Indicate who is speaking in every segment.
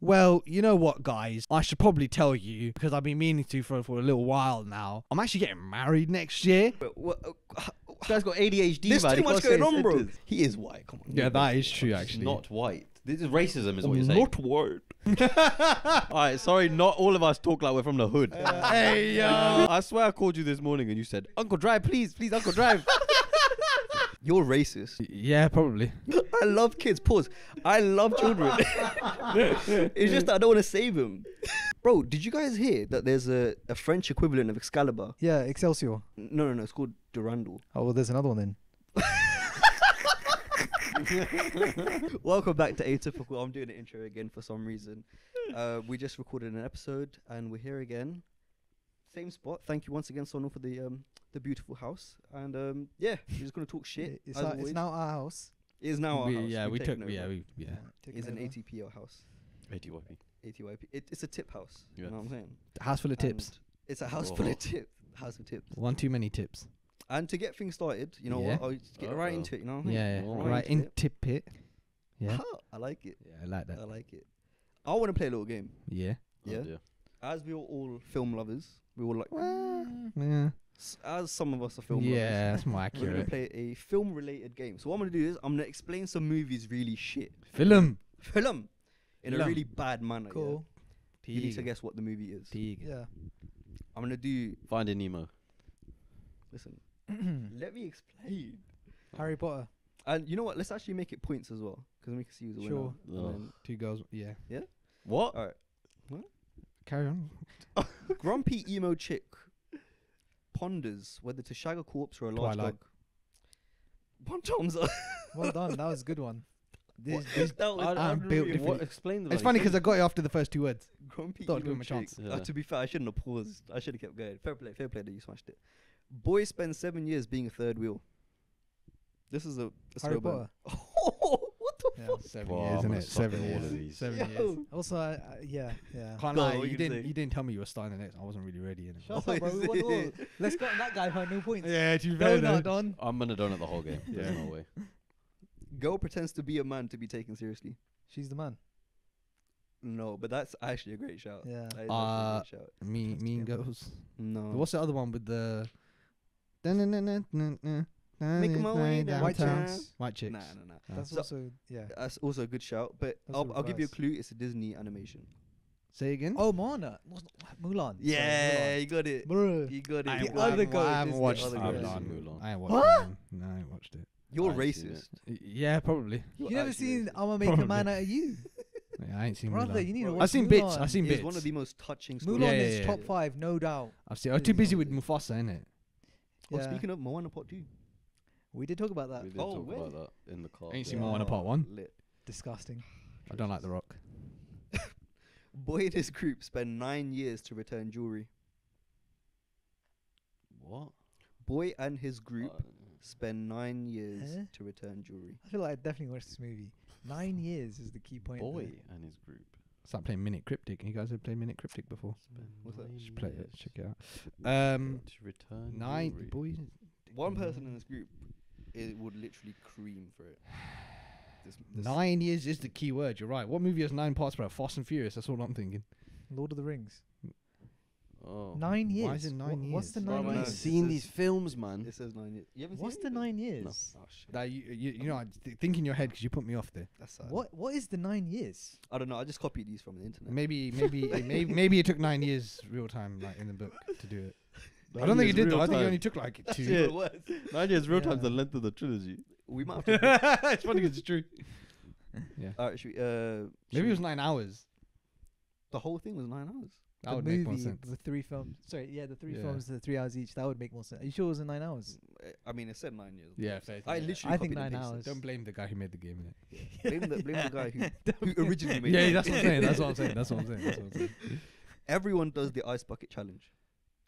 Speaker 1: Well, you know what, guys? I should probably tell you because I've been meaning to for for a little while now. I'm actually getting married next year.
Speaker 2: But what, uh,
Speaker 3: This guy's got ADHD,
Speaker 2: There's
Speaker 3: man.
Speaker 2: too
Speaker 3: He
Speaker 2: much going on,
Speaker 3: his
Speaker 2: bro. He is white. Come on.
Speaker 1: Yeah, that is true. Actually,
Speaker 3: not white. This is racism, is what you're saying.
Speaker 1: not white.
Speaker 3: All right, sorry, not all of us talk like we're from the hood.
Speaker 1: hey yo.
Speaker 3: I swear I called you this morning and you said, Uncle Drive, please, please, Uncle Drive.
Speaker 2: You're racist.
Speaker 1: Yeah, probably.
Speaker 2: I love kids. Pause. I love children. it's just that I don't want to save them. Bro, did you guys hear that there's a, a French equivalent of Excalibur?
Speaker 4: Yeah, Excelsior.
Speaker 2: No, no, no. It's called Durandal.
Speaker 4: Oh well, there's another one then.
Speaker 2: Welcome back to Atypical. I'm doing the intro again for some reason. Uh, we just recorded an episode and we're here again. Same spot. Thank you once again, Sonal, for the um the beautiful house. And um yeah, we're just gonna talk shit.
Speaker 4: It's, our, it's now our house.
Speaker 2: It is now our
Speaker 1: We-
Speaker 2: house.
Speaker 1: yeah,
Speaker 2: We've
Speaker 1: we took.
Speaker 2: taken
Speaker 1: Yeah, we yeah.
Speaker 4: taken
Speaker 2: It's an
Speaker 4: ATP
Speaker 2: ATPO house.
Speaker 3: ATYP.
Speaker 2: ATYP. It, it's a tip house.
Speaker 3: Yeah.
Speaker 2: You know what I'm saying?
Speaker 1: House full of tips.
Speaker 2: And It's a house full
Speaker 3: Oh.
Speaker 2: of tips. House of tips.
Speaker 1: One too many tips.
Speaker 2: And to get things started, you know
Speaker 1: Yeah.
Speaker 2: what? I'll just get right
Speaker 3: Uh-oh.
Speaker 2: into it. You know what I'm saying?
Speaker 1: Yeah,
Speaker 3: Oh.
Speaker 1: right
Speaker 2: into
Speaker 1: in tip it. Yeah,
Speaker 2: I like it.
Speaker 1: yeah, I like that.
Speaker 2: I like it. I want to play a little game.
Speaker 1: Yeah.
Speaker 2: Yeah.
Speaker 3: Oh.
Speaker 2: As we are all film lovers, we all like.
Speaker 1: Mm, yeah.
Speaker 2: s- As some of us are film
Speaker 1: Yeah, that's more
Speaker 2: lovers, we're gonna
Speaker 1: accurate.
Speaker 2: play a film-related game. So what I'm gonna do is I'm gonna explain some movies really shit.
Speaker 1: Film.
Speaker 2: Film in a
Speaker 1: Film.
Speaker 2: really bad manner. yeah?
Speaker 4: Cool.
Speaker 2: You need to guess what the movie is.
Speaker 1: Teague.
Speaker 4: Yeah.
Speaker 2: I'm gonna do.
Speaker 3: Finding Nemo.
Speaker 2: Listen. let me explain.
Speaker 4: Harry Potter.
Speaker 2: And you know what? Let's actually make it points as well, because we can see who's the winner.
Speaker 4: Sure.
Speaker 2: and
Speaker 3: Ugh.
Speaker 2: then-
Speaker 1: Two girls. Yeah. Yeah?
Speaker 3: What?
Speaker 2: All right.
Speaker 1: Carry on.
Speaker 2: Grumpy emo chick ponders whether to shag a corpse or a large
Speaker 1: Twilight.
Speaker 2: dog. One thumbs up.
Speaker 4: Well done. That was a good one.
Speaker 1: This, this,
Speaker 2: That was
Speaker 1: I'm built
Speaker 2: unreal.
Speaker 1: different.
Speaker 3: What? Explain the
Speaker 1: it's funny because I got it after the first two words.
Speaker 2: Grumpy
Speaker 1: Thought I'd
Speaker 2: emo
Speaker 1: give him a
Speaker 2: chick.
Speaker 1: chance.
Speaker 2: Uh,
Speaker 3: Yeah.
Speaker 2: to be fair, I shouldn't have paused. I should have kept going. Fair play, fair play that you smashed it. Boy spends seven years being a third wheel. This is a, a
Speaker 4: Harry
Speaker 2: slow burn.
Speaker 4: Potter.
Speaker 2: What the
Speaker 4: Yeah.
Speaker 2: fuck?
Speaker 1: Seven
Speaker 3: Wow,
Speaker 1: years,
Speaker 3: I'm
Speaker 1: isn't
Speaker 3: gonna
Speaker 1: it?
Speaker 3: suck
Speaker 1: Seven
Speaker 3: at all of
Speaker 1: years.
Speaker 3: these.
Speaker 1: Seven
Speaker 2: Yo.
Speaker 1: years.
Speaker 4: Also, I, I, yeah, yeah.
Speaker 1: Can't
Speaker 2: Go on,
Speaker 1: lie,
Speaker 2: what
Speaker 1: you
Speaker 2: you gonna
Speaker 1: didn't.
Speaker 2: say?
Speaker 1: You didn't tell me you were starting the next. I wasn't really ready. innit?
Speaker 4: Shut up, bro. We won all. Let's go on that guy for no points.
Speaker 1: Yeah, to be
Speaker 4: No,
Speaker 1: fair,
Speaker 4: no,
Speaker 1: though.
Speaker 4: Don.
Speaker 3: I'm gonna donut the whole game. There's
Speaker 1: Yeah.
Speaker 3: no way.
Speaker 2: Girl pretends to be a man to be taken seriously.
Speaker 4: She's the man.
Speaker 2: No, but that's actually a great shout.
Speaker 4: Yeah.
Speaker 2: That is
Speaker 1: Uh,
Speaker 2: actually a great shout.
Speaker 1: Me,
Speaker 4: Trust
Speaker 1: Mean. Girls.
Speaker 2: No.
Speaker 1: What's the other one with the?
Speaker 2: Make my way downtown.
Speaker 4: White chicks.
Speaker 1: White chicks.
Speaker 2: Nah, nah, nah.
Speaker 4: That's
Speaker 2: So-
Speaker 4: also yeah.
Speaker 2: That's also a good shout. But
Speaker 4: That's
Speaker 2: I'll,
Speaker 4: the
Speaker 2: I'll give you a
Speaker 4: reverse.
Speaker 2: clue. It's a Disney animation.
Speaker 1: Say again.
Speaker 4: Oh, Moana. What's- Mulan. Sorry,
Speaker 2: Yeah, you got it.
Speaker 4: Mulan.
Speaker 2: You got it.
Speaker 1: I
Speaker 2: you
Speaker 1: ain't-
Speaker 2: got
Speaker 4: other
Speaker 1: I
Speaker 2: it.
Speaker 1: haven't-
Speaker 4: goat
Speaker 1: I haven't
Speaker 4: Disney,
Speaker 1: watched
Speaker 2: other
Speaker 1: it.
Speaker 2: goat
Speaker 3: I've
Speaker 2: Disney.
Speaker 1: Mulan.
Speaker 3: Mulan.
Speaker 1: I ain't watched
Speaker 4: What?
Speaker 1: Mulan. No, I ain't watched it.
Speaker 2: You're
Speaker 3: I ain't seen
Speaker 2: racist.
Speaker 1: Y- Yeah, probably.
Speaker 4: You never seen
Speaker 2: racist.
Speaker 4: I'ma make a man out of you,
Speaker 1: Yeah, I ain't seen
Speaker 4: brother.
Speaker 1: Mulan.
Speaker 4: You need to
Speaker 2: Bro,
Speaker 4: watch.
Speaker 1: I've seen bits.
Speaker 4: Mulan.
Speaker 1: I've seen
Speaker 2: It's
Speaker 1: bits.
Speaker 2: one of the most touching
Speaker 4: Mulan
Speaker 2: stories.
Speaker 1: Yeah,
Speaker 4: is
Speaker 1: yeah,
Speaker 4: top five, no doubt.
Speaker 1: I've seen. I was too busy with Mufasa, innit?
Speaker 2: Oh,
Speaker 4: Yeah.
Speaker 2: speaking of Moana Part 2.
Speaker 4: We did talk about that.
Speaker 3: We did
Speaker 2: Oh,
Speaker 3: talk
Speaker 2: wait.
Speaker 3: about that in the car.
Speaker 1: Ain't seen
Speaker 4: Yeah.
Speaker 1: Moana Part One.
Speaker 2: Lit.
Speaker 4: Disgusting.
Speaker 1: I don't like The Rock.
Speaker 2: Boy in his group spend nine years to return jewelry.
Speaker 3: What?
Speaker 2: Boy and his group
Speaker 3: Uh,
Speaker 2: spend nine years
Speaker 4: Huh?
Speaker 2: to return jewelry.
Speaker 4: I feel like I definitely watched this movie. Nine years is the key point. there.
Speaker 3: boy and his group.
Speaker 1: Start playing Minute Cryptic. You guys have played Minute Cryptic before?
Speaker 2: What's that?
Speaker 3: nine
Speaker 1: Should play it. Check it out. Um,
Speaker 3: to return
Speaker 1: nine
Speaker 3: jewelry.
Speaker 1: boys.
Speaker 2: One person in this group it would literally cream for it. This, this
Speaker 1: Nine years is the key word. You're right. What movie has nine parts, bro? Fast and Furious. That's all I'm thinking.
Speaker 4: Lord of the Rings.
Speaker 3: Oh.
Speaker 4: Nine years.
Speaker 1: Why is it nine
Speaker 4: Wha- What's the
Speaker 1: years?
Speaker 3: Bro,
Speaker 4: nine
Speaker 3: I
Speaker 2: No,
Speaker 3: ain't
Speaker 4: years?
Speaker 2: it
Speaker 3: seen these films, man.
Speaker 2: It says nine years. You haven't
Speaker 4: What's
Speaker 2: seen
Speaker 4: the
Speaker 2: it?
Speaker 4: nine years?
Speaker 2: Oh shit.
Speaker 1: That you, you, you know, I th- think in your head because you put me off there.
Speaker 2: That's sad.
Speaker 4: What What is the nine years?
Speaker 2: I don't know. I just copied these from the internet.
Speaker 1: Maybe, maybe, it- maybe, maybe it took nine years real time, like in the book, to do it. I don't think he
Speaker 3: years
Speaker 1: did though.
Speaker 3: real
Speaker 1: I think
Speaker 3: he
Speaker 1: only took like two.
Speaker 2: even
Speaker 3: it.
Speaker 2: worse.
Speaker 3: Nine years real time's
Speaker 4: Yeah.
Speaker 3: the length of the trilogy.
Speaker 2: We might have to.
Speaker 1: it's funny 'cause it's true. Yeah.
Speaker 2: Alright, should we, uh, should
Speaker 1: Maybe
Speaker 2: we-
Speaker 1: it was nine hours.
Speaker 2: the whole thing was nine hours.
Speaker 1: That
Speaker 4: the
Speaker 1: would
Speaker 4: movie
Speaker 1: make more sense.
Speaker 4: with three films. Sorry, yeah, the three
Speaker 1: Yeah.
Speaker 4: films, the three hours each. That would make more sense. Are you sure it was in nine hours?
Speaker 2: Uh, I mean, it said nine years.
Speaker 1: Yeah,
Speaker 2: but
Speaker 1: fair
Speaker 2: I
Speaker 1: enough.
Speaker 2: literally.
Speaker 4: I think
Speaker 2: copied and
Speaker 4: nine
Speaker 2: pasted.
Speaker 4: hours.
Speaker 1: Don't blame the guy who made the game. Innit?
Speaker 2: Blame the blame the guy who who originally made.
Speaker 1: Yeah,
Speaker 2: it.
Speaker 1: that's what I'm saying. That's what I'm saying. That's what I'm saying. That's what I'm saying.
Speaker 2: Everyone does the ice bucket challenge.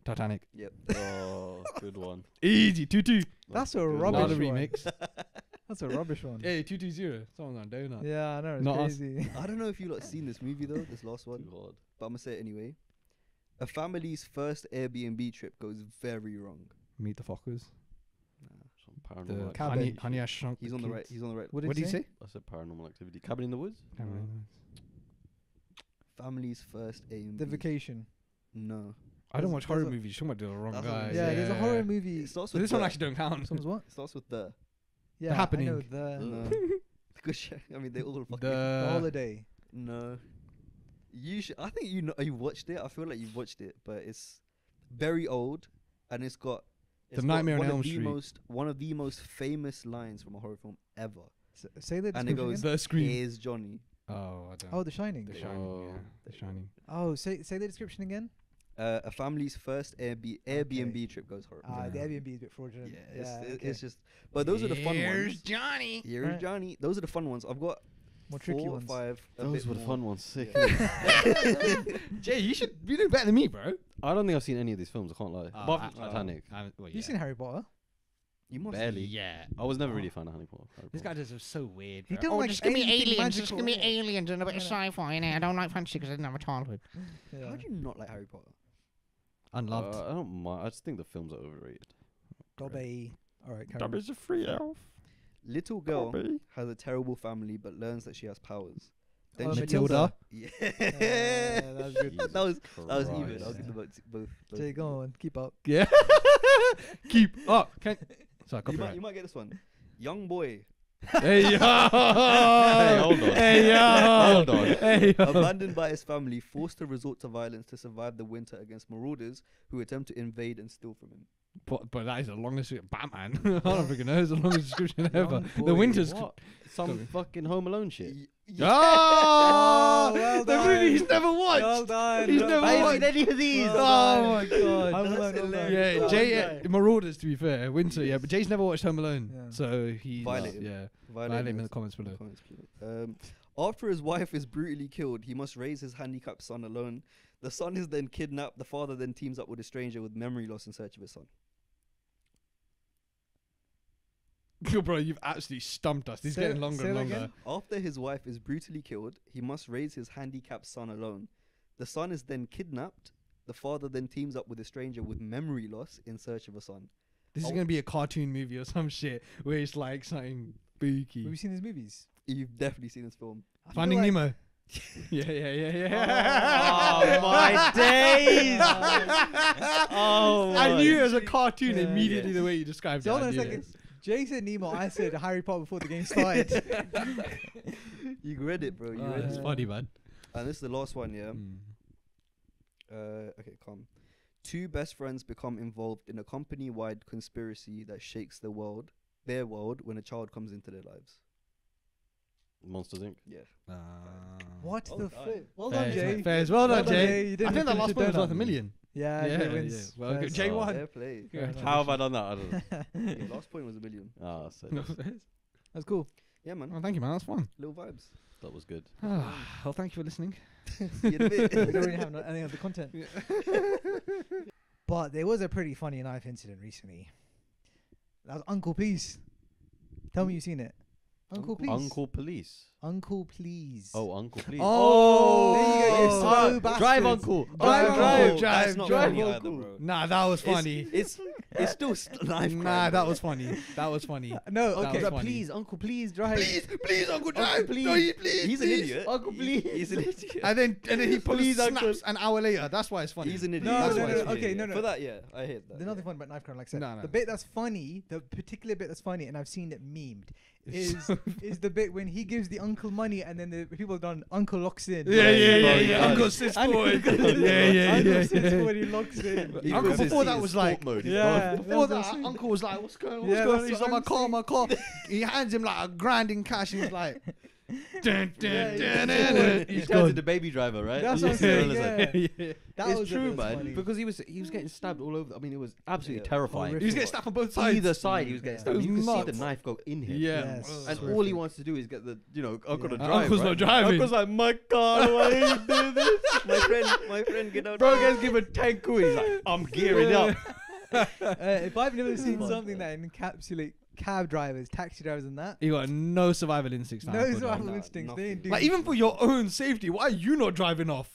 Speaker 1: Titanic.
Speaker 2: Yep.
Speaker 3: Oh, good one.
Speaker 1: Easy. Two two.
Speaker 4: That's a rubbish
Speaker 1: Not a
Speaker 4: one.
Speaker 1: remix.
Speaker 4: That's a rubbish one.
Speaker 1: Hey, two two zero. Someone's on donut.
Speaker 4: Yeah, I know. It's
Speaker 1: Not us.
Speaker 4: crazy.
Speaker 2: I don't know if you lot seen this movie though, this last one,
Speaker 3: Too hard.
Speaker 2: but I'm gonna say it anyway. A family's first Airbnb trip goes very wrong.
Speaker 1: Meet the Fockers.
Speaker 3: Some
Speaker 1: The
Speaker 3: paranormal
Speaker 1: honey,
Speaker 4: Cabin.
Speaker 1: honey I shrunk.
Speaker 2: He's
Speaker 1: the
Speaker 2: on the right.
Speaker 1: kids.
Speaker 2: He's on the right.
Speaker 4: What did,
Speaker 1: What did
Speaker 4: you
Speaker 1: you
Speaker 4: say?
Speaker 1: say?
Speaker 3: I said paranormal activity. Cabin in the woods.
Speaker 1: Can't
Speaker 2: No.
Speaker 1: remember.
Speaker 2: Family's first A
Speaker 4: The Vacation.
Speaker 2: No.
Speaker 1: I don't watch horror movies. You're talking about the wrong
Speaker 2: That's
Speaker 1: guy.
Speaker 2: I'm
Speaker 4: Yeah, there's a horror movie.
Speaker 2: It starts with
Speaker 1: this one
Speaker 2: the.
Speaker 1: actually don't count.
Speaker 4: Someone's what?
Speaker 2: It starts with the.
Speaker 4: Yeah, I
Speaker 1: Happening.
Speaker 4: know, the,
Speaker 2: No. Uh, Good shit. I mean, they all fucking.
Speaker 4: the
Speaker 1: The
Speaker 4: holiday.
Speaker 2: No. You should. I think you know. You watched it. I feel like you've watched it, but it's very old, and it's got.
Speaker 1: The
Speaker 2: it's got
Speaker 1: Nightmare on
Speaker 2: one
Speaker 1: Elm
Speaker 2: of the
Speaker 1: Street.
Speaker 2: Most, one of the most famous lines from a horror film ever
Speaker 4: S- say the
Speaker 2: And it
Speaker 4: description
Speaker 2: goes-
Speaker 4: again.
Speaker 1: the scream.
Speaker 2: is Johnny.
Speaker 1: Oh, I don't.
Speaker 4: Oh, The Shining.
Speaker 1: The Shining.
Speaker 3: Oh.
Speaker 1: Yeah, The Shining.
Speaker 4: Oh, say say the description again.
Speaker 2: Uh, a family's first Airbnb Airbnb trip goes horrible.
Speaker 4: Ah, the Airbnb is a bit fraudulent.
Speaker 2: yeah, it's,
Speaker 4: yeah
Speaker 2: it-
Speaker 4: okay.
Speaker 2: it's just. But those are the fun ones.
Speaker 1: Here's
Speaker 2: ones.
Speaker 1: Johnny.
Speaker 2: Here's
Speaker 4: Right.
Speaker 2: Johnny. Those are the fun ones. I've got
Speaker 4: more tricky
Speaker 2: four or
Speaker 4: ones.
Speaker 2: five.
Speaker 3: Those were the fun ones. Sick.
Speaker 1: Jay, you should be doing better than me, bro.
Speaker 3: I don't think I've seen any of these films. I can't lie.
Speaker 1: Uh,
Speaker 3: Apart
Speaker 1: I-
Speaker 3: from Titanic.
Speaker 1: I, well, yeah.
Speaker 4: You seen Harry Potter?
Speaker 2: You must.
Speaker 3: Barely.
Speaker 1: Yeah.
Speaker 3: I was never really a fan of Harry Potter. Harry
Speaker 1: This guy
Speaker 3: Potter.
Speaker 1: just is so weird.
Speaker 4: He
Speaker 1: bro.
Speaker 4: don't
Speaker 1: oh,
Speaker 4: like
Speaker 1: just give me
Speaker 4: anything
Speaker 1: aliens. Just give me aliens and a bit of sci-fi. innit? I don't like fantasy because I didn't have a childhood.
Speaker 4: Yeah.
Speaker 2: How do you not like Harry Potter?
Speaker 1: Unloved.
Speaker 3: Uh, I don't mind. I just think the films are overrated.
Speaker 4: Dobby. All right, carry on.
Speaker 1: a free elf.
Speaker 2: Little girl has a terrible family but learns that she has powers. Then
Speaker 4: Oh,
Speaker 1: Matilda.
Speaker 2: Yeah,
Speaker 4: that was good.
Speaker 2: that was that was
Speaker 3: Christ.
Speaker 2: even. I'll give them both. both, both.
Speaker 4: Jay, go on, keep up.
Speaker 1: Yeah. Keep up. Can Sorry,
Speaker 2: You might,
Speaker 1: copyright.
Speaker 2: you might get this one. Young boy
Speaker 1: Hey yo.
Speaker 3: Hey, hold on.
Speaker 1: Hey yo.
Speaker 3: Hold on.
Speaker 1: Hey yo.
Speaker 2: abandoned by his family, forced to resort to violence to survive the winter against marauders who attempt to invade and steal from him.
Speaker 1: But, but that is the longest Batman. I don't freaking know. It's the longest description ever.
Speaker 4: Young
Speaker 1: The winter's.
Speaker 3: What? Some fucking Home Alone shit.
Speaker 2: Y-
Speaker 1: Oh,
Speaker 4: well
Speaker 1: the movie he's never watched.
Speaker 4: Well done.
Speaker 1: He's
Speaker 4: well
Speaker 1: never
Speaker 4: done.
Speaker 1: watched
Speaker 3: any of these.
Speaker 4: Well
Speaker 1: Oh
Speaker 4: done.
Speaker 1: my god.
Speaker 4: Home
Speaker 2: That's
Speaker 4: Alone,
Speaker 2: hilarious.
Speaker 1: Yeah,
Speaker 2: Well
Speaker 1: Jay
Speaker 2: done.
Speaker 1: uh, Marauders to be fair, Winter, yeah, but Jay's never watched Home Alone,
Speaker 4: Yeah.
Speaker 1: so he's
Speaker 2: Violate him.
Speaker 1: yeah.
Speaker 2: Violate
Speaker 1: Violate him in the comments below.
Speaker 2: Comments below. Um, after his wife is brutally killed, he must raise his handicapped son alone. The son is then kidnapped. The father then teams up with a stranger with memory loss in search of his son.
Speaker 1: Bro, you've absolutely stumped us. This is
Speaker 4: Say
Speaker 1: getting longer
Speaker 4: say
Speaker 1: and
Speaker 4: that
Speaker 1: longer.
Speaker 4: again?
Speaker 2: After his wife is brutally killed, he must raise his handicapped son alone. The son is then kidnapped. The father then teams up with a stranger with memory loss in search of a son.
Speaker 1: This is
Speaker 2: Oh.
Speaker 1: gonna be a cartoon movie or some shit where it's like something spooky.
Speaker 4: Have you seen these movies?
Speaker 2: You've definitely seen this film.
Speaker 4: I feel
Speaker 1: Finding
Speaker 4: like-
Speaker 1: Nemo. yeah, yeah, yeah, yeah.
Speaker 3: Oh, my days.
Speaker 1: oh, I knew it was a cartoon
Speaker 4: Yeah.
Speaker 1: immediately the way you described
Speaker 4: So
Speaker 1: it.
Speaker 4: hold on a second.
Speaker 1: it.
Speaker 4: Jay said Nemo. I said Harry Potter before the game started.
Speaker 2: You read it, bro. You
Speaker 1: Oh,
Speaker 2: read
Speaker 1: it's
Speaker 2: it.
Speaker 1: funny, man.
Speaker 2: And this is the last one, yeah.
Speaker 1: Mm.
Speaker 2: Uh, okay, calm. Two best friends become involved in a company-wide conspiracy that shakes the world, their world, when a child comes into their lives.
Speaker 3: Monsters Inc.
Speaker 2: Yeah.
Speaker 1: Uh,
Speaker 4: what
Speaker 2: Well
Speaker 4: the
Speaker 2: done.
Speaker 4: flip? Well done, Jay.
Speaker 1: mate, Fairs. Well done, Jay.
Speaker 4: You
Speaker 1: I
Speaker 4: didn't
Speaker 1: think that last one was worth a million.
Speaker 4: Yeah,
Speaker 1: Yeah,
Speaker 4: Jay
Speaker 1: yeah.
Speaker 4: wins.
Speaker 1: Well,
Speaker 4: Fairs.
Speaker 1: Jay won.
Speaker 2: Fair play.
Speaker 1: Yeah.
Speaker 2: Fair.
Speaker 3: How have I done that? I don't know.
Speaker 2: Yeah, last point was a million.
Speaker 3: Ah, so that's-
Speaker 4: cool.
Speaker 2: Yeah, man.
Speaker 1: Oh, thank you, man. That's fun.
Speaker 2: Little vibes.
Speaker 3: that was good.
Speaker 1: well, thank you for listening.
Speaker 2: See you in a bit.
Speaker 4: we don't really have no- any other content. But there was a pretty funny knife incident recently. That was Uncle Peace. Tell me you've seen it. Uncle Please.
Speaker 3: Uncle Police.
Speaker 4: Uncle Please.
Speaker 3: Oh, Uncle Please.
Speaker 1: Oh, oh
Speaker 4: There you go, you slow
Speaker 3: Drive. Uncle.
Speaker 1: Drive,
Speaker 3: Drive,
Speaker 1: Uncle.
Speaker 3: drive.
Speaker 1: Drive, drive,
Speaker 2: funny either, bro.
Speaker 1: Nah, that was funny.
Speaker 2: It's it's still st- knife crime.
Speaker 1: nah, that was funny. That was funny.
Speaker 4: No,
Speaker 1: That
Speaker 4: okay.
Speaker 1: was funny.
Speaker 3: Please, Uncle, please drive.
Speaker 1: please, please, Uncle
Speaker 3: Drive.
Speaker 1: please.
Speaker 3: No, he-
Speaker 1: please.
Speaker 2: He's an idiot.
Speaker 3: Uncle, please.
Speaker 2: He's an idiot.
Speaker 1: And then and then he
Speaker 3: Please,
Speaker 1: please snaps an hour later. That's why it's funny.
Speaker 2: He's an idiot.
Speaker 4: No,
Speaker 1: That's
Speaker 4: no,
Speaker 1: why
Speaker 4: no,
Speaker 1: it's
Speaker 4: no, okay, no, no.
Speaker 2: For that, yeah, I hate that.
Speaker 4: There's nothing funny about knife crime, like I said.
Speaker 1: No, no.
Speaker 4: The bit that's funny, the particular bit that's funny, and I've seen it memed,
Speaker 1: It's
Speaker 4: is is the bit when he gives the uncle money and then the people done uncle locks in.
Speaker 1: Yeah, yeah, yeah,
Speaker 3: Bro,
Speaker 1: yeah.
Speaker 3: yeah.
Speaker 1: Uncle sis
Speaker 4: Uncle-
Speaker 1: boy. Yeah, yeah,
Speaker 4: Uncle
Speaker 1: yeah,
Speaker 4: sits
Speaker 1: yeah.
Speaker 4: he locks in.
Speaker 1: Uncle before that was like,
Speaker 2: mode.
Speaker 4: Yeah.
Speaker 1: Before that, Uncle was like, "What's going on?
Speaker 4: Yeah,
Speaker 1: What's going on?" He's
Speaker 4: what
Speaker 1: on my car, my car. He hands him like a grand in cash, and he's like, dun, dun, dun, dun, dun.
Speaker 3: He
Speaker 1: He's
Speaker 3: turns into baby driver, right?
Speaker 4: That's what I'm saying, yeah.
Speaker 1: Yeah.
Speaker 4: That
Speaker 3: it's
Speaker 4: was a
Speaker 3: true,
Speaker 4: bit
Speaker 3: man.
Speaker 4: funny.
Speaker 3: Because he was he was getting stabbed all over. I mean, it was absolutely terrifying.
Speaker 1: He was getting stabbed on both sides.
Speaker 3: Either side, he was getting stabbed. You could see the knife go in him.
Speaker 1: Yeah.
Speaker 4: Yes.
Speaker 3: And all he wants to do is get the, you know, uncle to
Speaker 4: Yeah.
Speaker 3: drive.
Speaker 1: Uncle's
Speaker 3: right?
Speaker 1: not driving.
Speaker 3: Uncle's like, my car, why you do this?
Speaker 2: my friend, my friend, get out.
Speaker 3: Bro gets given 10 quid. He's like, I'm gearing up.
Speaker 4: Uh, if I've never seen something that encapsulate cab drivers, taxi drivers, and that,
Speaker 1: You got no survival instincts. now,
Speaker 4: no
Speaker 1: Kodo.
Speaker 4: survival
Speaker 2: Nah,
Speaker 4: instincts. They
Speaker 2: nothing.
Speaker 4: ain't do.
Speaker 1: Like even for your own safety, why are you not driving off?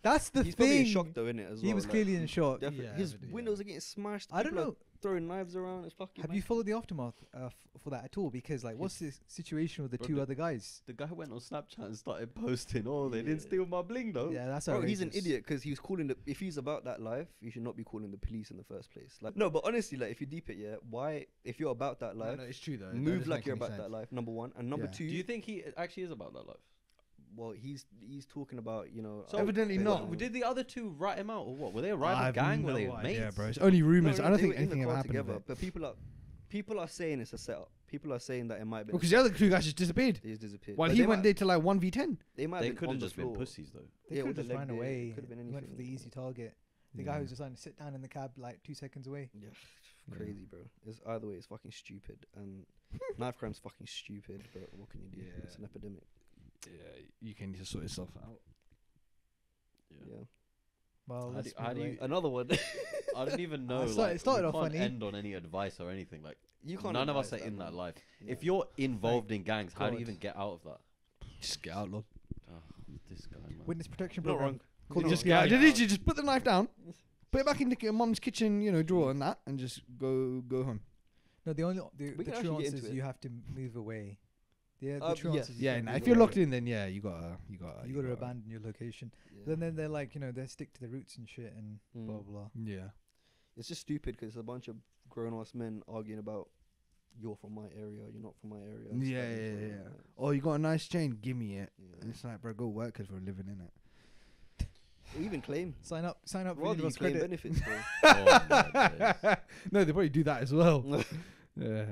Speaker 4: that's the
Speaker 2: He's probably in
Speaker 4: thing.
Speaker 2: shock though, innit? As
Speaker 4: he
Speaker 2: well.
Speaker 4: was
Speaker 2: like,
Speaker 4: clearly in shock.
Speaker 2: definitely-
Speaker 1: Yeah,
Speaker 2: His
Speaker 1: but yeah.
Speaker 2: windows are getting smashed.
Speaker 4: I don't
Speaker 2: people are
Speaker 4: know.
Speaker 2: Throwing knives around. It's fucking.
Speaker 4: Have
Speaker 2: mad.
Speaker 4: you followed the aftermath uh, f- for that at all? Because like, what's the situation with the
Speaker 3: Bro,
Speaker 4: two
Speaker 3: the-
Speaker 4: other guys?
Speaker 3: The guy went on Snapchat and started posting. Oh, they didn't steal my bling though.
Speaker 4: Yeah, that's
Speaker 2: Bro, he's an idiot because he was calling the. If he's about that life, you should not be calling the police in the first place. Like, no, but honestly, like, if you deep it, yeah, why? If you're about that life,
Speaker 1: it's true though.
Speaker 2: move like you're about that life. Number one, and number
Speaker 1: Yeah.
Speaker 2: two.
Speaker 3: Do you think he actually is about that life?
Speaker 2: Well, he's he's talking about you know.
Speaker 3: So
Speaker 1: Evidently
Speaker 2: they-
Speaker 1: not.
Speaker 3: Did the other two write him out or what? Were they a rival
Speaker 1: have
Speaker 3: gang?
Speaker 1: no
Speaker 3: Were they
Speaker 1: idea,
Speaker 3: mates?
Speaker 1: bro. It's only rumors.
Speaker 2: no,
Speaker 1: I don't think
Speaker 2: were in the
Speaker 1: anything ever
Speaker 2: car
Speaker 1: happened.
Speaker 2: together. But people are people are saying it's a setup. People are saying that it might be.
Speaker 1: Because the other two guys just disappeared.
Speaker 2: He's disappeared.
Speaker 1: While
Speaker 2: But
Speaker 1: he went
Speaker 2: might-
Speaker 1: there to like one v ten.
Speaker 2: They might
Speaker 3: They
Speaker 2: have
Speaker 3: could
Speaker 2: been on
Speaker 3: have
Speaker 2: the
Speaker 3: just been pussies though.
Speaker 4: They
Speaker 2: Yeah,
Speaker 4: could have just ran
Speaker 2: leg there,
Speaker 4: away.
Speaker 2: could've been
Speaker 4: He went for the easy target. The guy who was just trying to sit down in the cab like two seconds away.
Speaker 2: Yeah,
Speaker 1: Yeah.
Speaker 2: crazy, bro. It's either way, it's fucking stupid, and knife crime's fucking stupid. But what can you do?
Speaker 1: Yeah.
Speaker 2: It's an epidemic.
Speaker 1: Yeah, you can just sort yourself out.
Speaker 2: Yeah. yeah.
Speaker 4: Well,
Speaker 3: How do- how do you-
Speaker 2: Another one.
Speaker 3: I don't even know.
Speaker 4: I started-
Speaker 3: like,
Speaker 4: it started
Speaker 3: we
Speaker 4: off
Speaker 3: can't
Speaker 4: funny.
Speaker 3: end on any advice or anything. Like
Speaker 2: you can't.
Speaker 3: none of us are
Speaker 2: advise
Speaker 3: in that life.
Speaker 2: No.
Speaker 3: If you're involved in gangs, how do you even get out of that?
Speaker 1: Just get out, lord.
Speaker 3: Oh, this guy, man.
Speaker 4: Witness protection
Speaker 2: Not
Speaker 4: program.
Speaker 2: wrong.
Speaker 4: Call
Speaker 2: Not
Speaker 4: it
Speaker 1: just get out.
Speaker 2: yeah.
Speaker 1: Did you just put the knife down? Put it back in the mom's kitchen, you know, drawer and that, and just go go home.
Speaker 4: No, the only the, the
Speaker 2: can
Speaker 4: true answer is
Speaker 2: it.
Speaker 4: you have to move away. Yeah, the
Speaker 2: Uh,
Speaker 4: true
Speaker 2: yes.
Speaker 4: answer
Speaker 1: Yeah,
Speaker 4: you
Speaker 1: nah, if you're locked in, then yeah, you gotta you gotta
Speaker 4: you got to
Speaker 1: gotta-
Speaker 4: abandon your location.
Speaker 2: Yeah.
Speaker 4: Then then they're like you know they stick to the roots and shit and
Speaker 2: Mm.
Speaker 4: blah blah.
Speaker 1: Yeah.
Speaker 2: It's just stupid because it's a bunch of grown ass men arguing about you're from my area, you're not from my area. and
Speaker 1: Yeah, yeah, yeah.
Speaker 2: like
Speaker 1: Oh, you got a nice chain? Give me it.
Speaker 2: that.
Speaker 1: And it's like, bro, go work 'cause we're living in it.
Speaker 2: Or even claim.
Speaker 4: Sign up, sign up for
Speaker 2: Rather you
Speaker 4: universal
Speaker 2: claim
Speaker 4: credit.
Speaker 2: benefits, bro.
Speaker 3: Oh,
Speaker 1: no, they probably do that as well. yeah.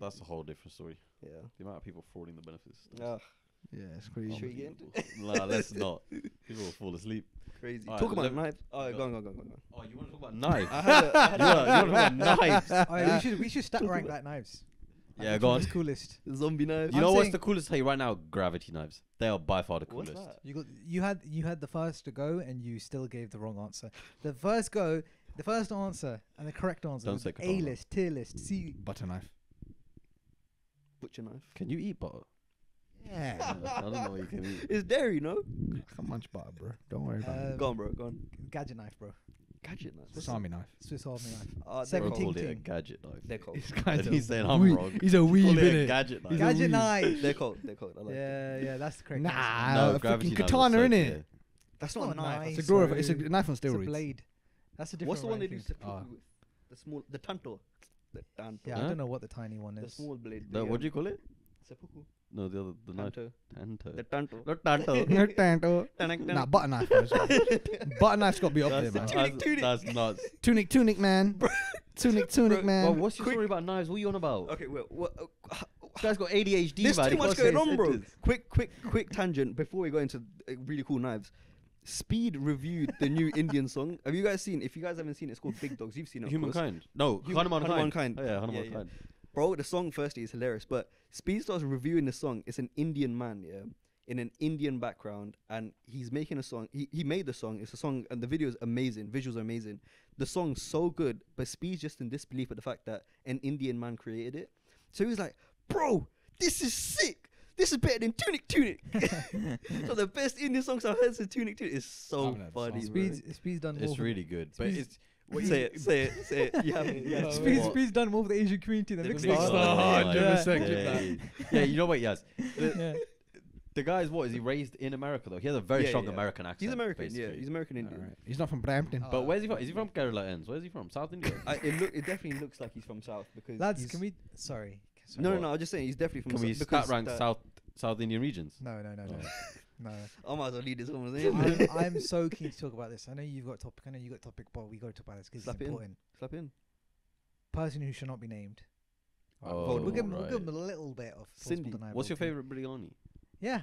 Speaker 3: That's a whole different story.
Speaker 2: Yeah.
Speaker 3: The amount of people frauding the benefits.
Speaker 2: Ah,
Speaker 1: Yeah, it's crazy.
Speaker 2: Should we get into
Speaker 3: nah, let's not. People will fall asleep.
Speaker 2: crazy.
Speaker 3: Alright,
Speaker 2: Talk about
Speaker 3: let-
Speaker 2: knives. Oh,
Speaker 3: go.
Speaker 2: go on, go on, go on, go on.
Speaker 3: Oh, you want to talk about knives?
Speaker 2: I had a, I had
Speaker 3: you want to talk about knives?
Speaker 4: Alright, we should we should stat
Speaker 2: Talk
Speaker 4: rank that knives.
Speaker 3: Yeah,
Speaker 4: Which
Speaker 3: go
Speaker 4: one
Speaker 3: on.
Speaker 4: is coolest.
Speaker 2: zombie knife.
Speaker 3: You
Speaker 4: I'm
Speaker 3: know what's
Speaker 4: saying-
Speaker 3: the coolest? Hey, right now, gravity knives. They are by far the
Speaker 2: What's
Speaker 3: coolest.
Speaker 2: that?
Speaker 4: You got you had you had the first to go and you still gave the wrong answer. The first go, the first answer and the correct answer
Speaker 3: Don't
Speaker 4: was
Speaker 3: say
Speaker 4: A list, tier list, C.
Speaker 1: Butter knife.
Speaker 2: Butcher knife.
Speaker 3: Can you eat butter?
Speaker 1: Yeah.
Speaker 3: I don't know what you can eat.
Speaker 2: It's dairy, no?
Speaker 1: I can munch butter, bro. Don't worry about it.
Speaker 4: Um,
Speaker 2: Go on, bro. Go on.
Speaker 4: Gadget knife, bro.
Speaker 2: Gadget knife.
Speaker 1: It's a Sami knife.
Speaker 4: Swiss Army knife.
Speaker 2: Ah, they're
Speaker 4: Seven
Speaker 3: called it a
Speaker 4: ting.
Speaker 3: gadget knife.
Speaker 2: They're cold.
Speaker 1: It's
Speaker 3: And
Speaker 1: kind
Speaker 3: he's saying I'm
Speaker 1: wee-
Speaker 3: wrong.
Speaker 1: He's a
Speaker 3: Call
Speaker 1: weeb,
Speaker 3: it a
Speaker 1: innit?
Speaker 3: gadget knife.
Speaker 1: He's a
Speaker 4: Gadget
Speaker 1: weeb.
Speaker 4: knife.
Speaker 2: They're cold. They're cold. I like
Speaker 4: yeah,
Speaker 2: it.
Speaker 4: yeah, that's the correct answer.
Speaker 1: Nah,
Speaker 3: no,
Speaker 1: a
Speaker 3: gravity
Speaker 1: freaking
Speaker 3: knives
Speaker 1: katana,
Speaker 3: so
Speaker 1: innit?
Speaker 3: clear.
Speaker 2: That's
Speaker 4: It's
Speaker 2: not a
Speaker 4: not
Speaker 2: knife.
Speaker 1: It's a
Speaker 2: That's
Speaker 1: glorif-
Speaker 4: so-
Speaker 1: It's a knife on
Speaker 4: It's a
Speaker 1: steroids.
Speaker 4: blade. That's a different
Speaker 2: What's the one they do?
Speaker 4: ranking.
Speaker 2: seppuku
Speaker 1: Ah.
Speaker 2: with? The small, the tanto. The tanto.
Speaker 4: Yeah, I
Speaker 3: Huh?
Speaker 4: don't know what the tiny one
Speaker 2: The
Speaker 4: is.
Speaker 2: small blade.
Speaker 3: The, what do you call it?
Speaker 2: Seppuku.
Speaker 3: No, the other, the knife.
Speaker 2: Tanto.
Speaker 3: Tanto.
Speaker 2: The tanto.
Speaker 3: Not tanto.
Speaker 1: No tanto.
Speaker 2: Tanak,
Speaker 1: Nah,
Speaker 2: tanak.
Speaker 1: butter knife. bro. butter knife's got to be up there, man.
Speaker 2: Tunic,
Speaker 3: that's,
Speaker 2: tunic.
Speaker 3: that's nuts.
Speaker 1: Tunic, tunic, man. Tunic, tunic,
Speaker 2: Bro,
Speaker 1: man.
Speaker 3: Well, what's your
Speaker 2: quick-
Speaker 3: story about knives? What are you on about?
Speaker 2: Okay, well, what, uh,
Speaker 3: This guy's got ADHD,
Speaker 2: There's
Speaker 3: man.
Speaker 2: too
Speaker 3: He
Speaker 2: much
Speaker 3: can't say
Speaker 2: going on, bro.
Speaker 3: sentence.
Speaker 2: Quick, quick, quick tangent before we go into uh, really cool knives. Speed reviewed the new Indian song. Have you guys seen? If you guys haven't seen it, it's called Big Dogs. You've seen it, of course.
Speaker 3: Humankind. No,
Speaker 2: Human-
Speaker 3: Hanuman
Speaker 2: Hanuman
Speaker 3: Kind.
Speaker 2: Kind.
Speaker 3: Oh, yeah, Hanuman
Speaker 2: Yeah, yeah.
Speaker 3: Kind.
Speaker 2: Bro, the song firstly is hilarious, but Speed starts reviewing the song. It's an Indian man, yeah, in an Indian background, and he's making a song. He, he made the song. It's a song, and the video is amazing. Visuals are amazing. The song's so good, but Speed's just in disbelief at the fact that an Indian man created it. So he's like, "Bro, this is sick. This is better than Tunak Tunak." so the best Indian songs I've heard since Tunak Tunak is so
Speaker 1: haven't heard the
Speaker 2: funny.
Speaker 4: Speed's, Speed's done more.
Speaker 3: It's really good. But
Speaker 4: Speed's-
Speaker 3: it's. What
Speaker 2: say it, say it, say it. You haven't. You haven't.
Speaker 4: Speed's, done more for the Asian community than
Speaker 3: The
Speaker 4: Big
Speaker 3: Big
Speaker 4: Star.
Speaker 1: Star,
Speaker 3: Star,
Speaker 1: 100%
Speaker 3: yeah, yeah, yeah. Yeah, you know what, yes. The,
Speaker 4: Yeah.
Speaker 3: the guy's what? Is he raised in America, though? He has a very
Speaker 2: Yeah,
Speaker 3: strong
Speaker 2: yeah.
Speaker 3: American accent.
Speaker 2: He's American, yeah. He's American Indian.
Speaker 1: Alright. He's not from Brampton.
Speaker 4: Oh.
Speaker 3: But where's he from? Is he from Kerala ends? Where's he from? South India?
Speaker 2: I, it look, it definitely looks like he's from South because
Speaker 4: Lads, can we? Sorry. Sorry.
Speaker 2: No, no,
Speaker 3: What?
Speaker 2: no. I'm just saying he's definitely from.
Speaker 3: Can we
Speaker 2: Sou-
Speaker 3: stat rank South South Indian regions?
Speaker 4: No, no, no, no, oh. no.
Speaker 2: I might as well lead this one.
Speaker 4: I'm, I'm so keen to talk about this. I know you've got a topic. I know you got a topic, but we got to talk about this because
Speaker 2: Slap
Speaker 4: it's
Speaker 2: it in.
Speaker 4: important.
Speaker 2: Slap in.
Speaker 4: Person who should not be named.
Speaker 3: Oh,
Speaker 4: we'll, give him, we'll give him a little bit of
Speaker 2: Cindy.
Speaker 3: What's your favorite biryani?
Speaker 4: Yeah.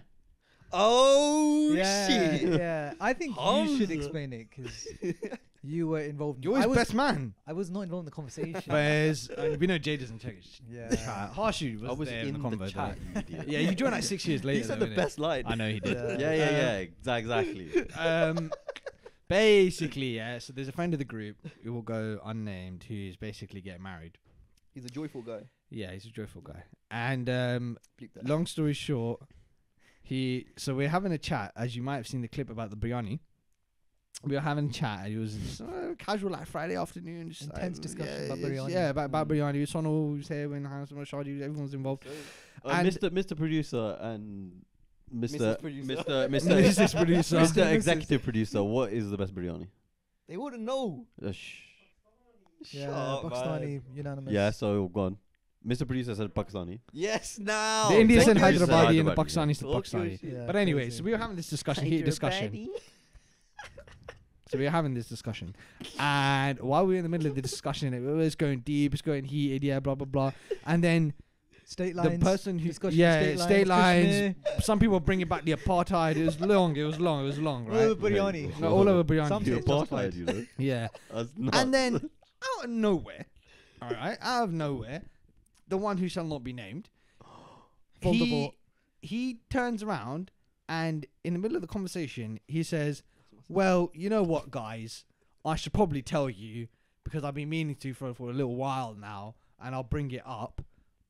Speaker 2: Oh
Speaker 4: yeah,
Speaker 2: shit!
Speaker 4: yeah. I think you should explain it because you were involved. in
Speaker 1: You're
Speaker 4: I was,
Speaker 1: best man.
Speaker 4: I was not involved in the conversation.
Speaker 1: Fairs. uh, we know Jay doesn't check his
Speaker 4: yeah.
Speaker 1: chat. Harshu was,
Speaker 3: I was
Speaker 1: there
Speaker 3: in
Speaker 1: in the,
Speaker 3: the
Speaker 1: convo,
Speaker 3: chat, you.
Speaker 1: Yeah, you joined like six years later.
Speaker 2: he said
Speaker 1: though,
Speaker 2: the best line.
Speaker 1: I know he did.
Speaker 4: Yeah.
Speaker 3: Yeah, yeah,
Speaker 1: Um,
Speaker 3: yeah. exa- Exactly.
Speaker 1: um, basically, yeah. So there's a friend of the group who will go unnamed who's basically getting married.
Speaker 2: He's a joyful guy.
Speaker 1: Yeah, he's a joyful guy. And um, long story short, he. So we're having a chat, as you might have seen the clip about the biryani. We were having a chat. It was just, uh, casual like Friday afternoon. Just,
Speaker 4: Intense
Speaker 1: like,
Speaker 4: discussion
Speaker 1: yeah,
Speaker 4: about
Speaker 1: yeah,
Speaker 4: biryani.
Speaker 1: Yeah, about, about
Speaker 2: Mm.
Speaker 1: biryani. Sonal was here when Hans Shadi, everyone's involved.
Speaker 3: Uh,
Speaker 1: And-
Speaker 3: Mr. Mr. Producer and Mr.
Speaker 2: Mrs. Producer.
Speaker 3: Mr.
Speaker 1: Mrs. Producer.
Speaker 3: Mr. Executive Producer. What is the best biryani?
Speaker 2: They wouldn't know.
Speaker 3: Uh, shh.
Speaker 4: Yeah,
Speaker 2: Shut up,
Speaker 4: Pakistani
Speaker 2: man.
Speaker 4: unanimous.
Speaker 3: Yeah, so go on. Mr. Producer said Pakistani.
Speaker 2: Yes, now.
Speaker 1: The Indians
Speaker 3: thank
Speaker 1: said
Speaker 3: you.
Speaker 1: Hyderabadi and the
Speaker 3: Hyderabadi,
Speaker 1: Pakistani said
Speaker 2: Talk your
Speaker 1: Pakistani.
Speaker 4: Yeah,
Speaker 1: But anyway, so we were having this discussion, heated discussion. So we were having this discussion, and while we were in the middle of the discussion, it was going deep, it's going heated, yeah, blah blah blah. And then
Speaker 4: State lines.
Speaker 1: the
Speaker 4: lines.
Speaker 1: person who,
Speaker 4: discussion,
Speaker 1: yeah,
Speaker 4: state,
Speaker 1: state lines.
Speaker 4: Kashmir,
Speaker 1: Some people bring it back the apartheid. It was long. It was long. It was long, Right?
Speaker 4: all over
Speaker 1: right?
Speaker 4: biryani.
Speaker 1: No, all over biryani.
Speaker 4: Some
Speaker 3: The apartheid, you know.
Speaker 1: Yeah.
Speaker 3: That's nuts.
Speaker 1: And then out of nowhere, all right, out of nowhere, the one who shall not be named, he, he turns around and in the middle of the conversation, he says, "Well, you know what, guys, I should probably tell you because I've been meaning to for for a little while now, and I'll bring it up.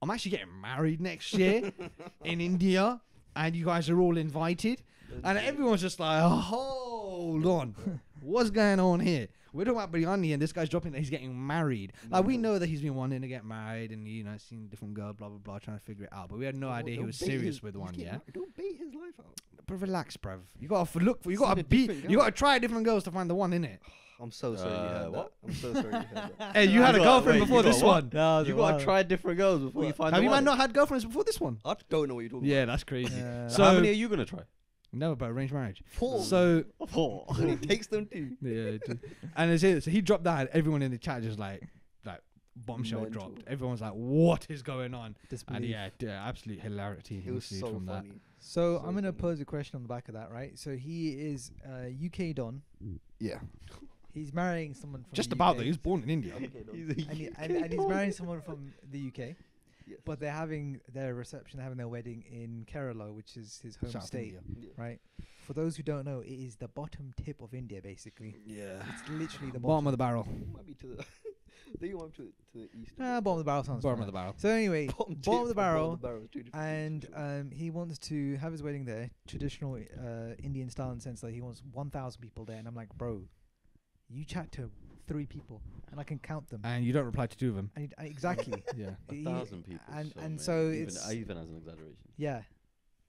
Speaker 1: I'm actually getting married next year in India, and you guys are all invited." And everyone's just like, oh, hold on. What's going on here? We're talking about biryani, and this guy's dropping that he's getting married. Like, we know that he's been wanting to get married and, you know, seen different girl, blah, blah, blah, trying to figure it out. But we had no idea he was serious with one, yeah?
Speaker 2: Don't beat his life out.
Speaker 1: But relax, bruv. You gotta f- look for, you gotta
Speaker 2: a
Speaker 1: be, you gotta try different girls to find the one, innit?
Speaker 2: I'm so sorry you
Speaker 3: Uh,
Speaker 2: heard
Speaker 3: what?
Speaker 2: that. I'm so sorry you heard that.
Speaker 1: Hey, you had a
Speaker 3: got-
Speaker 1: girlfriend
Speaker 3: wait,
Speaker 1: before
Speaker 3: you got
Speaker 1: this
Speaker 3: what?
Speaker 1: one.
Speaker 4: That was
Speaker 3: You gotta try different girls before you
Speaker 2: What?
Speaker 3: find
Speaker 1: Have
Speaker 3: the
Speaker 1: you
Speaker 3: one.
Speaker 1: not had girlfriends before this one?
Speaker 2: I don't know what you're talking
Speaker 1: Yeah, that's crazy.
Speaker 4: Yeah.
Speaker 3: So how many are you gonna try?
Speaker 1: No, but arranged marriage.
Speaker 2: Four.
Speaker 1: So,
Speaker 3: Four.
Speaker 2: about. he takes them too.
Speaker 1: yeah, it and it's it. So he dropped that. and Everyone in the chat just like, like bombshell
Speaker 2: Mental.
Speaker 1: dropped. Everyone's like, "What is going on?" And
Speaker 4: Disbelief.
Speaker 1: yeah, absolute hilarity.
Speaker 2: It was
Speaker 1: ensued
Speaker 2: so
Speaker 1: from that.
Speaker 4: So,
Speaker 2: So
Speaker 4: I'm gonna
Speaker 2: funny.
Speaker 4: pose a question on the back of that, right? So he is uh, UK Don.
Speaker 1: Yeah,
Speaker 4: He's marrying someone from
Speaker 1: just
Speaker 4: the
Speaker 1: about
Speaker 4: UK.
Speaker 1: that. He was born in India.
Speaker 3: He's
Speaker 4: and, he, and, and he's marrying someone from the UK,
Speaker 2: Yes.
Speaker 4: but they're having their reception, having their wedding in Kerala, which is his home
Speaker 1: South
Speaker 4: state,
Speaker 1: India.
Speaker 4: Right? For those who don't know, it is the bottom tip of India, basically.
Speaker 1: Yeah,
Speaker 4: It's literally the
Speaker 1: bottom
Speaker 4: bottom.
Speaker 1: of the barrel.
Speaker 2: Might be to the. they want to to the east.
Speaker 4: Ah, bottom of the barrel sounds
Speaker 1: Bottom
Speaker 4: fine.
Speaker 1: of the barrel.
Speaker 4: So anyway,
Speaker 2: Bottom,
Speaker 4: bottom of the barrel,
Speaker 2: Bottom of the barrel is two different
Speaker 4: and um, he wants to have his wedding there, traditional uh, Indian style in the sense that he wants 1,000 people there. And I'm like, bro, you chat to three people, and I can count them.
Speaker 1: And you don't reply to two of them.
Speaker 4: And he- uh, exactly,
Speaker 1: Yeah.
Speaker 3: A thousand people.
Speaker 4: and-
Speaker 3: so
Speaker 4: and so
Speaker 3: even,
Speaker 4: it's-
Speaker 3: even as an exaggeration.
Speaker 4: yeah.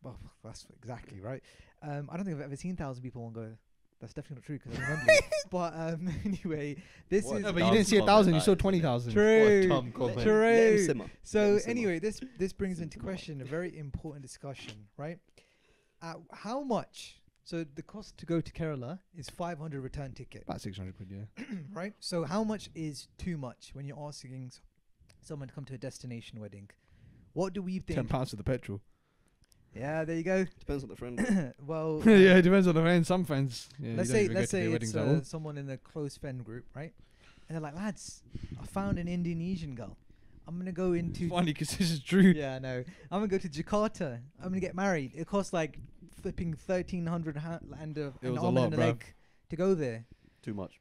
Speaker 4: Well, that's exactly right. Um, I don't think I've ever seen thousand people on go. That's definitely not true because I remember. it. But um, anyway, this
Speaker 3: What
Speaker 4: is
Speaker 1: No, but you didn't see a thousand. You saw
Speaker 3: is,
Speaker 1: twenty
Speaker 3: isn't it?
Speaker 1: thousand.
Speaker 4: True.
Speaker 3: What a dumb
Speaker 2: Let-
Speaker 3: comment.
Speaker 2: let him
Speaker 4: True.
Speaker 2: Let
Speaker 4: So
Speaker 2: him
Speaker 4: anyway, this this brings into question a very important discussion, right? Uh, how much? So the cost to go to Kerala is 500 return ticket,
Speaker 1: About six hundred quid. Yeah.
Speaker 4: right? So how much is too much when you're asking s- someone to come to a destination wedding? What do we think?
Speaker 1: Ten pounds for the petrol.
Speaker 4: Yeah, there you go.
Speaker 2: Depends on the friend.
Speaker 4: well,
Speaker 1: yeah, it depends on the friends. Some friends. Yeah, you
Speaker 4: let's
Speaker 1: don't
Speaker 4: say
Speaker 1: even go
Speaker 4: let's
Speaker 1: to their
Speaker 4: say
Speaker 1: weddings
Speaker 4: it's
Speaker 1: at all.
Speaker 4: uh, someone in a close friend group, right? And they're like, lads, I found an Indonesian girl. I'm gonna go into
Speaker 1: Funny because this is true.
Speaker 4: yeah, I know. I'm gonna go to Jakarta. I'm gonna get married. It costs like flipping thirteen hundred ha- and a,
Speaker 1: It
Speaker 4: an
Speaker 1: was a
Speaker 4: arm
Speaker 1: lot,
Speaker 4: and a
Speaker 1: bruv.
Speaker 4: leg to go there.
Speaker 3: Too much.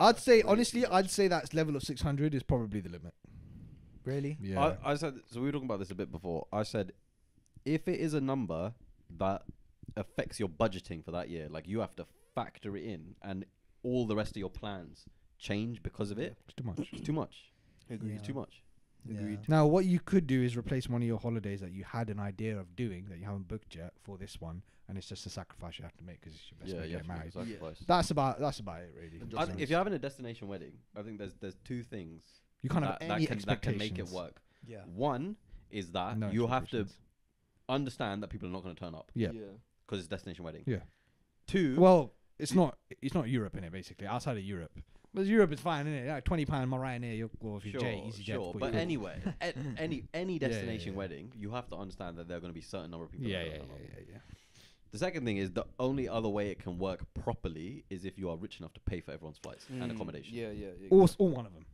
Speaker 1: I'd say honestly, I'd say that level of six hundred is probably the limit.
Speaker 4: Really?
Speaker 1: Yeah.
Speaker 3: I, I said so. We were talking about this a bit before. I said, if it is a number that affects your budgeting for that year, like you have to factor it in, and all the rest of your plans change because of it.
Speaker 1: it's too much.
Speaker 3: It's too much.
Speaker 4: Agreed.
Speaker 3: It's too much.
Speaker 2: Agreed.
Speaker 1: Now, what you could do is replace one of your holidays that you had an idea of doing that you haven't booked yet for this one, and it's just a sacrifice you have to make because it's your best
Speaker 3: Yeah,
Speaker 1: mate get married.
Speaker 3: Sacrifice.
Speaker 1: That's about that's about it, really.
Speaker 2: And
Speaker 3: I
Speaker 1: be
Speaker 3: if you're having a destination wedding, I think there's there's two things
Speaker 1: you can't
Speaker 3: that,
Speaker 1: have
Speaker 3: that
Speaker 1: any
Speaker 3: can that can make it work.
Speaker 4: Yeah.
Speaker 3: One is that
Speaker 1: No
Speaker 3: you have to understand that people are not going to turn up
Speaker 1: Yeah.
Speaker 3: because it's destination wedding.
Speaker 1: Yeah.
Speaker 3: Two.
Speaker 1: Well, it's not it's not Europe in it basically. Outside of Europe, but Europe is fine, isn't it? Like Twenty pound my Ryanair, you'll go if you're
Speaker 3: sure,
Speaker 1: J, easy jet.
Speaker 3: sure.
Speaker 1: cool,
Speaker 3: But
Speaker 1: cool.
Speaker 3: anyway, a- any any
Speaker 1: Yeah, yeah,
Speaker 3: destination
Speaker 1: yeah.
Speaker 3: wedding, you have to understand that there are going to be a certain number of people.
Speaker 1: yeah, yeah, yeah,
Speaker 3: gonna turn up.
Speaker 1: yeah, yeah.
Speaker 3: The second thing is the only other way it can work properly is if you are rich enough to pay for everyone's flights and accommodation.
Speaker 2: Mm, Yeah, yeah. yeah
Speaker 1: Or, s- or one of them.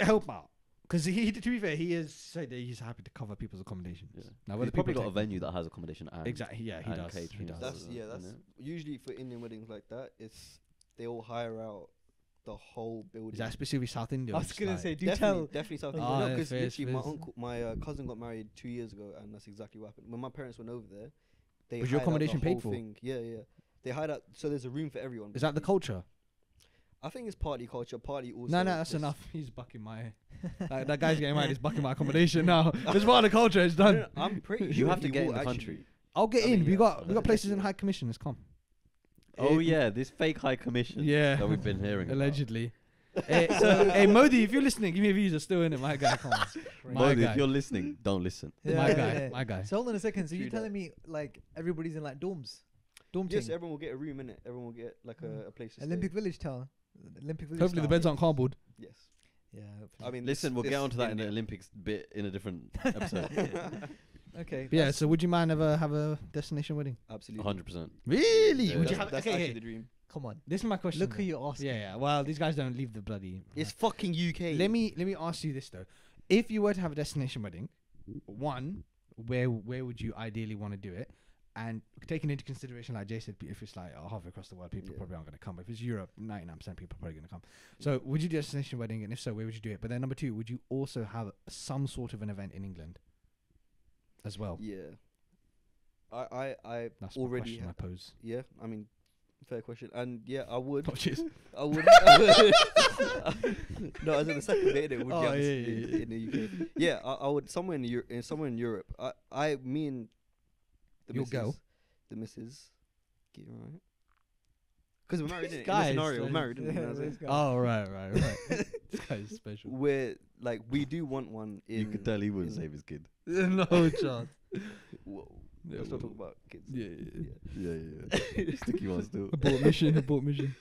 Speaker 1: Help out. Because he, to be fair, he has said that he's happy to cover people's accommodations.
Speaker 3: Yeah.
Speaker 1: Now,
Speaker 3: He's probably got a venue that has accommodation and
Speaker 1: Exactly. Yeah, he
Speaker 3: and
Speaker 1: does. He does.
Speaker 2: That's
Speaker 3: stuff,
Speaker 2: yeah.
Speaker 3: you
Speaker 2: That's
Speaker 3: know?
Speaker 2: usually for Indian weddings like that. It's they all hire out the whole building.
Speaker 1: Is that specifically South India?
Speaker 4: I was gonna
Speaker 1: like-
Speaker 4: say, do
Speaker 2: definitely,
Speaker 4: tell.
Speaker 2: definitely South
Speaker 4: Oh,
Speaker 2: India.
Speaker 1: yeah,
Speaker 2: no, because
Speaker 1: fairs,
Speaker 2: literally my uncle, my uh, cousin got married two years ago, and that's exactly what happened. When my parents went over there, they
Speaker 1: Was your
Speaker 2: hired out the
Speaker 1: accommodation paid
Speaker 2: whole
Speaker 1: for?
Speaker 2: Thing. Yeah, yeah. They hired out. So there's a room for everyone.
Speaker 1: Is that the culture?
Speaker 2: I think it's party culture. Party also.
Speaker 1: No, no, that's enough. He's bucking my. like, that guy's getting married. He's bucking my accommodation now. It's part of the culture. It's done.
Speaker 2: no, no, I'm pretty.
Speaker 3: You
Speaker 2: sure
Speaker 3: have to get in the country.
Speaker 1: I'll get
Speaker 2: I
Speaker 1: in.
Speaker 2: mean,
Speaker 1: we
Speaker 2: yeah,
Speaker 1: got we got places in high commission. Let's come.
Speaker 3: Oh yeah, this fake high commission.
Speaker 1: Yeah.
Speaker 3: that we've been hearing. about.
Speaker 1: Allegedly. hey, so, hey, Modi, if you're listening, give me a visa. Still in it, my guy. Come on. My
Speaker 3: Modi,
Speaker 1: guy.
Speaker 3: if you're listening, don't listen.
Speaker 1: my guy. My guy.
Speaker 4: So hold on a second. So you're
Speaker 2: that.
Speaker 4: telling me like everybody's in like dorms, dorm
Speaker 2: Yes,
Speaker 4: thing?
Speaker 2: everyone will get a room in it. Everyone will get like
Speaker 4: Mm.
Speaker 2: a, a place. To
Speaker 4: Olympic
Speaker 2: stay.
Speaker 4: Village town. Olympic Village.
Speaker 1: Hopefully the
Speaker 4: style.
Speaker 1: beds aren't cardboard.
Speaker 2: Yes.
Speaker 4: Yeah. Hopefully.
Speaker 2: I mean,
Speaker 3: Listen, we'll get
Speaker 2: this
Speaker 3: onto that in the
Speaker 2: it.
Speaker 3: Olympics bit in a different episode.
Speaker 4: okay.
Speaker 1: But yeah.
Speaker 4: that's-
Speaker 1: So would you mind ever have a destination wedding?
Speaker 2: Absolutely.
Speaker 3: hundred percent.
Speaker 1: Really?
Speaker 3: Yeah,
Speaker 1: would you
Speaker 2: That's,
Speaker 1: have?
Speaker 2: that's
Speaker 1: Okay,
Speaker 2: actually
Speaker 1: hey,
Speaker 2: the dream.
Speaker 4: Come on.
Speaker 1: this is my question.
Speaker 4: Look who
Speaker 1: then.
Speaker 4: you're asking.
Speaker 1: Yeah, yeah. Well, these guys don't leave the bloody.
Speaker 2: It's fucking UK.
Speaker 1: Let me let me ask you this though: If you were to have a destination wedding, one, where where would you ideally want to do it? And taking into consideration, like Jay said, if it's like uh, halfway across the world, people
Speaker 2: Yeah.
Speaker 1: probably aren't going to come. But If it's Europe, ninety nine percent people are probably going to come. So, would you do a destination wedding? And if so, where would you do it? But then number two, would you also have some sort of an event in England as well?
Speaker 2: Yeah. I I I
Speaker 1: That's my
Speaker 2: already.
Speaker 1: question
Speaker 2: ha-
Speaker 1: I pose.
Speaker 2: yeah. I mean, fair question. And yeah, I would.
Speaker 1: Oh.
Speaker 2: I would. no, as in the second bit, it would
Speaker 1: Oh,
Speaker 2: be
Speaker 1: yeah, yeah,
Speaker 2: in,
Speaker 1: yeah.
Speaker 2: in the UK. Yeah, I, I would somewhere in Europe. In somewhere in Europe. I, I, me and the
Speaker 1: Your
Speaker 2: missus,
Speaker 1: girl?
Speaker 2: the missus, get right. Because we're married.
Speaker 1: This
Speaker 2: innit? in
Speaker 1: guy
Speaker 2: the
Speaker 1: is
Speaker 2: scenario, we're married. innit? You know what I'm
Speaker 4: this
Speaker 2: saying?
Speaker 4: guy.
Speaker 1: Oh right, right, right. this guy is special.
Speaker 2: We're like we do want one in.
Speaker 3: You could tell he wouldn't save his kid.
Speaker 1: no chance.
Speaker 2: Whoa.
Speaker 1: Yeah,
Speaker 2: Let's not
Speaker 1: well,
Speaker 2: talk about kids.
Speaker 1: Yeah, yeah,
Speaker 2: Yeah.
Speaker 3: Yeah, yeah. yeah. Sticky one still.
Speaker 1: Abort mission. Abort mission.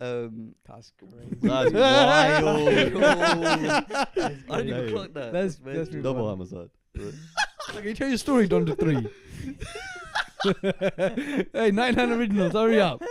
Speaker 2: Um,
Speaker 4: That's crazy.
Speaker 3: That's wild.
Speaker 2: I didn't even clock that.
Speaker 4: Let's-
Speaker 2: That's
Speaker 4: let's
Speaker 2: mental.
Speaker 4: move
Speaker 3: Double
Speaker 4: on.
Speaker 3: homicide.
Speaker 1: Okay, tell your story, Don to three. hey, nine nine originals, hurry up.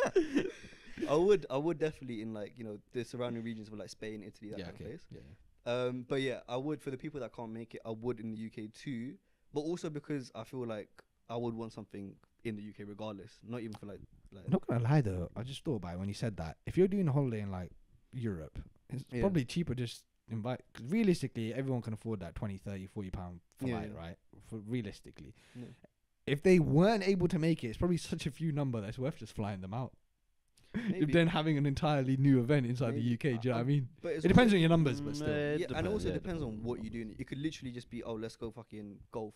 Speaker 2: I would, I would definitely in like you know the surrounding regions of like Spain, Italy, that kind of place.
Speaker 1: Yeah.
Speaker 2: Um, but yeah, I would for the people that can't make it, I would in the UK too. But also because I feel like I would want something in the UK regardless, not even for like like.
Speaker 1: Not gonna lie though, I just thought about it when you said that. If you're doing a holiday in like Europe, it's
Speaker 2: Yeah.
Speaker 1: probably cheaper just invite. Cause realistically, everyone can afford that 20, 30, 40 pound flight,
Speaker 2: Yeah, yeah.
Speaker 1: right? For realistically,
Speaker 2: Yeah.
Speaker 1: if they weren't able to make it, it's probably such a few number that's worth just flying them out.
Speaker 2: Maybe.
Speaker 1: If then having an entirely new event inside
Speaker 2: Maybe.
Speaker 1: the UK, do you know what I
Speaker 2: Um,
Speaker 1: mean?
Speaker 2: But
Speaker 1: It depends on your numbers, but still.
Speaker 2: yeah, and
Speaker 3: depends,
Speaker 2: it also
Speaker 3: yeah, it
Speaker 2: depends on what you're doing. It could literally just be, oh, let's go fucking golf,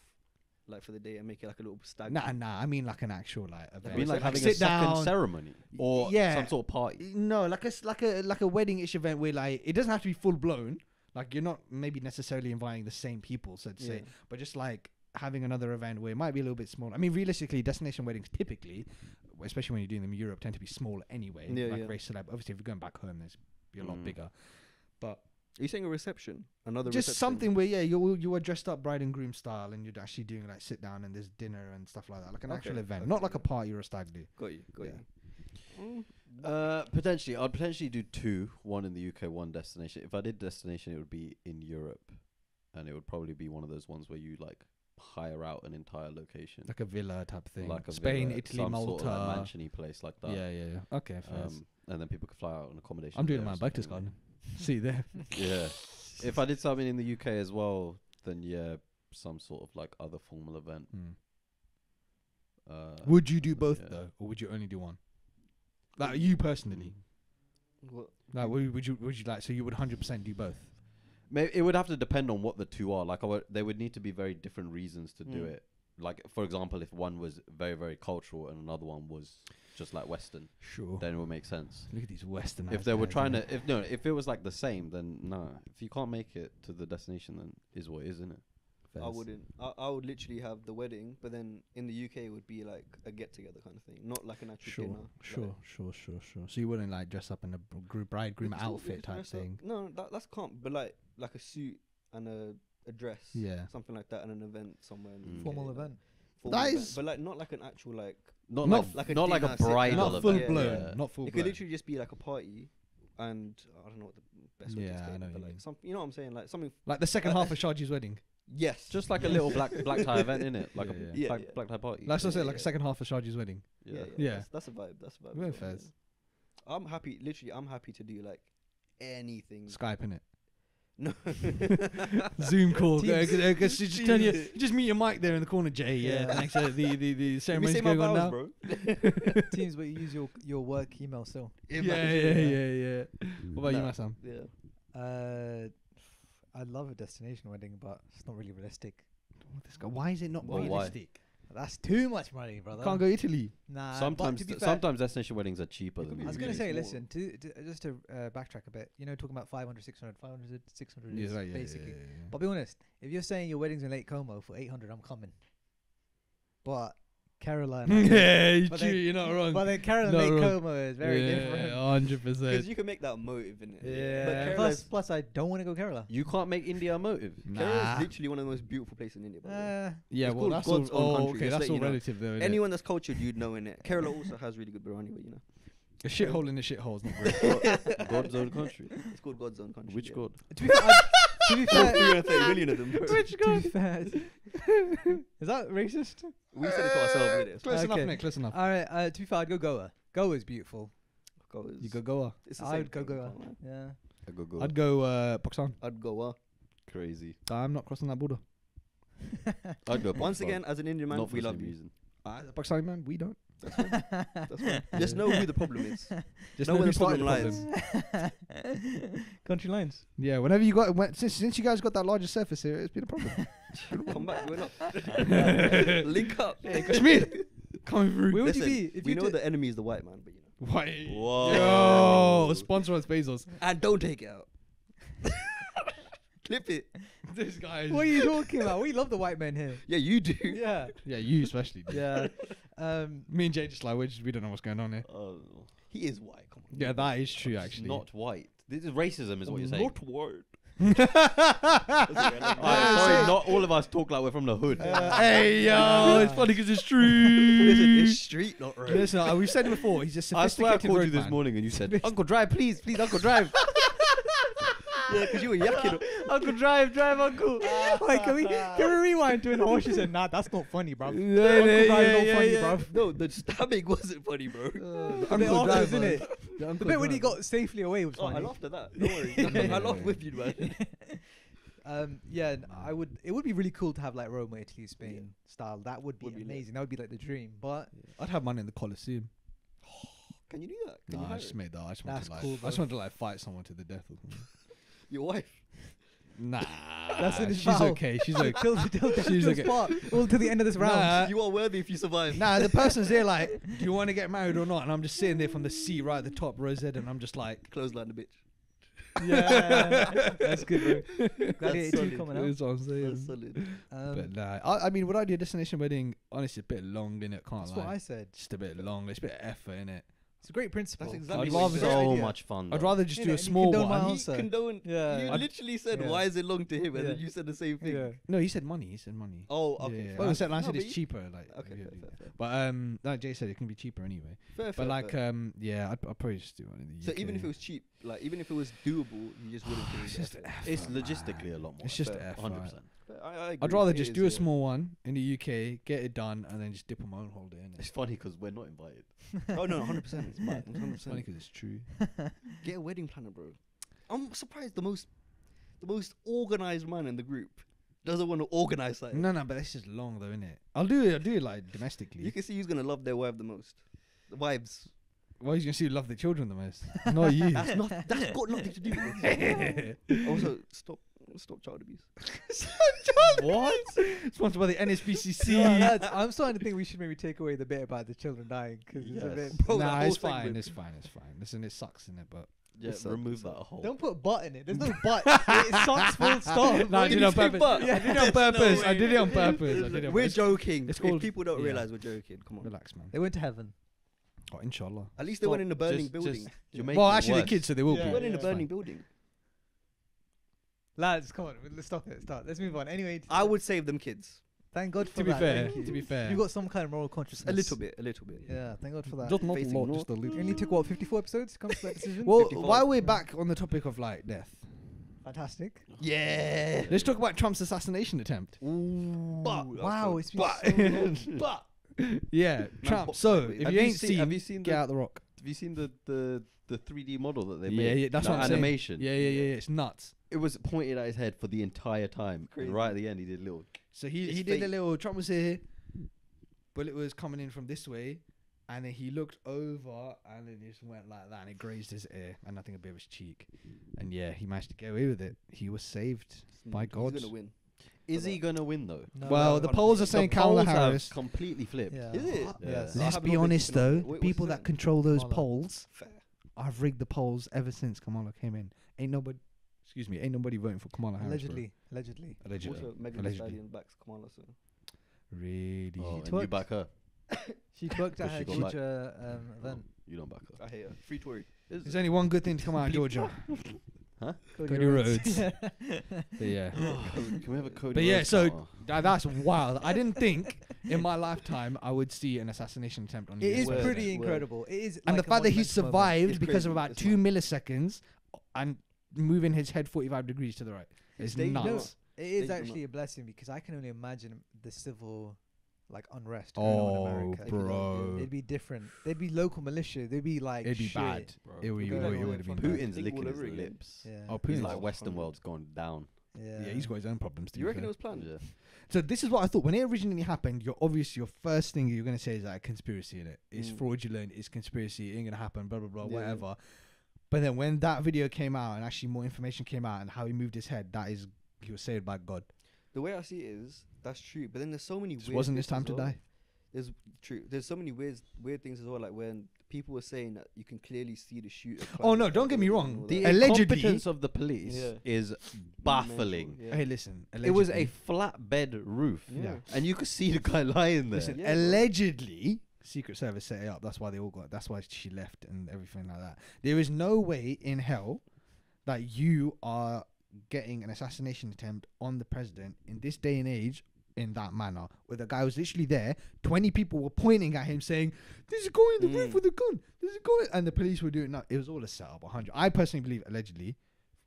Speaker 2: like for the day, and make it like a little stag.
Speaker 1: Nah, nah. I mean like an actual like event.
Speaker 3: I mean, like
Speaker 1: So,
Speaker 3: having
Speaker 1: sit
Speaker 3: a second ceremony or
Speaker 1: yeah.
Speaker 3: some sort of party.
Speaker 1: No, like a s- like a like a wedding-ish event where like it doesn't have to be full blown. Like you're not maybe necessarily inviting the same people, so to say, but just like having another event where it might be a little bit smaller. I mean, realistically, destination weddings typically, especially when you're doing them in Europe, tend to be smaller anyway.
Speaker 2: Yeah,
Speaker 1: like
Speaker 2: yeah.
Speaker 1: very celeb. Obviously, if you're going back home, there's be a lot
Speaker 3: Mm.
Speaker 1: bigger. But
Speaker 2: Are you saying a reception? Another
Speaker 1: just
Speaker 2: reception?
Speaker 1: something where yeah, you you are dressed up bride and groom style, and you're actually doing like sit down and there's dinner and stuff like that, like an actual event,
Speaker 2: okay,
Speaker 1: not like a party or a stag do.
Speaker 2: Got you. Got
Speaker 1: Yeah.
Speaker 2: you. Mm,
Speaker 3: Uh, potentially, I'd potentially do two. One in the UK, one destination. If I did destination, it would be in Europe, and it would probably be one of those ones where you like hire out an entire location,
Speaker 1: Like a villa type thing.
Speaker 3: like a
Speaker 1: Spain,
Speaker 3: villa,
Speaker 1: Italy,
Speaker 3: some
Speaker 1: Malta.
Speaker 3: sort of like mansiony place like that.
Speaker 1: yeah, yeah, yeah. Okay, fair.
Speaker 3: Um, and then people could fly out on accommodation.
Speaker 1: I'm doing
Speaker 3: there
Speaker 1: my bike to
Speaker 3: something.
Speaker 1: See you there.
Speaker 3: Yeah. if I did something in the UK as well, then yeah, some sort of like other formal event.
Speaker 1: Hmm.
Speaker 3: Uh,
Speaker 1: Would you do both
Speaker 3: yeah.
Speaker 1: though, or would you only do one? Like you personally,
Speaker 2: what?
Speaker 1: like would, would you would you like so you would hundred percent do both?
Speaker 3: Maybe it would have to depend on what the two are. Like, I would, there would need to be very different reasons to do
Speaker 2: Mm.
Speaker 3: it. Like, for example, if one was very, very cultural and another one was just like Western,
Speaker 1: Sure.
Speaker 3: then it would make sense.
Speaker 1: Look at these Western.
Speaker 3: if they were trying to, if no, if it was like the same, then nah. If you can't make it to the destination, then is what is, isn't it?
Speaker 2: I wouldn't. I, I would literally have the wedding, but then in the UK it would be like a get together kind of thing, not like an actual
Speaker 1: Sure,
Speaker 2: dinner.
Speaker 1: sure,
Speaker 2: like-
Speaker 1: sure, sure, sure. So you wouldn't like dress up in a br- group bride groom
Speaker 2: We could still- we
Speaker 1: outfit
Speaker 2: could
Speaker 1: type
Speaker 2: dress up-
Speaker 1: thing.
Speaker 2: No, that that's can't. But like like a suit and a a dress,
Speaker 1: Yeah.
Speaker 2: something like that, and an event somewhere. In the
Speaker 3: Mm.
Speaker 2: UK,
Speaker 4: Formal
Speaker 2: like,
Speaker 4: event.
Speaker 2: formal
Speaker 1: That
Speaker 2: event,
Speaker 1: is-
Speaker 2: but like not like an actual like.
Speaker 3: Not,
Speaker 1: Not
Speaker 3: like,
Speaker 2: f- like a
Speaker 3: not like
Speaker 2: dinner
Speaker 3: a
Speaker 2: sit down.
Speaker 3: bridal
Speaker 1: Not
Speaker 2: Not
Speaker 1: full
Speaker 3: event.
Speaker 1: blown.
Speaker 3: yeah.
Speaker 1: Not full
Speaker 2: It could
Speaker 1: blown.
Speaker 2: literally just be like a party, and I don't know what the best way to
Speaker 1: Yeah, I
Speaker 2: explain
Speaker 1: know
Speaker 2: it,
Speaker 1: what
Speaker 2: but
Speaker 1: you
Speaker 2: like
Speaker 1: mean.
Speaker 2: some, you know what I'm saying, like something.
Speaker 1: Like the second half of Shaji's wedding.
Speaker 2: Yes,
Speaker 3: Just like a little black black tie event in it, like
Speaker 1: Yeah,
Speaker 3: a
Speaker 1: yeah.
Speaker 2: Yeah,
Speaker 3: black,
Speaker 2: yeah.
Speaker 3: black tie party.
Speaker 1: That's what I said. Like a
Speaker 2: yeah.
Speaker 1: second half of Shaji's wedding.
Speaker 2: yeah, yeah.
Speaker 1: Yeah.
Speaker 2: That's, that's a vibe. That's a vibe.
Speaker 1: Very
Speaker 2: so, yeah.
Speaker 1: fairs.
Speaker 2: I'm happy. Literally, I'm happy to do like anything.
Speaker 1: Skype in it.
Speaker 2: No.
Speaker 1: Zoom call. Uh,
Speaker 4: Teams.
Speaker 1: uh, just, just turn your, you just mute your mic there in the corner, Jay. Yeah,
Speaker 4: Yeah.
Speaker 1: thanks. Uh, the the the
Speaker 2: Let me
Speaker 1: ceremony's
Speaker 2: my
Speaker 1: going on now.
Speaker 2: bro.
Speaker 4: Teams, but you use your your work email still.
Speaker 1: Yeah, yeah, yeah, yeah. What about you,
Speaker 2: Nah.
Speaker 1: Massam?
Speaker 2: Yeah.
Speaker 4: Uh, I love a destination wedding, but it's not really realistic.
Speaker 1: This guy, why is it not
Speaker 3: Well, why?
Speaker 1: Realistic?
Speaker 4: That's too much money, brother.
Speaker 1: Can't go Italy.
Speaker 4: Nah.
Speaker 3: sometimes
Speaker 4: to be
Speaker 3: th- sometimes destination weddings are cheaper than
Speaker 2: be
Speaker 4: I was going to say,
Speaker 2: small.
Speaker 4: listen, to, to, just to uh, backtrack a bit, you know, talking about 500, 600, 500, 600
Speaker 1: Yeah,
Speaker 4: is
Speaker 1: right, yeah, yeah,
Speaker 4: basically.
Speaker 1: yeah, yeah.
Speaker 4: But be honest, if you're saying your wedding's in Lake Como for 800, I'm coming. But Carolina.
Speaker 1: yeah, you
Speaker 4: But
Speaker 1: true,
Speaker 4: then-
Speaker 1: you're not wrong.
Speaker 4: But then Carolina
Speaker 1: Not
Speaker 4: Lake
Speaker 1: wrong.
Speaker 4: Como is very
Speaker 1: yeah,
Speaker 4: different.
Speaker 1: hundred
Speaker 2: Because you can make that motive in it.
Speaker 4: Yeah.
Speaker 2: But Kerala's,
Speaker 4: plus, plus, I don't want to go Kerala.
Speaker 3: You can't make India a motive.
Speaker 2: Kerala's
Speaker 1: Nah.
Speaker 2: literally one of the most beautiful places in India. By the way.
Speaker 4: Uh,
Speaker 1: Yeah,
Speaker 2: It's
Speaker 1: well, that's
Speaker 2: God's
Speaker 1: all.
Speaker 2: own
Speaker 1: Oh,
Speaker 2: country,
Speaker 1: okay, that's all
Speaker 2: you know.
Speaker 1: relative, though. innit?
Speaker 2: Anyone that's cultured, you'd know in it. Kerala also has really good biryani, but you know.
Speaker 1: a shithole in the shithole's not great.
Speaker 3: God's own country.
Speaker 2: It's called God's own country.
Speaker 3: Which
Speaker 2: yeah.
Speaker 3: God?
Speaker 4: To be fair, I- to be
Speaker 2: All
Speaker 4: fair,
Speaker 2: 330 million of them. bro.
Speaker 4: to be fair, is that racist?
Speaker 2: We said it to ourselves, didn't it?
Speaker 1: Close enough,
Speaker 4: Okay.
Speaker 1: mate. Close enough.
Speaker 4: All right. Uh, to be fair, I'd go Goa. Goa is beautiful.
Speaker 2: Goa
Speaker 1: You go Goa.
Speaker 2: It's the
Speaker 4: I
Speaker 2: same
Speaker 4: would go
Speaker 2: thing,
Speaker 4: Goa.
Speaker 2: can't lie.
Speaker 4: Yeah.
Speaker 3: I go go.
Speaker 1: I'd go uh, Pakistan.
Speaker 2: I'd go. Uh,
Speaker 3: Crazy.
Speaker 1: I'm not crossing that border.
Speaker 3: I'd go.
Speaker 2: once
Speaker 3: Pakistan.
Speaker 2: again, as an Indian man,
Speaker 3: not for
Speaker 2: we
Speaker 3: the
Speaker 2: love
Speaker 3: same
Speaker 2: you.
Speaker 3: reason.
Speaker 1: Uh, Pakistani man, we don't.
Speaker 2: That's fine. Just know who the problem is.
Speaker 1: Just
Speaker 2: Know
Speaker 1: know
Speaker 2: where
Speaker 1: who
Speaker 2: the problem
Speaker 1: the problem.
Speaker 4: Country lines.
Speaker 1: Yeah, whenever you got when, since since you guys got that larger surface here, it's been a problem.
Speaker 2: Come back, we're up. Link up.
Speaker 1: Kashmir coming through.
Speaker 4: Where would you be if
Speaker 2: we
Speaker 4: you
Speaker 2: know
Speaker 4: did-
Speaker 2: the enemy is the white man, but you know.
Speaker 1: White.
Speaker 3: Whoa.
Speaker 1: Yo, sponsor us, Bezos.
Speaker 2: And don't take it out. Clip it.
Speaker 1: This guy. Is,
Speaker 4: What are you talking about? We love the white men here.
Speaker 2: Yeah, you do.
Speaker 4: Yeah.
Speaker 1: yeah, you especially. dude.
Speaker 4: Yeah. Um,
Speaker 1: Me and Jay just like we just we don't know what's going on here.
Speaker 3: Oh,
Speaker 2: He is white. Come on.
Speaker 1: Yeah, that is true
Speaker 3: it's
Speaker 1: actually.
Speaker 3: not white. This is racism, is what you're saying.
Speaker 2: Not white.
Speaker 3: Alright,
Speaker 1: Yeah,
Speaker 3: sorry, not all of us talk like we're from the hood.
Speaker 1: Uh, hey yo, it's funny because it's true.
Speaker 2: Listen, it's street, not road.
Speaker 1: Listen, uh, we've said it before. He's a
Speaker 3: I swear I
Speaker 1: sophisticated
Speaker 3: called you
Speaker 1: road
Speaker 3: this morning and you said, Uncle drive, please, please, Uncle drive.
Speaker 2: Yeah, because you were yakking.
Speaker 3: Uncle drive, drive, Uncle.
Speaker 4: Wait, can we can we rewind to an horse? She said, "Nah, that's not funny, bro."
Speaker 1: Yeah,
Speaker 4: Uncle
Speaker 1: yeah,
Speaker 4: Drive
Speaker 1: yeah,
Speaker 4: not
Speaker 1: yeah,
Speaker 4: funny,
Speaker 1: yeah.
Speaker 4: bro.
Speaker 2: No, the stabbing wasn't funny, bro.
Speaker 1: Uh,
Speaker 4: The
Speaker 1: Uncle
Speaker 4: bit after,
Speaker 1: Driver.
Speaker 4: isn't it?
Speaker 1: The
Speaker 4: The
Speaker 1: Uncle
Speaker 4: bit when he
Speaker 1: Driver.
Speaker 4: got safely away was
Speaker 2: Oh, I laughed at that. Don't worry.
Speaker 1: Yeah.
Speaker 2: I laughed with you, man.
Speaker 4: Um, yeah, I would. It would be really cool to have like Roma, Italy, Spain style. That would be
Speaker 2: Would be lit.
Speaker 4: amazing. That would be like the dream. But
Speaker 1: I'd have money in the Colosseum.
Speaker 2: Can you do that? Can
Speaker 1: Nah,
Speaker 2: you
Speaker 1: I just
Speaker 2: it?
Speaker 1: made that. I just want
Speaker 4: That's
Speaker 1: to like.
Speaker 4: cool,
Speaker 1: I just
Speaker 4: bro.
Speaker 1: want to like fight someone to the death. Or something.
Speaker 2: Your wife.
Speaker 1: Nah,
Speaker 4: That's in his
Speaker 1: she's
Speaker 4: vow.
Speaker 1: okay. She's okay.
Speaker 4: till, till death
Speaker 1: She's
Speaker 4: do us
Speaker 1: okay.
Speaker 4: part, all to the end of this round.
Speaker 1: Nah.
Speaker 2: you are worthy if you survive.
Speaker 1: Nah, the person's there like, do you want to get married or not? And I'm just sitting there from the seat right at the top, Rosette, and I'm just like,
Speaker 2: Clothesline the bitch.
Speaker 4: Yeah, that's good, bro.
Speaker 2: That's
Speaker 4: Gladiator two
Speaker 2: solid.
Speaker 4: coming out.
Speaker 1: that's what I'm
Speaker 2: That's
Speaker 1: saying.
Speaker 2: solid.
Speaker 4: Um,
Speaker 1: But nah, I, I mean, would I do a destination wedding? Honestly, a bit long, innit? Can't
Speaker 4: that's
Speaker 1: lie.
Speaker 4: what I said.
Speaker 1: Just a bit long. It's a bit of effort, innit?
Speaker 4: It's a great principle.
Speaker 2: That's exactly
Speaker 1: I'd
Speaker 2: what
Speaker 1: rather
Speaker 2: you
Speaker 3: so
Speaker 4: idea.
Speaker 3: much fun.
Speaker 1: I'd
Speaker 3: though.
Speaker 1: rather just do a small
Speaker 4: condone my
Speaker 1: one.
Speaker 2: He
Speaker 4: answer.
Speaker 2: condoned.
Speaker 4: Yeah.
Speaker 2: You
Speaker 1: I'd-
Speaker 2: literally said,
Speaker 4: Yeah.
Speaker 2: "Why is it long to him?" And then
Speaker 4: Yeah.
Speaker 2: you said the same thing.
Speaker 4: Yeah.
Speaker 1: No, he said money. He said money.
Speaker 2: Oh, okay.
Speaker 1: yeah,
Speaker 2: fair.
Speaker 1: yeah. I said, I
Speaker 2: No,
Speaker 1: said
Speaker 2: but
Speaker 1: it's
Speaker 2: you-
Speaker 1: cheaper. Like,
Speaker 2: Okay,
Speaker 1: yeah,
Speaker 2: fair,
Speaker 1: yeah.
Speaker 2: fair, fair.
Speaker 1: But um, like Jay said, it can be cheaper anyway.
Speaker 2: Fair,
Speaker 1: But like,
Speaker 2: fair.
Speaker 1: um, yeah, I'd, I'd probably just do one in the
Speaker 2: so
Speaker 1: UK.
Speaker 2: even if it was cheap, like even if it was doable, you just wouldn't ah, do
Speaker 1: it's
Speaker 2: it.
Speaker 1: just
Speaker 2: Fair.
Speaker 1: effort,
Speaker 3: It's
Speaker 1: man.
Speaker 3: logistically a lot more.
Speaker 1: It's just
Speaker 2: Fair.
Speaker 1: effort.
Speaker 3: 100%.
Speaker 2: Fair. I, I
Speaker 1: I'd rather
Speaker 2: It
Speaker 1: just do a
Speaker 2: yeah.
Speaker 1: small one in the UK, get it done, and then just dip on my own holiday. innit?
Speaker 3: It's funny because we're not invited.
Speaker 2: Oh no, hundred percent. It's mad. Hundred
Speaker 1: It's funny
Speaker 2: percent.
Speaker 1: 'cause it's true.
Speaker 2: Get a wedding planner, bro. I'm surprised the most, the most organized man in the group doesn't want to organize something.
Speaker 1: No, no, but that's just long though, isn't it? I'll do it. I'll do it like domestically.
Speaker 2: You can see who's gonna love their wife the most. The wives.
Speaker 1: Why are you gonna see who love the children the most? Not you.
Speaker 2: That's not. That's got nothing to do with it. also, stop. Stop child abuse.
Speaker 1: what? Sponsored by the NSPCC.
Speaker 4: Yeah, lads, I'm starting to think we should maybe take away the bit about the children dying because it's a
Speaker 3: Yes.
Speaker 4: bit.
Speaker 2: Bro, that
Speaker 1: nah,
Speaker 2: whole
Speaker 1: it's fine.
Speaker 2: segment.
Speaker 1: It's fine. It's fine. Listen, it sucks in it, but
Speaker 3: Yeah,
Speaker 2: It's a-
Speaker 3: remove that whole.
Speaker 4: Don't put butt in it. There's no butt. it sucks full stop.
Speaker 1: no, I
Speaker 2: Why
Speaker 1: did
Speaker 2: did
Speaker 1: it on
Speaker 2: you say
Speaker 1: purpose.
Speaker 2: but?
Speaker 1: I did it on
Speaker 2: There's no
Speaker 1: purpose. I did it on purpose. I did it on
Speaker 2: We're
Speaker 1: purpose.
Speaker 2: joking.
Speaker 1: It's
Speaker 2: If
Speaker 1: called-
Speaker 2: people don't
Speaker 1: yeah.
Speaker 2: realize we're joking. Come on.
Speaker 1: Relax, man.
Speaker 4: They went to heaven.
Speaker 1: Oh, inshallah.
Speaker 2: At least they went in a burning
Speaker 3: Just-
Speaker 2: building.
Speaker 3: just- you're making
Speaker 1: Well,
Speaker 3: it
Speaker 1: actually, they're
Speaker 3: worse.
Speaker 1: kids, so they will
Speaker 4: Yeah,
Speaker 2: They
Speaker 1: be.
Speaker 2: went in a
Speaker 1: It's
Speaker 2: burning
Speaker 1: fine.
Speaker 2: building.
Speaker 4: Lads, come on. Let's stop it. Start. Let's move on. Anyway,
Speaker 2: I would save them kids.
Speaker 4: thank God for
Speaker 1: To be
Speaker 4: that.
Speaker 1: fair,
Speaker 4: thank you.
Speaker 1: to be fair,
Speaker 4: you got some kind of moral consciousness.
Speaker 2: A little bit. A little bit.
Speaker 4: Yeah, thank God for that.
Speaker 1: just not a
Speaker 2: Facing
Speaker 1: lot,
Speaker 2: north.
Speaker 1: just a little.
Speaker 4: It only took what 54 episodes to come to that decision.
Speaker 1: Well,
Speaker 2: 55.
Speaker 1: while we're back on the topic of like death,
Speaker 4: fantastic.
Speaker 2: Yeah.
Speaker 1: let's talk about Trump's assassination attempt.
Speaker 2: Ooh,
Speaker 4: But
Speaker 2: that's
Speaker 4: wow,
Speaker 2: good.
Speaker 4: it's been
Speaker 1: But-
Speaker 4: so long.
Speaker 2: But
Speaker 1: Yeah, Trump. So, if
Speaker 3: Have
Speaker 1: you
Speaker 3: you
Speaker 1: ain't
Speaker 3: seen- have you seen
Speaker 1: get
Speaker 3: the-
Speaker 1: out the rock.
Speaker 3: Have you seen the the the 3D model that they made?
Speaker 1: yeah, that's
Speaker 3: That
Speaker 1: what I'm saying.
Speaker 3: animation.
Speaker 1: Yeah, yeah, yeah, yeah. It's nuts.
Speaker 3: it was pointed at his head for the entire time.
Speaker 2: Crazy.
Speaker 3: And right at the end, he did a little.
Speaker 1: So he he did a little. Trump was here. Bullet was coming in from this way, and then he looked over, and then just went like that, and it grazed his ear, and I think a bit of his cheek, and yeah, he managed to get away with it. He was saved. Hmm. By
Speaker 2: He's
Speaker 1: God.
Speaker 2: gonna win.
Speaker 3: Is he gonna win though?
Speaker 4: No,
Speaker 1: well,
Speaker 4: no,
Speaker 1: the polls are saying Kamala
Speaker 3: polls have
Speaker 1: Harris.
Speaker 3: completely flipped.
Speaker 4: Yeah.
Speaker 2: Is it?
Speaker 4: Yes.
Speaker 3: Yes.
Speaker 1: Let's be honest though.
Speaker 2: Wait,
Speaker 1: people that control those
Speaker 4: Kamala.
Speaker 1: polls,
Speaker 2: Fair.
Speaker 1: I've rigged the polls ever since Kamala came in. Ain't nobody, excuse me, ain't nobody voting for Kamala Harris. bro.
Speaker 4: allegedly, allegedly.
Speaker 1: allegedly,
Speaker 2: Also, Megan Thee
Speaker 1: allegedly.
Speaker 2: Stallion backs Kamala, so
Speaker 1: Really?
Speaker 3: Oh, and you back her?
Speaker 4: She twerked at her
Speaker 3: she got.
Speaker 4: Georgia um, event.
Speaker 3: You don't back her.
Speaker 2: I hate her. Free Tory.
Speaker 1: There's only one good thing to come out of Georgia. Cody Rhodes.
Speaker 4: Yeah.
Speaker 1: But yeah.
Speaker 3: Oh, can we have a code?
Speaker 1: But yeah, so Tha- that's wild. I didn't think in my lifetime I would see an assassination attempt on. the
Speaker 4: It
Speaker 1: US
Speaker 4: is
Speaker 2: Word,
Speaker 4: pretty
Speaker 2: word.
Speaker 4: incredible. It is,
Speaker 1: and
Speaker 4: like
Speaker 1: the fact that he survived
Speaker 2: It's
Speaker 1: because
Speaker 2: crazy.
Speaker 1: of about
Speaker 2: It's
Speaker 1: two
Speaker 2: mad.
Speaker 1: milliseconds and moving his head 45 degrees to the right. It's
Speaker 2: They know.
Speaker 1: nuts.
Speaker 4: It is
Speaker 2: They
Speaker 4: actually a blessing because I can only imagine the civil, like unrest going on in
Speaker 1: Oh,
Speaker 4: America.
Speaker 1: bro.
Speaker 4: It'd be different. They'd be local militia. They'd be like
Speaker 1: It'd be
Speaker 4: shit.
Speaker 1: bad. It would, it would,
Speaker 4: on
Speaker 1: it
Speaker 4: in
Speaker 1: would have been
Speaker 4: fucking-
Speaker 1: bad.
Speaker 3: Putin's licking his
Speaker 2: again.
Speaker 3: lips.
Speaker 4: Yeah.
Speaker 1: Oh,
Speaker 3: He's
Speaker 1: Putin's
Speaker 3: like
Speaker 2: Oh,
Speaker 3: Western
Speaker 2: 100.
Speaker 3: world's gone down.
Speaker 4: yeah.
Speaker 1: Yeah, he's got his own problems. To
Speaker 2: You reckon
Speaker 1: fair.
Speaker 2: it was planned?
Speaker 3: Yeah.
Speaker 1: So this is what I thought when it originally happened. You're obviously your first thing you're gonna say is like conspiracy in it. It's
Speaker 2: Mm.
Speaker 1: fraudulent. It's conspiracy. It ain't gonna happen. Blah blah blah.
Speaker 2: Yeah, yeah.
Speaker 1: whatever. But then when that video came out and actually more information came out and how he moved his head, that is he was saved by God.
Speaker 2: The way I see it is that's true, but then there's so many.
Speaker 1: This
Speaker 2: weird
Speaker 1: wasn't his time to
Speaker 2: well.
Speaker 1: die.
Speaker 2: There's true. There's so many weird weird things as well. Like when people were saying that you can clearly see the shooter.
Speaker 1: Oh no! Don't get me wrong.
Speaker 3: The
Speaker 2: that.
Speaker 1: Allegedly-
Speaker 3: incompetence of the police
Speaker 2: Yeah.
Speaker 3: is baffling.
Speaker 2: Mental, yeah.
Speaker 1: Hey, listen.
Speaker 3: It was a flatbed roof,
Speaker 2: Yeah.
Speaker 3: and you could see the guy lying there.
Speaker 1: Listen,
Speaker 2: Yeah,
Speaker 1: allegedly, Secret Service set it up. That's why they all got. That's why she left and everything like that. There is no way in hell that you are getting an assassination attempt on the president in this day and age in that manner. Where the guy was literally there, twenty people were pointing at him saying, "This is going in the roof
Speaker 2: Mm.
Speaker 1: with a gun. This is going," and the police were doing that. It was all a setup. hundred. I personally believe allegedly.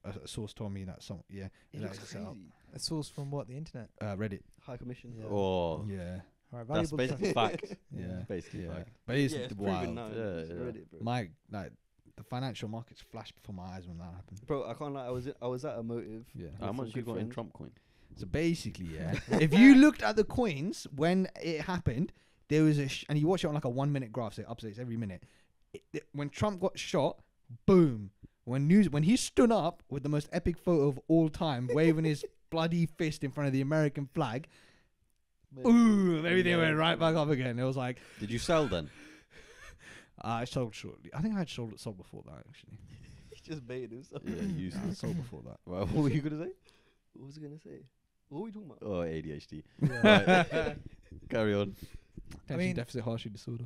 Speaker 1: A, a source told me that some yeah
Speaker 2: It
Speaker 1: that
Speaker 2: looks
Speaker 1: was a setup.
Speaker 4: A source from what? The internet.
Speaker 1: Uh, Reddit.
Speaker 2: High commission.
Speaker 4: Yeah.
Speaker 3: Oh,
Speaker 1: Yeah,
Speaker 4: All right,
Speaker 3: that's
Speaker 4: valuable
Speaker 3: basically
Speaker 4: stuff.
Speaker 3: fact.
Speaker 1: yeah,
Speaker 3: basically
Speaker 1: yeah.
Speaker 3: fact.
Speaker 1: But it's,
Speaker 2: yeah, it's
Speaker 1: wild.
Speaker 2: proven now.
Speaker 3: Yeah, yeah.
Speaker 2: Reddit, bro.
Speaker 1: My like the financial markets flashed before my eyes when that happened.
Speaker 2: Bro, I can't lie. I was I was at a motive.
Speaker 1: Yeah.
Speaker 3: How
Speaker 2: with
Speaker 3: much
Speaker 2: some
Speaker 3: you
Speaker 2: good
Speaker 3: got in
Speaker 2: friends.
Speaker 3: Trump coin?
Speaker 1: So basically, yeah, if you looked at the coins when it happened, there was a sh- and you watch it on like a one minute graph, so it updates every minute. It, it- when Trump got shot, boom. When news when he stood up with the most epic photo of all time, waving his bloody fist in front of the American flag, ooh, everything went right back up again. It was like
Speaker 3: Did you sell then?
Speaker 1: Uh, I sold shortly. I think I had sold sold before that actually.
Speaker 2: He just baited himself.
Speaker 3: Yeah,
Speaker 1: I
Speaker 3: useless.
Speaker 1: sold before that.
Speaker 3: Well, what were you gonna say?
Speaker 2: What was I gonna say? What were we talking about?
Speaker 3: Oh, ADHD.
Speaker 4: Yeah.
Speaker 3: Right. Carry on.
Speaker 1: Attention
Speaker 4: mean-
Speaker 1: deficit hardship disorder.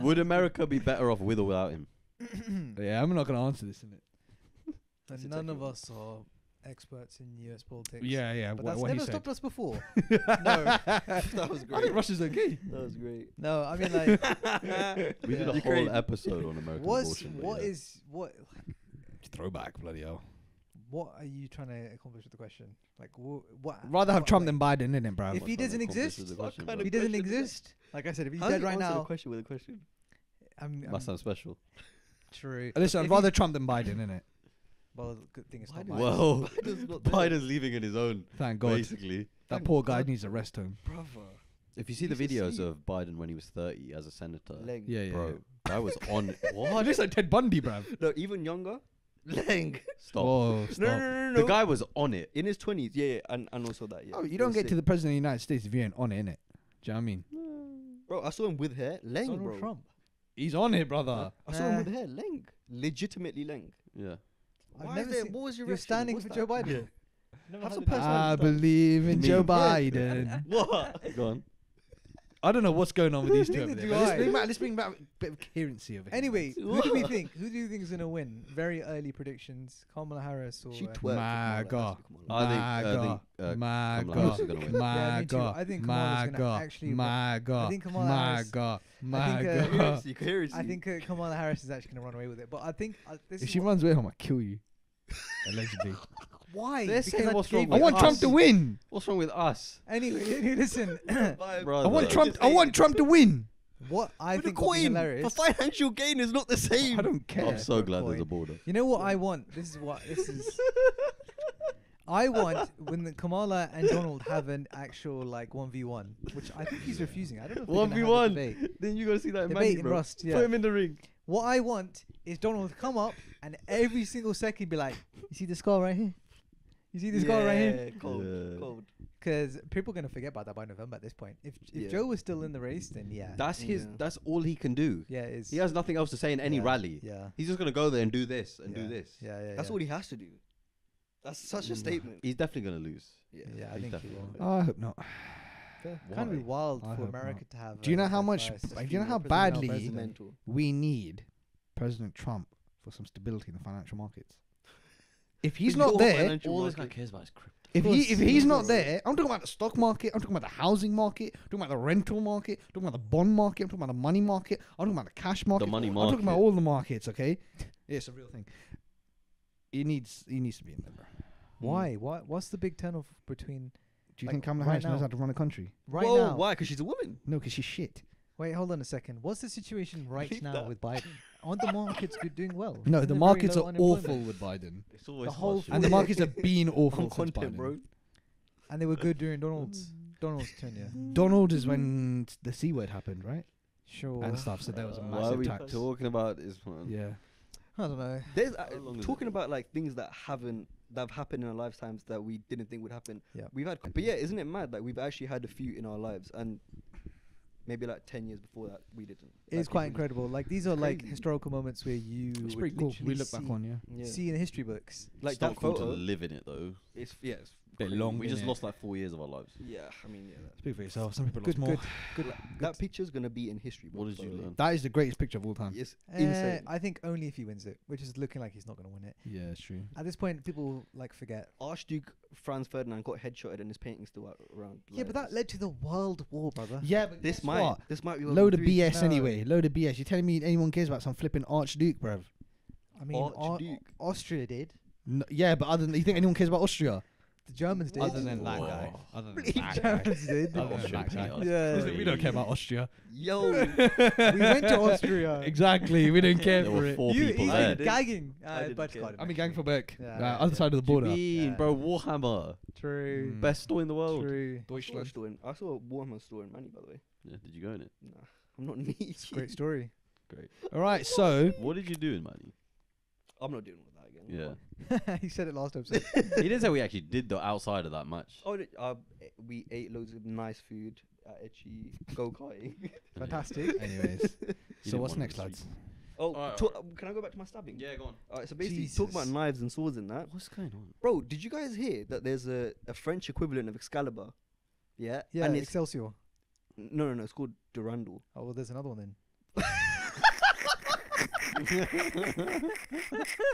Speaker 3: Would America be better off with or without him?
Speaker 1: yeah, I'm not gonna answer this in it.
Speaker 4: And none of us are experts in U.S. politics.
Speaker 1: Yeah, yeah.
Speaker 4: but
Speaker 1: what,
Speaker 4: that's
Speaker 1: what
Speaker 4: never
Speaker 1: said.
Speaker 4: stopped us before.
Speaker 2: No, that was
Speaker 1: I
Speaker 2: great.
Speaker 1: think Russia's okay.
Speaker 2: That was great.
Speaker 4: no, I mean like,
Speaker 3: We did a
Speaker 2: You
Speaker 3: whole
Speaker 2: crazy.
Speaker 3: episode on American
Speaker 4: what's
Speaker 3: abortion. but
Speaker 4: what
Speaker 3: yeah.
Speaker 4: is what
Speaker 1: Throwback, bloody hell.
Speaker 4: what are you trying to accomplish with the question? Like wh- what?
Speaker 1: Rather have
Speaker 4: what-
Speaker 1: Trump
Speaker 4: like,
Speaker 1: than Biden, innit, bro?
Speaker 4: If he
Speaker 3: What's
Speaker 4: doesn't
Speaker 3: that accomplish
Speaker 4: exist,
Speaker 3: the
Speaker 2: What
Speaker 3: question,
Speaker 2: kind
Speaker 3: bro?
Speaker 4: if he doesn't
Speaker 2: question is that?
Speaker 4: exist, like I said, if he's
Speaker 2: How do
Speaker 4: dead
Speaker 2: you
Speaker 4: right
Speaker 2: answer
Speaker 4: now,
Speaker 2: the question with a question.
Speaker 4: I'm, I'm
Speaker 3: Must sound special.
Speaker 4: true.
Speaker 1: Listen,
Speaker 4: If
Speaker 1: I'd
Speaker 4: he-
Speaker 1: rather Trump than Biden, innit?
Speaker 4: Well, the good thing it's
Speaker 2: Why
Speaker 4: not
Speaker 2: does-
Speaker 4: Biden.
Speaker 3: Whoa.
Speaker 2: Biden's not there.
Speaker 3: Biden's leaving in his own,
Speaker 1: Thank God.
Speaker 3: basically.
Speaker 1: That
Speaker 2: Thank
Speaker 1: poor guy
Speaker 2: God.
Speaker 1: needs a rest home.
Speaker 2: Brother.
Speaker 3: If you see the
Speaker 2: He's a
Speaker 3: videos of Biden when he was 30 as a senator,
Speaker 2: Leg.
Speaker 1: Yeah, yeah.
Speaker 3: bro, I was on. What?
Speaker 1: looks like Ted Bundy, bruv.
Speaker 2: No, even younger. Leng.
Speaker 3: Stop.
Speaker 1: Whoa, stop.
Speaker 2: No, no, no, no, no.
Speaker 3: The guy was on it.
Speaker 2: in his twenties. Yeah, yeah, and, and also that. Yeah.
Speaker 1: Oh, you don't
Speaker 2: was
Speaker 1: get to the president of the United States if you ain't on it, innit? Do you know what I mean?
Speaker 2: Bro, I saw him with hair. Leng,
Speaker 4: Donald
Speaker 2: bro.
Speaker 4: Trump.
Speaker 1: He's on it, brother.
Speaker 2: I saw him with hair. Leng. Legitimately Leng.
Speaker 3: Yeah.
Speaker 4: I've
Speaker 2: Why
Speaker 4: never
Speaker 2: is there,
Speaker 4: seen-
Speaker 2: what was your
Speaker 4: You're
Speaker 2: reaction?
Speaker 4: standing
Speaker 2: What's
Speaker 4: for
Speaker 2: that?
Speaker 4: Joe Biden.
Speaker 2: Yeah.
Speaker 4: Never
Speaker 2: Have
Speaker 4: heard
Speaker 2: some
Speaker 4: of that.
Speaker 2: personal-
Speaker 1: I believe in
Speaker 3: Me.
Speaker 1: Joe Biden.
Speaker 2: What?
Speaker 3: Go on.
Speaker 1: I don't know what's going on with these two
Speaker 4: Neither
Speaker 1: over there.
Speaker 4: do
Speaker 1: but Let's
Speaker 4: I.
Speaker 1: bring back, let's bring back a bit of coherency over here.
Speaker 4: Anyway, who do we think? Who do you think is gonna win? Very early predictions: Kamala Harris or
Speaker 2: She
Speaker 4: uh,
Speaker 2: twerked. for
Speaker 1: My
Speaker 2: Kamala,
Speaker 1: God.
Speaker 2: that's for Kamala.
Speaker 3: I think- I
Speaker 1: My
Speaker 3: think,
Speaker 1: God.
Speaker 3: uh,
Speaker 1: My
Speaker 3: Kamala Harris
Speaker 1: God.
Speaker 3: is gonna win.
Speaker 1: My
Speaker 4: Yeah, me too.
Speaker 1: God.
Speaker 4: I think
Speaker 1: My
Speaker 4: Kamala's gonna
Speaker 1: God.
Speaker 4: actually-
Speaker 1: My God.
Speaker 4: think Kamala
Speaker 1: My
Speaker 4: Harris-
Speaker 1: God.
Speaker 4: I
Speaker 1: My
Speaker 4: think, uh,
Speaker 1: God.
Speaker 2: Coherency, coherency.
Speaker 4: I think uh, Kamala Harris is actually gonna run away with it. But I think uh, this
Speaker 1: If
Speaker 4: is
Speaker 1: she
Speaker 4: what-
Speaker 1: runs away, I'm gonna kill you. Allegedly.
Speaker 4: why?
Speaker 3: They're
Speaker 4: Because
Speaker 3: saying
Speaker 4: I
Speaker 3: what's
Speaker 4: gave
Speaker 3: wrong
Speaker 1: I
Speaker 4: you
Speaker 1: want
Speaker 3: with
Speaker 1: Trump to win.
Speaker 3: What's wrong with us?
Speaker 4: Anyway, listen.
Speaker 3: Brother.
Speaker 1: I want Trump. I want Trump to win.
Speaker 4: What I
Speaker 2: But
Speaker 4: think
Speaker 2: the
Speaker 4: would be
Speaker 2: coin
Speaker 4: hilarious.
Speaker 2: for financial gain is not the same.
Speaker 1: I don't care.
Speaker 3: I'm so
Speaker 4: for a
Speaker 3: glad there's a border.
Speaker 4: You know what I want? This is what this is. I want when the Kamala and Donald have an actual like one v one, which I think he's refusing. I don't know. If they're
Speaker 3: One
Speaker 4: gonna
Speaker 3: v
Speaker 4: have a
Speaker 3: one.
Speaker 4: debate.
Speaker 3: Then you gotta see that in
Speaker 4: Debate
Speaker 3: Mandy,
Speaker 4: in
Speaker 3: bro.
Speaker 4: Rust, yeah.
Speaker 3: Put him in the ring.
Speaker 4: What I want is Donald to come up and every single second be like, "You see the scar right here? You see the scar right here?"
Speaker 2: Cold,
Speaker 3: Yeah.
Speaker 2: cold.
Speaker 4: Because people are gonna forget about that by November at this point. If if
Speaker 2: Yeah.
Speaker 4: Joe was still in the race, then yeah,
Speaker 3: That's his.
Speaker 2: Yeah.
Speaker 3: That's all he can do.
Speaker 4: yeah, it's
Speaker 3: He has nothing else to say in any
Speaker 4: yeah,
Speaker 3: rally.
Speaker 4: Yeah,
Speaker 3: He's just gonna go there and do this and
Speaker 4: yeah,
Speaker 3: do this.
Speaker 4: Yeah, yeah.
Speaker 2: That's
Speaker 4: yeah.
Speaker 2: all he has to do. That's such a
Speaker 3: Mm.
Speaker 2: statement.
Speaker 3: He's definitely gonna lose.
Speaker 2: Yeah.
Speaker 4: Yeah, I think he will.
Speaker 1: Oh, I hope not.
Speaker 4: Kind of be wild
Speaker 1: I
Speaker 4: for America
Speaker 1: not.
Speaker 4: to have.
Speaker 1: Do you know how much?
Speaker 4: bias.
Speaker 1: Do you know how badly we need President Trump for some stability in the financial markets? If he's not there,
Speaker 3: All this guy cares about is crypto.
Speaker 1: if he if he's not there, I'm talking about the stock market. I'm talking about the housing market. I'm talking about the rental market. I'm talking about the bond market. I'm talking about the money market. I'm talking about the cash market.
Speaker 3: The money market.
Speaker 1: I'm talking about all the markets. Okay, yeah, it's a real thing. He needs he needs to be in there. Bro.
Speaker 4: Why? Mm. What? What's the big turnoff between
Speaker 1: Do you
Speaker 4: Like,
Speaker 1: think Kamala
Speaker 4: right
Speaker 1: Harris knows
Speaker 4: now.
Speaker 1: how to run a country?
Speaker 4: right
Speaker 2: Whoa,
Speaker 4: now?
Speaker 2: why? Because she's a woman.
Speaker 1: No, because she's shit.
Speaker 4: Wait, hold on a second. What's the situation right
Speaker 2: Leave
Speaker 4: now
Speaker 2: that.
Speaker 4: with Biden? Aren't the markets good doing well?
Speaker 1: No,
Speaker 4: Isn't
Speaker 1: the
Speaker 4: there very
Speaker 1: markets
Speaker 4: low
Speaker 1: are
Speaker 4: unemployment?
Speaker 1: awful with Biden,
Speaker 3: It's always the
Speaker 4: whole
Speaker 3: about
Speaker 1: and the markets have been awful
Speaker 2: On
Speaker 1: since
Speaker 2: content,
Speaker 1: Biden.
Speaker 2: bro.
Speaker 4: And they were good during Donald's Donald's tenure.
Speaker 1: Donald is when the c word happened, right?
Speaker 4: Sure.
Speaker 1: And stuff. So that was a
Speaker 3: Why are
Speaker 1: massive
Speaker 3: we
Speaker 1: tax.
Speaker 3: talking about this one?
Speaker 1: Yeah.
Speaker 4: I don't know.
Speaker 2: There's uh,
Speaker 3: How long is
Speaker 2: talking about like things that haven't that have happened in our lifetimes that we didn't think would happen.
Speaker 4: Yeah.
Speaker 2: We've had, but yeah, isn't it mad? Like we've actually had a few in our lives, and maybe like ten years before that we didn't.
Speaker 4: It's
Speaker 2: Like,
Speaker 4: quite incredible. Like these are like historical moments where you
Speaker 1: It's pretty cool. We look back on, yeah.
Speaker 2: Yeah.
Speaker 4: see in the history books.
Speaker 2: like
Speaker 3: it's not
Speaker 2: that
Speaker 3: cool
Speaker 2: photo.
Speaker 3: to live in it though.
Speaker 2: It's yeah, it's
Speaker 1: Bit
Speaker 2: crazy.
Speaker 1: long.
Speaker 3: We just
Speaker 1: innit?
Speaker 3: lost like four years of our lives.
Speaker 2: Yeah, I mean, yeah.
Speaker 1: Speak for yourself. Some people
Speaker 4: Good,
Speaker 1: lost more.
Speaker 4: good, good.
Speaker 2: that picture's gonna be in history.
Speaker 3: What did you learn?
Speaker 1: That is the greatest picture of all time.
Speaker 2: It's
Speaker 4: Uh,
Speaker 2: insane.
Speaker 4: I think only if he wins it, which is looking like he's not going to win it.
Speaker 1: Yeah, it's true.
Speaker 4: At this point, people like forget.
Speaker 2: Archduke Franz Ferdinand got headshotted, and his painting's still out around.
Speaker 4: Yeah, but that led to the World War, brother.
Speaker 1: Yeah, but
Speaker 2: This might.
Speaker 1: what?
Speaker 2: This might be World
Speaker 1: Load of BS
Speaker 4: No.
Speaker 1: anyway. Load of BS. You're telling me anyone cares about some flipping Archduke, bruv?
Speaker 4: I mean, Au-
Speaker 2: Archduke.
Speaker 4: Austria did.
Speaker 1: No, yeah, but other than you think anyone cares about Austria?
Speaker 4: The Germans did.
Speaker 1: Other than that
Speaker 3: Whoa.
Speaker 1: guy. Other than
Speaker 4: The
Speaker 1: that guy.
Speaker 4: Germans did.
Speaker 1: Other than that guy.
Speaker 4: Yeah.
Speaker 3: that's
Speaker 1: we don't care about Austria.
Speaker 2: Yo,
Speaker 4: we went to Austria.
Speaker 1: exactly. We didn't care
Speaker 3: There
Speaker 1: for
Speaker 3: were
Speaker 1: it.
Speaker 3: four
Speaker 4: you
Speaker 3: people
Speaker 4: he's
Speaker 3: there.
Speaker 4: like gagging.
Speaker 2: I
Speaker 4: Uh,
Speaker 2: didn't
Speaker 4: but
Speaker 2: care.
Speaker 4: God,
Speaker 1: I'm in gang for Beck.
Speaker 4: Yeah,
Speaker 1: uh, other
Speaker 4: yeah.
Speaker 1: side of the border.
Speaker 3: mean,
Speaker 4: Yeah.
Speaker 3: bro? Warhammer,
Speaker 4: True.
Speaker 1: Mm.
Speaker 3: best store in the world.
Speaker 4: True.
Speaker 2: I saw, a
Speaker 1: Deutschland.
Speaker 2: store in, I saw a Warhammer store in Manny, by the way.
Speaker 3: Yeah, did you go in it?
Speaker 2: Nah, I'm not niche.
Speaker 4: Great story.
Speaker 3: Great.
Speaker 1: All right, so
Speaker 3: What did you do in Mali?
Speaker 2: I'm not doing all that again.
Speaker 3: Yeah.
Speaker 4: he said it last episode.
Speaker 3: he didn't say we actually did the outside of that much.
Speaker 2: Oh, th- uh, we ate loads of nice food at Etchy go karting.
Speaker 4: Fantastic.
Speaker 1: anyways. So
Speaker 3: didn't
Speaker 1: what's
Speaker 3: want
Speaker 1: next,
Speaker 3: to
Speaker 1: lads?
Speaker 2: oh,
Speaker 3: Alright,
Speaker 2: talk, um, can I go back to my stabbing?
Speaker 3: Yeah, go on.
Speaker 2: Alright, so basically, talk about
Speaker 4: Jesus.
Speaker 2: knives and swords and that.
Speaker 3: What's going on?
Speaker 2: Bro, did you guys hear that there's a, a French equivalent of Excalibur? Yeah?
Speaker 4: Yeah,
Speaker 2: And it's,
Speaker 4: Excelsior.
Speaker 2: no, no, no, it's called Durandal.
Speaker 4: Oh well, there's another one then.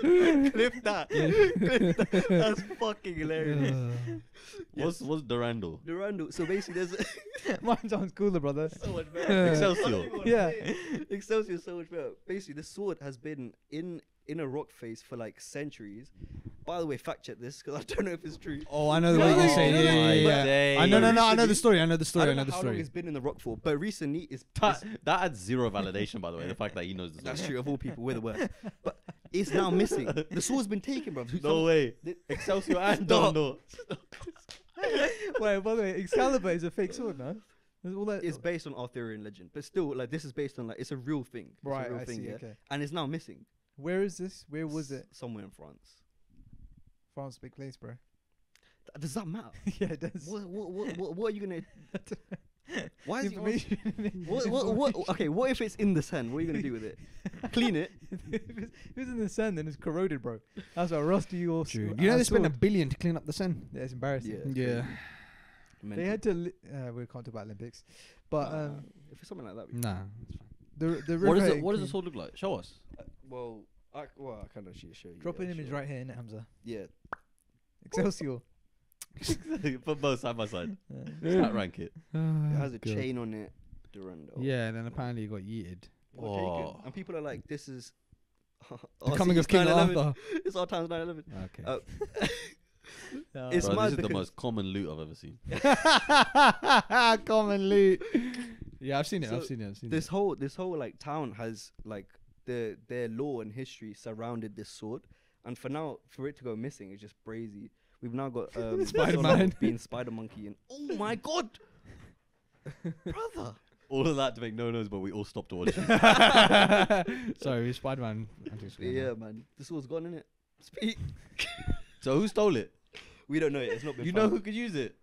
Speaker 2: Clip that. Clip that. That's fucking hilarious.
Speaker 3: Uh, what's what's Durandal?
Speaker 2: Durandal. So basically, there's
Speaker 4: Mine sounds cooler, brother.
Speaker 2: so much better.
Speaker 3: Excelsior.
Speaker 4: Yeah.
Speaker 2: Excelsior is so much better. Basically, the sword has been in in a rock face for like centuries. By the way, fact check this because I don't know if it's true.
Speaker 1: Oh, I know the
Speaker 2: No,
Speaker 1: way you're
Speaker 2: no,
Speaker 1: saying.
Speaker 2: no,
Speaker 1: Yeah,
Speaker 2: no,
Speaker 1: yeah, yeah. I know, no, no. I know the story. I know the story. I
Speaker 2: don't
Speaker 1: know
Speaker 2: know
Speaker 1: the
Speaker 2: how long
Speaker 1: story.
Speaker 2: it's been in the rock for, but recently it's,
Speaker 3: That, that adds zero validation, by the way. The fact that he knows the
Speaker 2: that's true of all people. We're the worst, but it's now missing. The sword's been taken, bro.
Speaker 3: No way.
Speaker 2: The-
Speaker 3: Excelsior and
Speaker 2: Stop.
Speaker 3: Durandal.
Speaker 4: Wait, by the way, Excalibur is a fake sword, no? All that.
Speaker 2: It's based on Arthurian legend, but still, like this is based on like it's a real thing. It's
Speaker 4: right.
Speaker 2: a real
Speaker 4: I
Speaker 2: thing,
Speaker 4: see.
Speaker 2: yeah?
Speaker 4: Okay.
Speaker 2: And it's now missing.
Speaker 4: Where is this? Where was it?
Speaker 2: Somewhere in France.
Speaker 4: France, big place, bro.
Speaker 2: Th- Does that matter?
Speaker 4: yeah, it does.
Speaker 2: what, what, what, what, what are you gonna? Why is it
Speaker 4: information?
Speaker 2: what, what, what, okay, what if it's in the sand? What are you gonna do with it? Clean it.
Speaker 4: if, it's, if it's in the sand, then it's corroded, bro. That's how rusty you also.
Speaker 1: True. You know they spent a billion to clean up the sand.
Speaker 4: Yeah, it's embarrassing.
Speaker 2: Yeah.
Speaker 1: Yeah.
Speaker 4: They had to. Li- uh, we can't talk about Olympics, but
Speaker 2: Uh,
Speaker 4: um,
Speaker 2: if it's something like that, we
Speaker 1: Nah.
Speaker 4: The the
Speaker 3: What
Speaker 4: river
Speaker 3: does it? What does the sword look like? Show us.
Speaker 2: Uh, well, I well I can actually show you.
Speaker 4: Drop
Speaker 2: yeah,
Speaker 4: an image
Speaker 2: sure.
Speaker 4: right here, innit, Hamza.
Speaker 2: Yeah.
Speaker 4: Excelsior.
Speaker 3: Put both side by side.
Speaker 4: Yeah.
Speaker 3: Stat rank it.
Speaker 2: It has a chain on it. Durando.
Speaker 1: Yeah, and then apparently it got yeeted.
Speaker 2: It.
Speaker 3: Oh.
Speaker 2: And people are like, "This is
Speaker 1: The coming of King
Speaker 2: 9/11.
Speaker 1: Arthur.
Speaker 2: It's our time's 9/11.
Speaker 1: Okay.
Speaker 2: Uh,
Speaker 4: No.
Speaker 2: It's
Speaker 3: Bro,
Speaker 2: mad
Speaker 3: this is the
Speaker 2: because-
Speaker 3: most common loot I've ever seen.
Speaker 1: Common loot. Yeah, I've seen it. I've
Speaker 2: So,
Speaker 1: seen it. I've seen
Speaker 2: this
Speaker 1: it.
Speaker 2: whole this whole like town has like the their law and history surrounded this sword, and for now for it to go missing is just crazy. We've now got um,
Speaker 1: Spider-Man.
Speaker 2: Sonic being Spider Monkey and oh my god, brother.
Speaker 3: All of that to make no noise, but we all stopped watching.
Speaker 1: Sorry, Spider Man.
Speaker 2: Yeah, man, the sword's gone in it. Speak.
Speaker 3: so who stole it?
Speaker 2: We don't know it. It's not been.
Speaker 3: You know
Speaker 2: found.
Speaker 3: who could use it?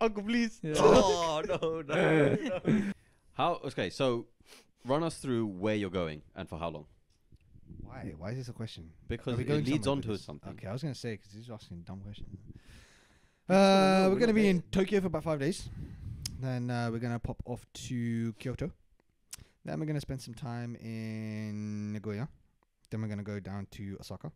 Speaker 3: Uncle, please.
Speaker 4: Yeah.
Speaker 2: Oh no no. no.
Speaker 3: How? Okay, so run us through where you're going and for how long,
Speaker 1: Why? Why is this a question?
Speaker 3: because
Speaker 1: we
Speaker 3: it
Speaker 1: going
Speaker 3: leads on to something.
Speaker 1: Okay, I was gonna say because he's asking a dumb question. Uh, we're
Speaker 2: we're
Speaker 1: gonna be in Tokyo for about five days. Then uh, we're gonna pop off to Kyoto. Then we're gonna spend some time in Nagoya. Then we're gonna go down to Osaka.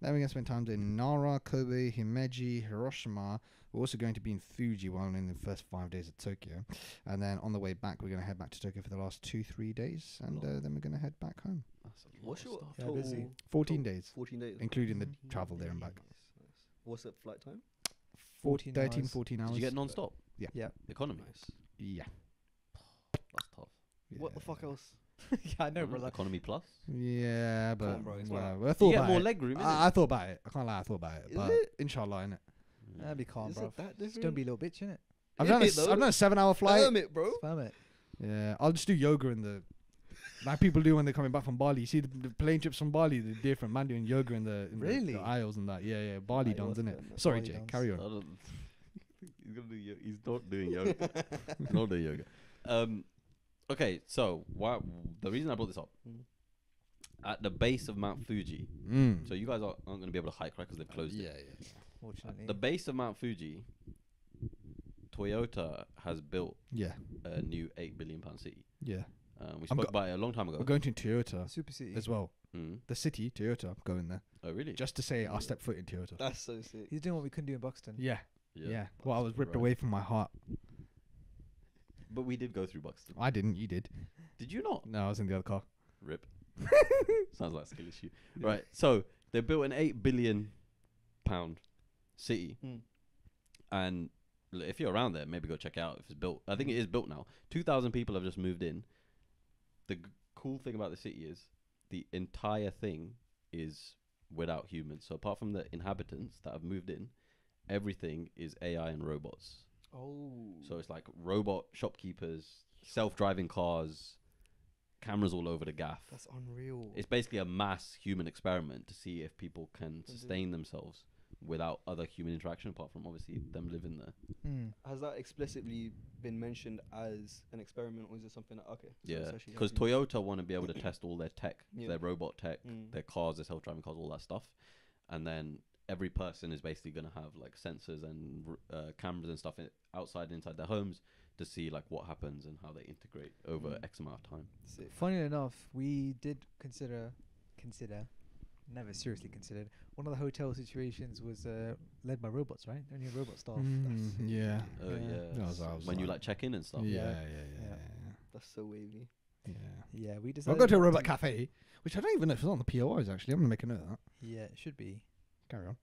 Speaker 1: Then we're gonna spend time in Nara, Kobe, Himeji, Hiroshima. We're also going to be in Fuji while in the first five days of Tokyo. And then on the way back, we're gonna head back to Tokyo for the last two, three days, and uh, then we're gonna head back home.
Speaker 3: That's
Speaker 2: What's your.
Speaker 4: Yeah,
Speaker 2: total?
Speaker 4: busy.
Speaker 1: Fourteen days,
Speaker 2: Fourteen days.
Speaker 1: including the travel there and back.
Speaker 2: Nice, nice. What's the flight time?
Speaker 1: 14
Speaker 4: 14
Speaker 1: 13,
Speaker 4: hours.
Speaker 1: 14 hours.
Speaker 3: Did you get non-stop?
Speaker 1: Yeah.
Speaker 4: Yeah.
Speaker 3: Economy.
Speaker 2: Nice.
Speaker 1: Yeah.
Speaker 3: That's tough.
Speaker 2: What the fuck else?
Speaker 4: yeah, I know, brother.
Speaker 3: Economy plus.
Speaker 1: Yeah, but
Speaker 2: on, bro, it's
Speaker 1: well,
Speaker 2: not-
Speaker 1: I thought
Speaker 3: You get
Speaker 1: about
Speaker 3: more
Speaker 1: it.
Speaker 3: leg room.
Speaker 1: I, I thought about it. I can't lie, I thought about it.
Speaker 2: Is
Speaker 1: but
Speaker 2: it?
Speaker 1: inshallah, innit?
Speaker 4: That'd be calm,
Speaker 2: Is
Speaker 4: bro.
Speaker 2: it that
Speaker 4: It's be a little bitch, innit?
Speaker 1: I've
Speaker 2: Is
Speaker 1: done a,
Speaker 2: it
Speaker 1: s-
Speaker 2: though?
Speaker 1: I've done a seven-hour flight.
Speaker 2: Damn it, bro.
Speaker 4: Spam it.
Speaker 1: Yeah, I'll just do yoga in the like people do when they're coming back from Bali. You see the, the plane trips from Bali, they're different. Man doing yoga in the, in the-
Speaker 4: Really?
Speaker 1: the, aisles and that. Yeah, yeah. Bali
Speaker 2: Ayahuasca
Speaker 1: dons, isn't it?
Speaker 2: and that.
Speaker 1: Sorry,
Speaker 4: Bali
Speaker 1: Jay.
Speaker 4: dons.
Speaker 1: Carry
Speaker 3: I
Speaker 1: on.
Speaker 3: don't- he's gonna do. Yo- he's not doing yoga. he's not doing yoga. Um, okay, so why? The reason I brought this up
Speaker 2: Mm.
Speaker 3: at the base of Mount Fuji.
Speaker 1: Mm.
Speaker 3: So you guys aren't, aren't going to be able to hike right because they've closed
Speaker 1: yeah,
Speaker 3: it.
Speaker 1: yeah,
Speaker 4: Fortunately.
Speaker 3: At the base of Mount Fuji, Toyota has built
Speaker 1: yeah,
Speaker 3: a new eight billion pound city.
Speaker 1: yeah.
Speaker 3: Um, we
Speaker 1: I'm
Speaker 3: spoke
Speaker 1: go-
Speaker 3: about it a long time ago.
Speaker 1: We're going to Toyota
Speaker 4: Super City.
Speaker 1: as well.
Speaker 3: Mm.
Speaker 1: The city, Toyota. I'm going there
Speaker 3: Oh really?
Speaker 1: just to say I stepped foot in Toyota.
Speaker 2: That's so sick.
Speaker 4: He's doing what we couldn't do in Buxton.
Speaker 1: Yeah, yeah. Well, I was ripped
Speaker 3: right.
Speaker 1: away from my heart.
Speaker 3: But we did go through Buxton.
Speaker 1: I didn't. You did.
Speaker 3: Did you not?
Speaker 1: No, I was in the other car.
Speaker 3: Rip. Sounds like a skill issue. Right. So they built an eight billion pound city,
Speaker 2: Mm.
Speaker 3: and l- if you're around there, maybe go check out if it's built. I think it is built now. Two thousand people have just moved in. The g- cool thing about the city is the entire thing is without humans. So apart from the inhabitants that have moved in, everything is AI and robots.
Speaker 2: Oh.
Speaker 3: So it's like robot shopkeepers, self-driving cars, cameras all over the gaff.
Speaker 2: that's unreal.
Speaker 3: It's basically a mass human experiment to see if people can sustain themselves without other human interaction, apart from obviously them living there.
Speaker 4: Mm.
Speaker 2: Has that explicitly been mentioned as an experiment, or is it something that okay? so
Speaker 3: Yeah, because? Toyota want to be able to test all their tech,
Speaker 2: Yeah.
Speaker 3: their robot tech,
Speaker 2: Mm.
Speaker 3: their cars, their self-driving cars, all that stuff, and then every person is basically going to have like sensors and uh, cameras and stuff i- outside and inside their homes to see like what happens and how they integrate over
Speaker 2: Mm.
Speaker 3: X amount of time.
Speaker 2: Sick.
Speaker 4: Funny enough, we did consider, consider, never seriously considered. One of the hotel situations was uh, led by robots, right? Only robot staff.
Speaker 1: Mm, yeah.
Speaker 3: Oh
Speaker 4: Yeah.
Speaker 3: yeah,
Speaker 1: That was- I was
Speaker 3: when you
Speaker 1: like-
Speaker 3: like check in and stuff.
Speaker 1: Yeah,
Speaker 4: Yeah.
Speaker 1: yeah, yeah,
Speaker 4: Yeah.
Speaker 1: yeah.
Speaker 2: That's so wavy.
Speaker 1: yeah.
Speaker 4: Yeah, we decided.
Speaker 1: I'll go to a
Speaker 4: not
Speaker 1: robot cafe, which I don't even know if it's on the POIs actually. I'm gonna make a note of that.
Speaker 4: Yeah, it should be.
Speaker 1: Carry on.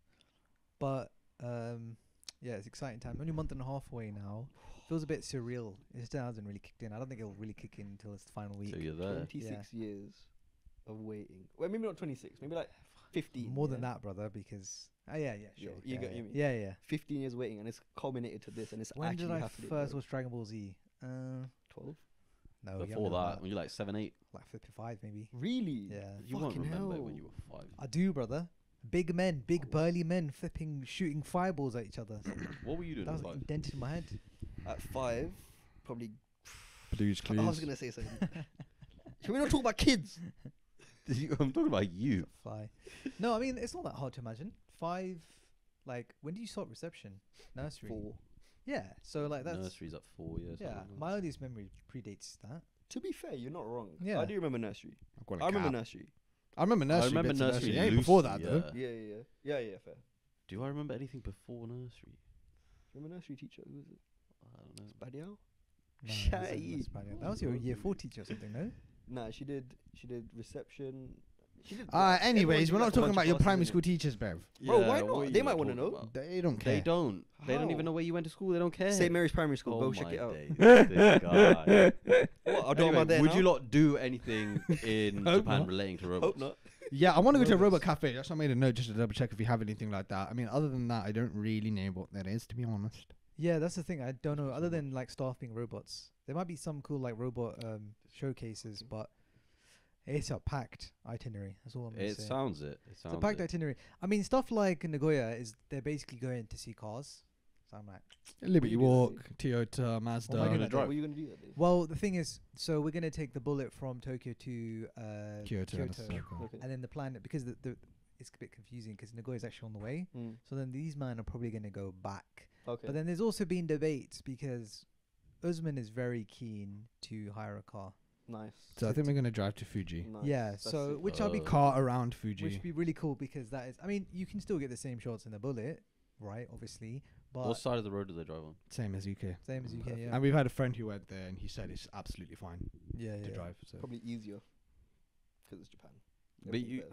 Speaker 4: But um, yeah, it's exciting time. Only a month and a half away now. Feels a bit surreal. It still hasn't really kicked in. I don't think it'll really kick in until it's the final week.
Speaker 3: So you're there.
Speaker 2: Twenty-six years of waiting. Well, maybe not twenty-six. Maybe like fifteen.
Speaker 4: More than that, brother. Because oh yeah, yeah,
Speaker 2: Yeah, you
Speaker 4: yeah,
Speaker 2: get-
Speaker 4: yeah.
Speaker 2: you mean.
Speaker 4: yeah, yeah.
Speaker 2: Fifteen years waiting, and it's culminated to this, and it's
Speaker 4: When
Speaker 2: actually
Speaker 4: did I first
Speaker 2: bro.
Speaker 4: watch Dragon Ball Z? Uh,
Speaker 2: Twelve.
Speaker 4: no,
Speaker 3: Before that, when you're like seven, eight,
Speaker 4: like fifty-five maybe.
Speaker 2: Really?
Speaker 4: Yeah.
Speaker 3: you won't remember
Speaker 2: hell.
Speaker 3: when you were five.
Speaker 4: I do, brother. Big men, big burly men, flipping, shooting fireballs at each other.
Speaker 3: What were you doing
Speaker 4: that
Speaker 3: at
Speaker 4: was
Speaker 3: five?
Speaker 4: indented in my head.
Speaker 2: At five, probably.
Speaker 1: Blues
Speaker 2: I was gonna say something. Can we not talk about kids?
Speaker 3: I'm talking about you.
Speaker 4: Fly. No, I mean it's not that hard to imagine. Five, like when did you start reception? Nursery.
Speaker 2: Four.
Speaker 4: Yeah. So like that's
Speaker 3: Nursery's at four years.
Speaker 4: Yeah.
Speaker 3: don't.
Speaker 4: My earliest memory predates that.
Speaker 2: To be fair, you're not wrong.
Speaker 4: Yeah.
Speaker 2: I do remember nursery.
Speaker 1: I've got a
Speaker 2: I remember
Speaker 1: cap.
Speaker 2: nursery.
Speaker 1: I remember nursery.
Speaker 3: I remember
Speaker 1: bits of
Speaker 3: nursery.
Speaker 1: It ain't before that
Speaker 3: loosely,
Speaker 1: though.
Speaker 3: yeah.
Speaker 2: Yeah, yeah, yeah, yeah, yeah. Fair.
Speaker 3: Do I remember anything before nursery?
Speaker 2: Remember nursery teacher? Who was it?
Speaker 3: I don't know.
Speaker 2: Badial?
Speaker 4: No, it wasn't Miss Bradley. That was your year four teacher or something, no?
Speaker 2: Nah, she did. She did reception. She did.
Speaker 1: Uh, anyways, we're not talking about your primary school teachers, Bev.
Speaker 2: Bro, why not? They might wanna know.
Speaker 3: about?
Speaker 1: They don't care.
Speaker 3: They don't. They don't even know where you went to school. They don't care.
Speaker 2: St Mary's Primary School.
Speaker 3: Oh
Speaker 2: Go
Speaker 3: my
Speaker 2: check it out.
Speaker 3: days.
Speaker 2: What? I don't
Speaker 3: Anyway,
Speaker 2: know there
Speaker 3: would
Speaker 2: now?
Speaker 3: you lot do anything in Japan
Speaker 1: not.
Speaker 3: relating to
Speaker 2: Hope
Speaker 3: robots?
Speaker 2: not.
Speaker 1: Yeah, I want to go to a robot cafe. That's why I made a note just to double check if you have anything like that. I mean, other than that, I don't really know what that is, to be honest.
Speaker 4: Yeah, that's the thing. I don't know. Other than like staff being robots, there might be some cool like robot um, showcases, but it's a packed itinerary. That's all I'm gonna
Speaker 3: It
Speaker 4: say.
Speaker 3: sounds it. It
Speaker 4: it's a packed
Speaker 3: it.
Speaker 4: itinerary. I mean, stuff like Nagoya is they're basically going to see cars. So I'm like,
Speaker 1: Liberty
Speaker 2: you do that
Speaker 1: Walk, Toyota, Mazda.
Speaker 4: Oh
Speaker 3: gonna
Speaker 4: God,
Speaker 3: drive?
Speaker 2: What are you gonna do that
Speaker 4: well, the thing is, so we're gonna take the bullet from Tokyo to uh,
Speaker 1: Kyoto,
Speaker 4: Kyoto,
Speaker 1: that's so cool.
Speaker 2: Okay.
Speaker 4: and then the plan because the, the it's a bit confusing because Nagoya is actually on the way.
Speaker 2: Mm.
Speaker 4: So then these men are probably gonna go back.
Speaker 2: Okay.
Speaker 4: But then there's also been debates because Usman is very keen to hire a car.
Speaker 2: Nice.
Speaker 1: So I think we're gonna drive to Fuji.
Speaker 2: Nice.
Speaker 4: Yeah,
Speaker 2: That's
Speaker 4: so
Speaker 2: sick.
Speaker 4: which I'll be
Speaker 1: Car around Fuji.
Speaker 4: which would be really cool because that is I mean, you can still get the same shots in the bullet, right, obviously. But
Speaker 3: What side of the road do they drive on?
Speaker 1: Same as UK.
Speaker 4: same as UK,
Speaker 2: Perfect.
Speaker 4: yeah.
Speaker 1: And we've had a friend who went there, and he said it's absolutely fine
Speaker 4: yeah,
Speaker 1: to
Speaker 4: yeah.
Speaker 1: drive. So
Speaker 2: probably easier because it's Japan.
Speaker 3: But you,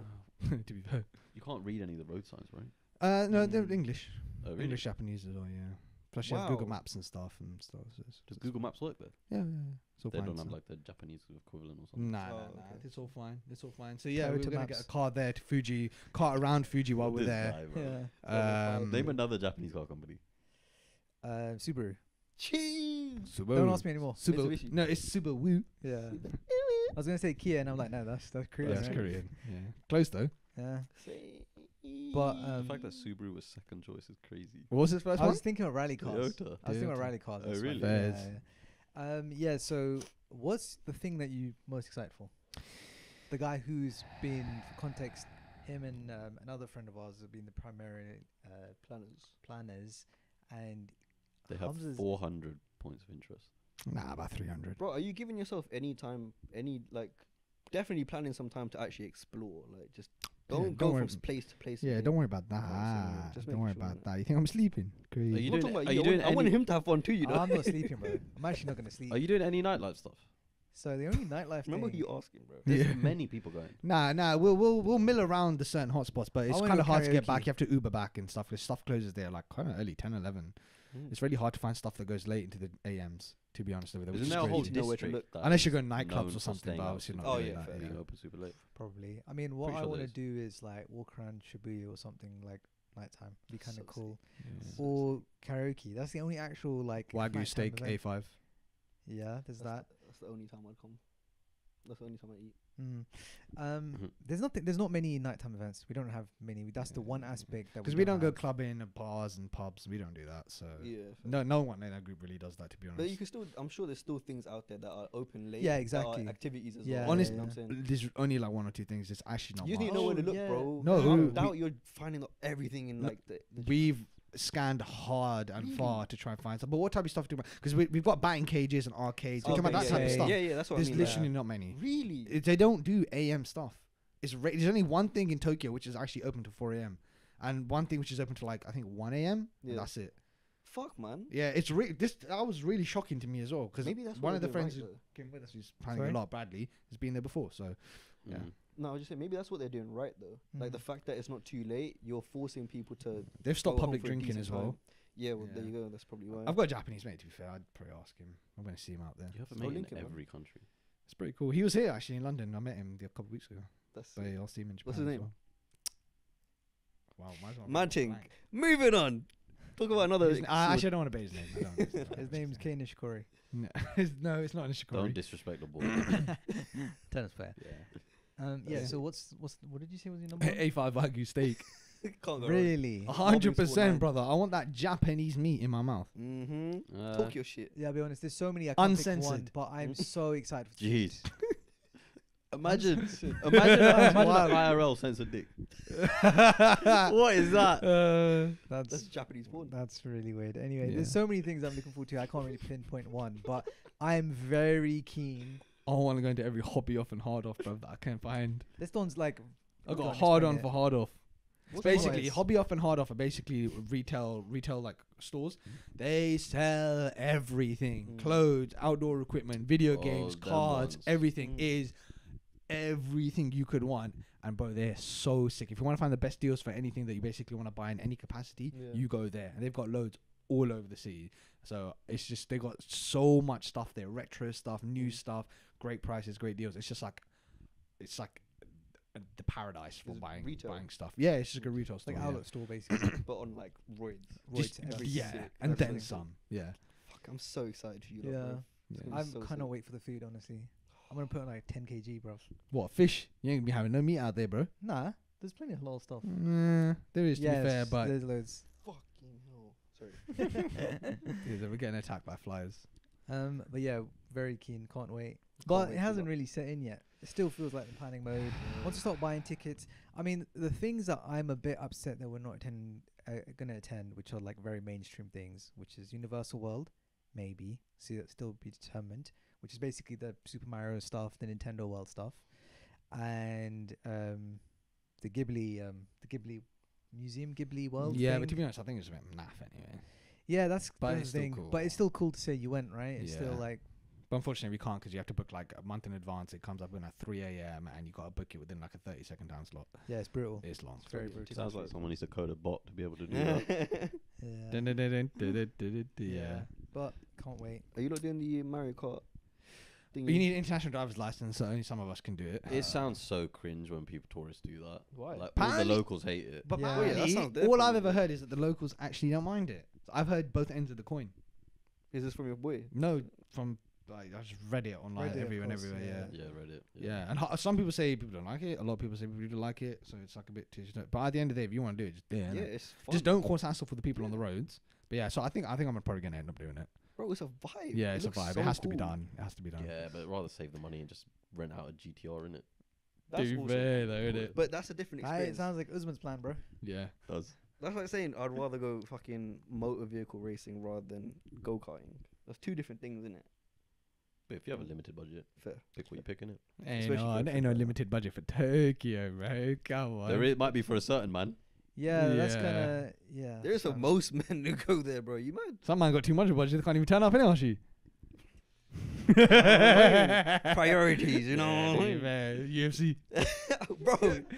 Speaker 1: to be fair,
Speaker 3: you can't read any of the road signs, right?
Speaker 1: uh, no, they're
Speaker 2: Mm.
Speaker 1: English,
Speaker 3: Oh, really?
Speaker 1: English, Japanese as well. Yeah. Plus, you have Google
Speaker 2: Wow.
Speaker 1: Maps and stuff and stuff. So it's,
Speaker 3: Does
Speaker 1: it's
Speaker 3: Google. Maps work there?
Speaker 1: Yeah, yeah, yeah. It's all
Speaker 3: They
Speaker 1: fine,
Speaker 3: don't have
Speaker 1: so-
Speaker 3: like the Japanese equivalent or something.
Speaker 1: Nah,
Speaker 2: Oh,
Speaker 1: nah, nah.
Speaker 2: okay.
Speaker 1: It's all fine. It's all fine. So yeah,
Speaker 4: Toyota
Speaker 1: we're gonna get
Speaker 4: Maps.
Speaker 1: a car there to Fuji, car around Fuji while we're
Speaker 3: This
Speaker 1: there.
Speaker 3: guy, bro.
Speaker 4: yeah.
Speaker 1: Um,
Speaker 3: Name another Japanese car company.
Speaker 4: Uh, Subaru.
Speaker 2: Cheese.
Speaker 1: Subaru.
Speaker 4: Don't ask me anymore.
Speaker 1: Subaru.
Speaker 2: Mitsubishi.
Speaker 1: No, it's Subaru.
Speaker 4: Yeah. I was gonna say Kia, and I'm like, no, that's that's Korean.
Speaker 1: Yeah, it's
Speaker 4: right?
Speaker 1: Korean. Yeah, close though.
Speaker 4: Yeah.
Speaker 2: Say-
Speaker 4: But
Speaker 3: the
Speaker 4: um,
Speaker 3: fact that Subaru was second choice is crazy.
Speaker 1: What was his first
Speaker 4: I
Speaker 1: one?
Speaker 4: was thinking of rally cars.
Speaker 3: Toyota.
Speaker 4: I was thinking of rally cars.
Speaker 3: Oh, really?
Speaker 4: Yeah,
Speaker 1: Fairs.
Speaker 4: yeah. Um, yeah. So, what's the thing that you most excited for? The guy who's been, for context, him and um, another friend of ours have been the primary uh,
Speaker 2: planners.
Speaker 4: planners, and
Speaker 3: They have 400 points of interest.
Speaker 1: Nah, about three hundred.
Speaker 2: Bro, are you giving yourself any time, any like, definitely planning some time to actually explore? Like, just
Speaker 1: Yeah,
Speaker 2: don't
Speaker 1: don't
Speaker 2: go
Speaker 1: worry.
Speaker 2: from place to place.
Speaker 1: Yeah,
Speaker 2: again.
Speaker 1: don't worry about
Speaker 2: That's what
Speaker 1: that.
Speaker 2: just
Speaker 1: Don't worry
Speaker 2: sure,
Speaker 1: about that. You think I'm sleeping? Crazy.
Speaker 3: Are you
Speaker 2: I'm
Speaker 3: doing-
Speaker 2: about
Speaker 3: are
Speaker 2: you,
Speaker 3: you
Speaker 2: I want-
Speaker 3: doing
Speaker 2: I want him to have fun too, you know.
Speaker 4: I'm not sleeping, bro. I'm actually not gonna sleep.
Speaker 3: Are you doing any nightlife stuff?
Speaker 4: so the only nightlife
Speaker 2: Remember
Speaker 4: thing.
Speaker 2: you asking, bro.
Speaker 3: There's
Speaker 1: Yeah.
Speaker 3: many people going.
Speaker 1: Nah, nah. We'll we'll we'll mill around the certain hotspots, but it's kind of hard to get back. You have to Uber back and stuff because stuff closes there like kind of early, 10, 11.
Speaker 2: Mm.
Speaker 1: It's really hard to find stuff that goes late into the AMs. To be honest with you, which
Speaker 3: Isn't
Speaker 1: is
Speaker 3: there a whole
Speaker 1: crazy.
Speaker 2: To
Speaker 3: district? that
Speaker 1: Unless you
Speaker 3: is
Speaker 1: go nightclubs or something, but
Speaker 3: out
Speaker 1: obviously
Speaker 3: super
Speaker 1: not
Speaker 2: Oh,
Speaker 1: doing
Speaker 2: yeah,
Speaker 1: that.
Speaker 2: fair
Speaker 3: being
Speaker 1: yeah.
Speaker 3: open super late.
Speaker 4: Probably. I mean, what
Speaker 3: Pretty
Speaker 4: I
Speaker 3: sure
Speaker 4: want to do is like walk around Shibuya or something like nighttime. Be kind
Speaker 2: So
Speaker 4: of cool.
Speaker 1: Yeah.
Speaker 4: Or karaoke. That's the only actual like
Speaker 1: Wagyu
Speaker 4: nighttime
Speaker 1: steak
Speaker 4: event.
Speaker 1: A5.
Speaker 4: Yeah, there's
Speaker 2: That's
Speaker 4: that.
Speaker 2: The, that's the only time I'd come. That's the only time I eat.
Speaker 4: Mm. Um,
Speaker 3: Mhm.
Speaker 4: there's nothing. There's not many nighttime events. We don't have many. That's the one aspect that
Speaker 1: Because we don't go clubbing and bars and pubs. We don't do that. So
Speaker 2: Yeah.
Speaker 1: no, no one in that group really does that. To be honest.
Speaker 2: But you can still. I'm sure there's still things out there that are open late.
Speaker 4: Yeah,
Speaker 2: that are
Speaker 4: exactly.
Speaker 2: activities as
Speaker 4: Yeah,
Speaker 2: well.
Speaker 4: yeah,
Speaker 1: Honest-
Speaker 2: you know what I'm saying?
Speaker 1: There's only like one or two things. It's actually not.
Speaker 2: You just need to know where to
Speaker 4: Oh,
Speaker 2: look,
Speaker 4: yeah.
Speaker 2: bro.
Speaker 1: No,
Speaker 2: I doubt you're finding out everything in
Speaker 1: No,
Speaker 2: like the. the
Speaker 1: We've scanned hard and
Speaker 2: Really?
Speaker 1: far to try and find stuff. But what type of stuff do we? Because we, we've got batting cages and arcades. We're talking about
Speaker 2: Okay,
Speaker 1: that
Speaker 2: yeah,
Speaker 1: type of stuff.
Speaker 2: Yeah, yeah, that's what
Speaker 1: There's
Speaker 2: I mean.
Speaker 1: literally not many.
Speaker 2: Really?
Speaker 1: It- they don't do AM stuff. It's ra- there's only one thing in Tokyo which is actually open to 4 a.m. and one thing which is open to like I think 1 a.m.
Speaker 2: Yeah.
Speaker 1: that's it.
Speaker 2: Fuck, man.
Speaker 1: Yeah, it's really this. That was really shocking to me as well because
Speaker 2: Maybe that's
Speaker 1: one of the friends who
Speaker 2: right,
Speaker 1: came with us who's planning
Speaker 4: Sorry?
Speaker 1: a lot. Bradley has been there before, so Yeah.
Speaker 3: Mm.
Speaker 2: Though. No, I was just saying maybe that's what they're doing right though. Like
Speaker 1: Mm.
Speaker 2: the fact that it's not too late, you're forcing people to.
Speaker 1: they've stopped public drinking as well.
Speaker 2: time. Yeah, well there you go. That's probably why.
Speaker 1: I've got a Japanese mate. To be fair, I'd probably ask him. I'm going to see him out there.
Speaker 3: You have a mate in
Speaker 2: Lincoln, man.
Speaker 3: every country.
Speaker 1: It's pretty cool. He was here actually in London. I met him a couple of weeks ago.
Speaker 2: That's
Speaker 1: So yeah, I'll see him in Japan.
Speaker 2: What's his
Speaker 1: as
Speaker 2: name?
Speaker 1: well. Wow, might as well
Speaker 2: Man
Speaker 1: go
Speaker 2: Ching.
Speaker 1: blank.
Speaker 2: Moving on. Talk about another.
Speaker 1: His n- I
Speaker 2: sword.
Speaker 1: actually don't want to say his name. I don't wanna
Speaker 4: His name's Kei Nishikori.
Speaker 1: No, it's- no, it's not
Speaker 3: Don't
Speaker 1: Nishikori.
Speaker 3: disrespect the ball.
Speaker 4: Tennis player.
Speaker 3: yeah.
Speaker 4: Um, yeah.
Speaker 1: Yeah.
Speaker 4: So what's what's what did you say was your number?
Speaker 1: A5 Wagyu steak.
Speaker 2: Can't go
Speaker 4: really?
Speaker 1: hundred percent, brother. I want that Japanese meat in my mouth.
Speaker 2: Mm-hmm.
Speaker 3: Uh,
Speaker 2: Talk your shit.
Speaker 4: Yeah, I'll be honest. There's so many. I can't pick one,
Speaker 1: Uncensored.
Speaker 4: but I'm so excited. For
Speaker 3: Jeez. Imagine, imagine, imagine
Speaker 1: wild.
Speaker 3: IRL censored dick. what is that?
Speaker 1: Uh,
Speaker 4: That's
Speaker 2: That's Japanese porn.
Speaker 4: That's really weird. Anyway,
Speaker 1: Yeah.
Speaker 4: there's so many things I'm looking forward to. I can't really pinpoint one, but I am very keen.
Speaker 1: I want to go into every hobby off and hard off, bro, that I can find.
Speaker 4: This one's like.
Speaker 1: I
Speaker 4: go
Speaker 1: got hard on for hard off.
Speaker 4: What's
Speaker 1: basically, hobby off and hard off are basically retail, retail like stores. They sell everything:
Speaker 2: Mm.
Speaker 1: clothes, outdoor equipment, video
Speaker 3: Oh,
Speaker 1: games, cards,
Speaker 3: ones.
Speaker 1: everything
Speaker 2: Mm.
Speaker 1: is everything you could want. And bro, they're so sick. If you want to find the best deals for anything that you basically want to buy in any capacity,
Speaker 2: Yeah.
Speaker 1: you go there. And they've got loads all over the city. So it's just they got so much stuff there, retro stuff, new
Speaker 2: Mm.
Speaker 1: stuff, great prices, great deals. It's just like it's like the paradise for
Speaker 2: Is it
Speaker 1: buying
Speaker 2: retail?
Speaker 1: buying stuff. Yeah, it's just like a retail store.
Speaker 4: like
Speaker 1: yeah.
Speaker 4: outlet store basically.
Speaker 2: but on like roids.
Speaker 1: Just-
Speaker 4: Roids, every
Speaker 1: yeah,
Speaker 2: sick.
Speaker 1: and
Speaker 2: That's
Speaker 1: then some. Yeah.
Speaker 2: Fuck, I'm so excited for you. lot,
Speaker 4: Yeah.
Speaker 2: bro.
Speaker 1: yeah.
Speaker 2: gonna be
Speaker 4: I'm
Speaker 2: so
Speaker 4: cannot
Speaker 2: sick.
Speaker 4: wait for the food. Honestly, I'm gonna put on like 10 kg, bro.
Speaker 1: What fish? You ain't gonna be having no meat out there, bro.
Speaker 4: Nah, there's plenty of halal stuff.
Speaker 1: Nah, there is to
Speaker 4: yes,
Speaker 1: be fair, but
Speaker 4: there's loads.
Speaker 2: Fucking hell. Sorry.
Speaker 1: yeah, we're getting attacked by flies.
Speaker 4: Um, but yeah, very keen. Can't wait. But it hasn't really set in yet. It still feels like the planning mode. Once you start buying tickets, I mean, the things that I'm a bit upset that we're not attend, uh, gonna attend, which are like very mainstream things, which is Universal World, maybe. See, that still be determined. Which is basically the Super Mario stuff, the Nintendo World stuff, and um, the Ghibli, um, the Ghibli Museum, Ghibli World.
Speaker 1: yeah,
Speaker 4: thing.
Speaker 1: but to be honest, I think it's a bit naff anyway.
Speaker 4: yeah, that's
Speaker 1: but
Speaker 4: the thing.
Speaker 1: cool.
Speaker 4: But it's still cool to say you went, right? It's still like
Speaker 1: but unfortunately, we can't because you have to book like a month in advance. It comes up in at 3 a.m. and you got to book it within like a 30 second time slot.
Speaker 4: Yeah, it's brutal.
Speaker 1: It's long.
Speaker 4: It's very brutal.
Speaker 3: It sounds like someone needs to code a bot to be able to do that.
Speaker 4: yeah. But can't wait.
Speaker 2: Are you not doing the Mario Kart? Thing
Speaker 1: you need an international driver's license, so only some of us can do it.
Speaker 3: It uh, sounds so cringe when people tourists do that.
Speaker 2: Why?
Speaker 3: Like all the locals hate it.
Speaker 1: But
Speaker 4: yeah.
Speaker 1: yeah all I've ever heard is that the locals actually don't mind it. So I've heard both ends of the coin.
Speaker 2: Is this from your boy?
Speaker 1: No, from like I just read it online
Speaker 4: Reddit, of
Speaker 1: everywhere and everywhere. Yeah.
Speaker 3: yeah, Reddit.
Speaker 1: Yeah, and ho- some people say people don't like it. A lot of people say people do like it, so it's like a bit. Too, but at the end of the day, if you want to do it, just do it.
Speaker 2: Yeah,
Speaker 1: innit?
Speaker 2: it's fun.
Speaker 1: just don't cause hassle for the people on the roads. But yeah, so I think I think I'm probably gonna end up doing it.
Speaker 2: Bro, it's a vibe.
Speaker 1: Yeah,
Speaker 2: It
Speaker 1: it's a vibe.
Speaker 2: so
Speaker 1: it has to be done. It has to be done.
Speaker 3: Yeah, but rather save the money and just rent out a GTR in it.
Speaker 2: That's
Speaker 1: Too
Speaker 2: also
Speaker 1: bad,
Speaker 2: cool.
Speaker 1: though, innit?
Speaker 2: But that's a different
Speaker 4: Aye, it sounds like Usman's plan, bro.
Speaker 1: Yeah.
Speaker 3: Does
Speaker 2: That's like saying I'd rather go fucking motor vehicle racing rather than go karting. That's two different things, isn't it?
Speaker 3: But if you have a mm. limited budget,
Speaker 2: Fair.
Speaker 3: pick what you're picking it.
Speaker 1: Ain't
Speaker 2: Especially
Speaker 1: no, ain't no limited budget for Tokyo, bro. Come on.
Speaker 3: There it might be for a certain man.
Speaker 4: Yeah, that's
Speaker 1: Yeah.
Speaker 4: kind of yeah.
Speaker 2: There is for most men who go there, bro. You might
Speaker 1: Some man got too much of a budget. They can't even turn up, innit, she?
Speaker 2: Priorities, you know.
Speaker 1: Yeah,
Speaker 2: what I mean?
Speaker 1: man, UFC.
Speaker 2: bro,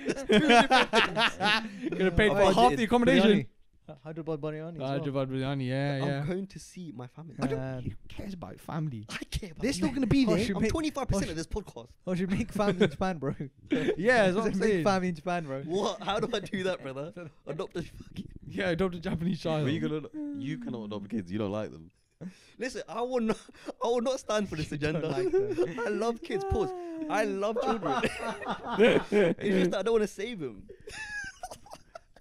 Speaker 2: that's two different things.
Speaker 1: Could have paid
Speaker 2: Oh,
Speaker 1: for half the accommodation.
Speaker 4: Biryani. H- Hyderabad biryani. as well.
Speaker 1: Hyderabad biryani, yeah, yeah.
Speaker 2: I'm going to see my family. I don't
Speaker 4: Um,
Speaker 1: Who cares about family?
Speaker 2: I care about
Speaker 1: They're still
Speaker 2: you.
Speaker 1: gonna be
Speaker 4: Oh,
Speaker 1: there.
Speaker 4: should
Speaker 2: I'm
Speaker 4: make-
Speaker 2: 25%
Speaker 4: oh,
Speaker 2: of this podcast.
Speaker 4: Oh, should make family in Japan, bro.
Speaker 1: Yeah, that's what I'm
Speaker 4: Say make
Speaker 1: saying.
Speaker 4: family in Japan, bro.
Speaker 2: What? How do I do that, brother? Adopt a fucking.
Speaker 1: Yeah, adopt a Japanese child.
Speaker 3: But you gonna you cannot adopt kids. You don't like them.
Speaker 2: Listen, I will not. I will not stand for this agenda.
Speaker 4: like them.
Speaker 2: I love kids. Pause. I love children. it's just that I don't want to save them.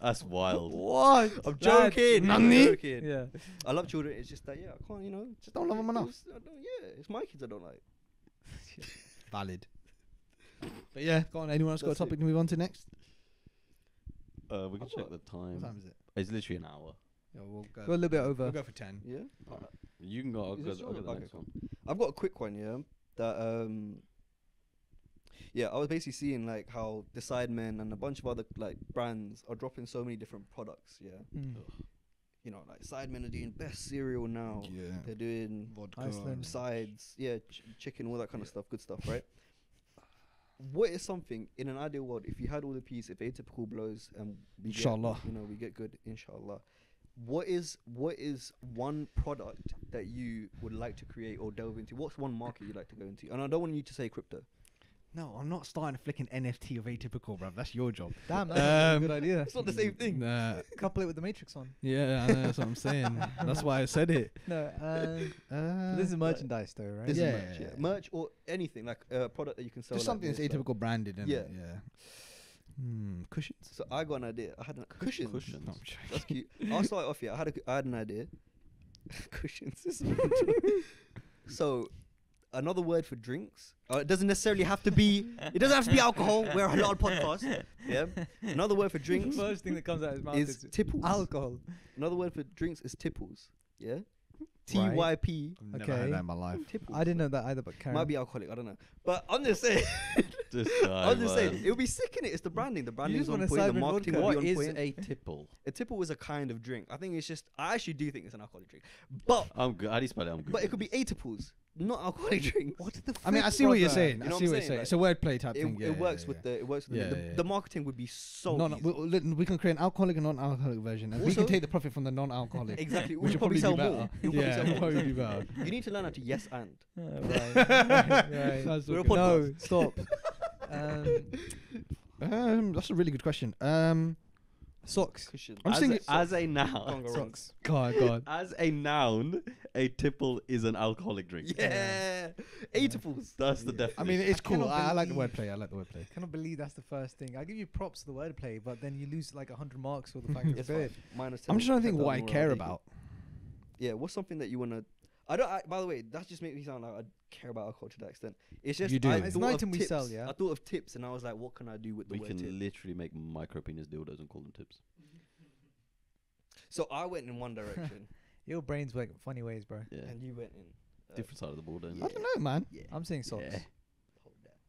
Speaker 3: That's wild.
Speaker 1: What?
Speaker 2: I'm joking. I'm
Speaker 1: Nani?
Speaker 2: joking.
Speaker 4: Yeah.
Speaker 2: I love children. It's just that yeah, I can't. You know,
Speaker 1: Just don't love them enough.
Speaker 2: it's- I don't, yeah, it's my kids I don't like.
Speaker 1: Valid. But yeah, go on. Anyone else got a
Speaker 2: That's it.
Speaker 1: topic to move on to next?
Speaker 3: Uh, we can
Speaker 2: I've
Speaker 3: check
Speaker 2: got-
Speaker 3: the time.
Speaker 1: What time is it?
Speaker 3: It's literally an hour.
Speaker 1: Yeah, we'll go.
Speaker 4: Go a little bit over.
Speaker 1: We'll go for ten.
Speaker 2: Yeah.
Speaker 3: You can go. I'll
Speaker 2: Is
Speaker 3: go,
Speaker 2: this
Speaker 3: I'll go
Speaker 2: yours?
Speaker 3: the
Speaker 2: Okay,
Speaker 3: next
Speaker 2: cool.
Speaker 3: one.
Speaker 2: I've got a quick one, yeah. That um yeah, I was basically seeing like how the Sidemen and a bunch of other like brands are dropping so many different products, yeah.
Speaker 4: Mm.
Speaker 2: You know, like Sidemen are doing best cereal now.
Speaker 1: Yeah.
Speaker 2: They're doing
Speaker 1: Vodka.
Speaker 4: Iceland.
Speaker 2: sides, yeah, ch- chicken, all that kind of stuff, good stuff, right? What is something in an ideal world if you had all the peas, if atypical blows and we get,
Speaker 1: Inshallah.
Speaker 2: you know, we get good, inshallah. What is what is one product that you would like to create or delve into? What's one market you'd like to go into? And I don't want you to say crypto.
Speaker 1: No, I'm not starting a flicking NFT of atypical, bruv. That's your job.
Speaker 4: Damn, that's a
Speaker 1: Um,
Speaker 4: good idea.
Speaker 2: It's not the same thing.
Speaker 1: Nah.
Speaker 4: Couple it with the Matrix on.
Speaker 1: Yeah, I know, that's what I'm saying. that's why I said it.
Speaker 4: No, uh,
Speaker 1: Uh,
Speaker 4: this is merchandise though, right?
Speaker 2: This
Speaker 1: Yeah.
Speaker 2: is merch, yeah. Merch or anything like a product that you can sell.
Speaker 1: just
Speaker 2: like
Speaker 1: something that's
Speaker 2: this, like-
Speaker 1: atypical branded, innit?
Speaker 2: Yeah.
Speaker 1: Yeah. Hmm. Cushions.
Speaker 2: So I got an idea. I had a cushions.
Speaker 3: Cushions.
Speaker 1: No, I'm joking.
Speaker 2: That's cute. I'll start off here. I had a, I had an idea. Cushions. is- so, another word for drinks. Uh, it doesn't necessarily have to be. It doesn't have to be alcohol. We're a halal podcast. Yeah. Another word for
Speaker 4: The
Speaker 2: drinks
Speaker 4: first thing that comes out of his mouth
Speaker 2: is
Speaker 4: is
Speaker 2: tipples.
Speaker 4: alcohol.
Speaker 2: Another word for drinks is tipples. Yeah. T
Speaker 4: Right.
Speaker 2: Y P.
Speaker 1: I've never heard
Speaker 4: Okay.
Speaker 1: that in my life.
Speaker 2: Tipples.
Speaker 4: I didn't know that either, but Karen.
Speaker 2: Might be alcoholic. I don't know. But I'm just saying.
Speaker 3: This guy,
Speaker 2: I'm just saying.
Speaker 3: man.
Speaker 2: It would be sick in it. It's the branding. The branding's
Speaker 4: just
Speaker 2: on
Speaker 4: wanna
Speaker 2: point. The
Speaker 4: cyber
Speaker 2: marketing
Speaker 4: vodka.
Speaker 2: will
Speaker 3: What
Speaker 2: be on
Speaker 3: is
Speaker 2: point.
Speaker 3: a tipple?
Speaker 2: A tipple is a kind of drink. I think it's just. I actually do think it's an alcoholic drink, but
Speaker 3: I'm good. How do you spell it? I'm good.
Speaker 2: but it could be a atypicals. Not alcoholic drinks.
Speaker 4: What the?
Speaker 1: I mean, I
Speaker 4: frick,
Speaker 1: see what you're saying.
Speaker 2: You
Speaker 1: I see
Speaker 2: what
Speaker 1: what you're
Speaker 2: saying?
Speaker 1: saying.
Speaker 2: Like,
Speaker 1: It's a wordplay type
Speaker 2: It,
Speaker 1: thing. Yeah,
Speaker 2: it works
Speaker 1: yeah,
Speaker 2: with
Speaker 1: yeah.
Speaker 2: the it works with
Speaker 1: Yeah,
Speaker 2: the, the,
Speaker 1: yeah,
Speaker 2: the marketing would be so
Speaker 1: No, no,
Speaker 2: easy.
Speaker 1: we, we- we can create an alcoholic and non-alcoholic version, and we can take the profit from the non-alcoholic.
Speaker 2: exactly.
Speaker 1: Which
Speaker 2: We
Speaker 1: will
Speaker 2: probably
Speaker 1: probably
Speaker 2: sell
Speaker 1: do
Speaker 2: more. You'll probably sell
Speaker 1: we'll
Speaker 2: more.
Speaker 1: probably do better.
Speaker 2: You need to learn how to yes and.
Speaker 4: Right. right.
Speaker 1: That's
Speaker 2: We're a
Speaker 1: okay.
Speaker 2: podcast.
Speaker 4: No, stop. Um,
Speaker 1: Um, that's a really good question. Um,
Speaker 4: socks.
Speaker 2: Cushion.
Speaker 1: I'm
Speaker 3: as,
Speaker 1: just
Speaker 3: a,
Speaker 1: thinking-
Speaker 3: as a noun.
Speaker 4: Socks.
Speaker 1: God, God.
Speaker 3: as a noun, a tipple is an alcoholic drink.
Speaker 2: Yeah. Eightables.
Speaker 3: That's the definition.
Speaker 1: I mean, it's
Speaker 4: I
Speaker 1: cool. I, I like the
Speaker 4: believe-
Speaker 1: wordplay. I like the wordplay.
Speaker 4: cannot believe that's the first thing. I give you props for the wordplay, but then you lose like hundred marks for the fact
Speaker 2: It's
Speaker 4: it's
Speaker 2: fine.
Speaker 4: beer.
Speaker 2: Minus
Speaker 1: I'm just trying to think
Speaker 2: 10,000
Speaker 1: what I care
Speaker 2: I'll take it.
Speaker 1: about.
Speaker 2: Yeah, what's something that you wanna? I don't. I, by the way, that just makes me sound like I care about alcohol to that extent. It's just
Speaker 1: You do.
Speaker 2: I
Speaker 1: It's
Speaker 4: an
Speaker 2: thought of
Speaker 4: item we
Speaker 2: tips.
Speaker 4: sell, yeah?
Speaker 2: I thought of tips, and I was like, what can I do with the
Speaker 3: we
Speaker 2: word
Speaker 3: can
Speaker 2: tip?
Speaker 3: literally make micro penis dildos and call them tips.
Speaker 2: So I went in one direction,
Speaker 4: Your brains work in funny ways, bro.
Speaker 3: Yeah,
Speaker 2: and you went in. uh,
Speaker 3: different side of the border.
Speaker 2: Yeah.
Speaker 1: I don't know, man.
Speaker 2: Yeah.
Speaker 4: I'm saying socks.
Speaker 3: Yeah.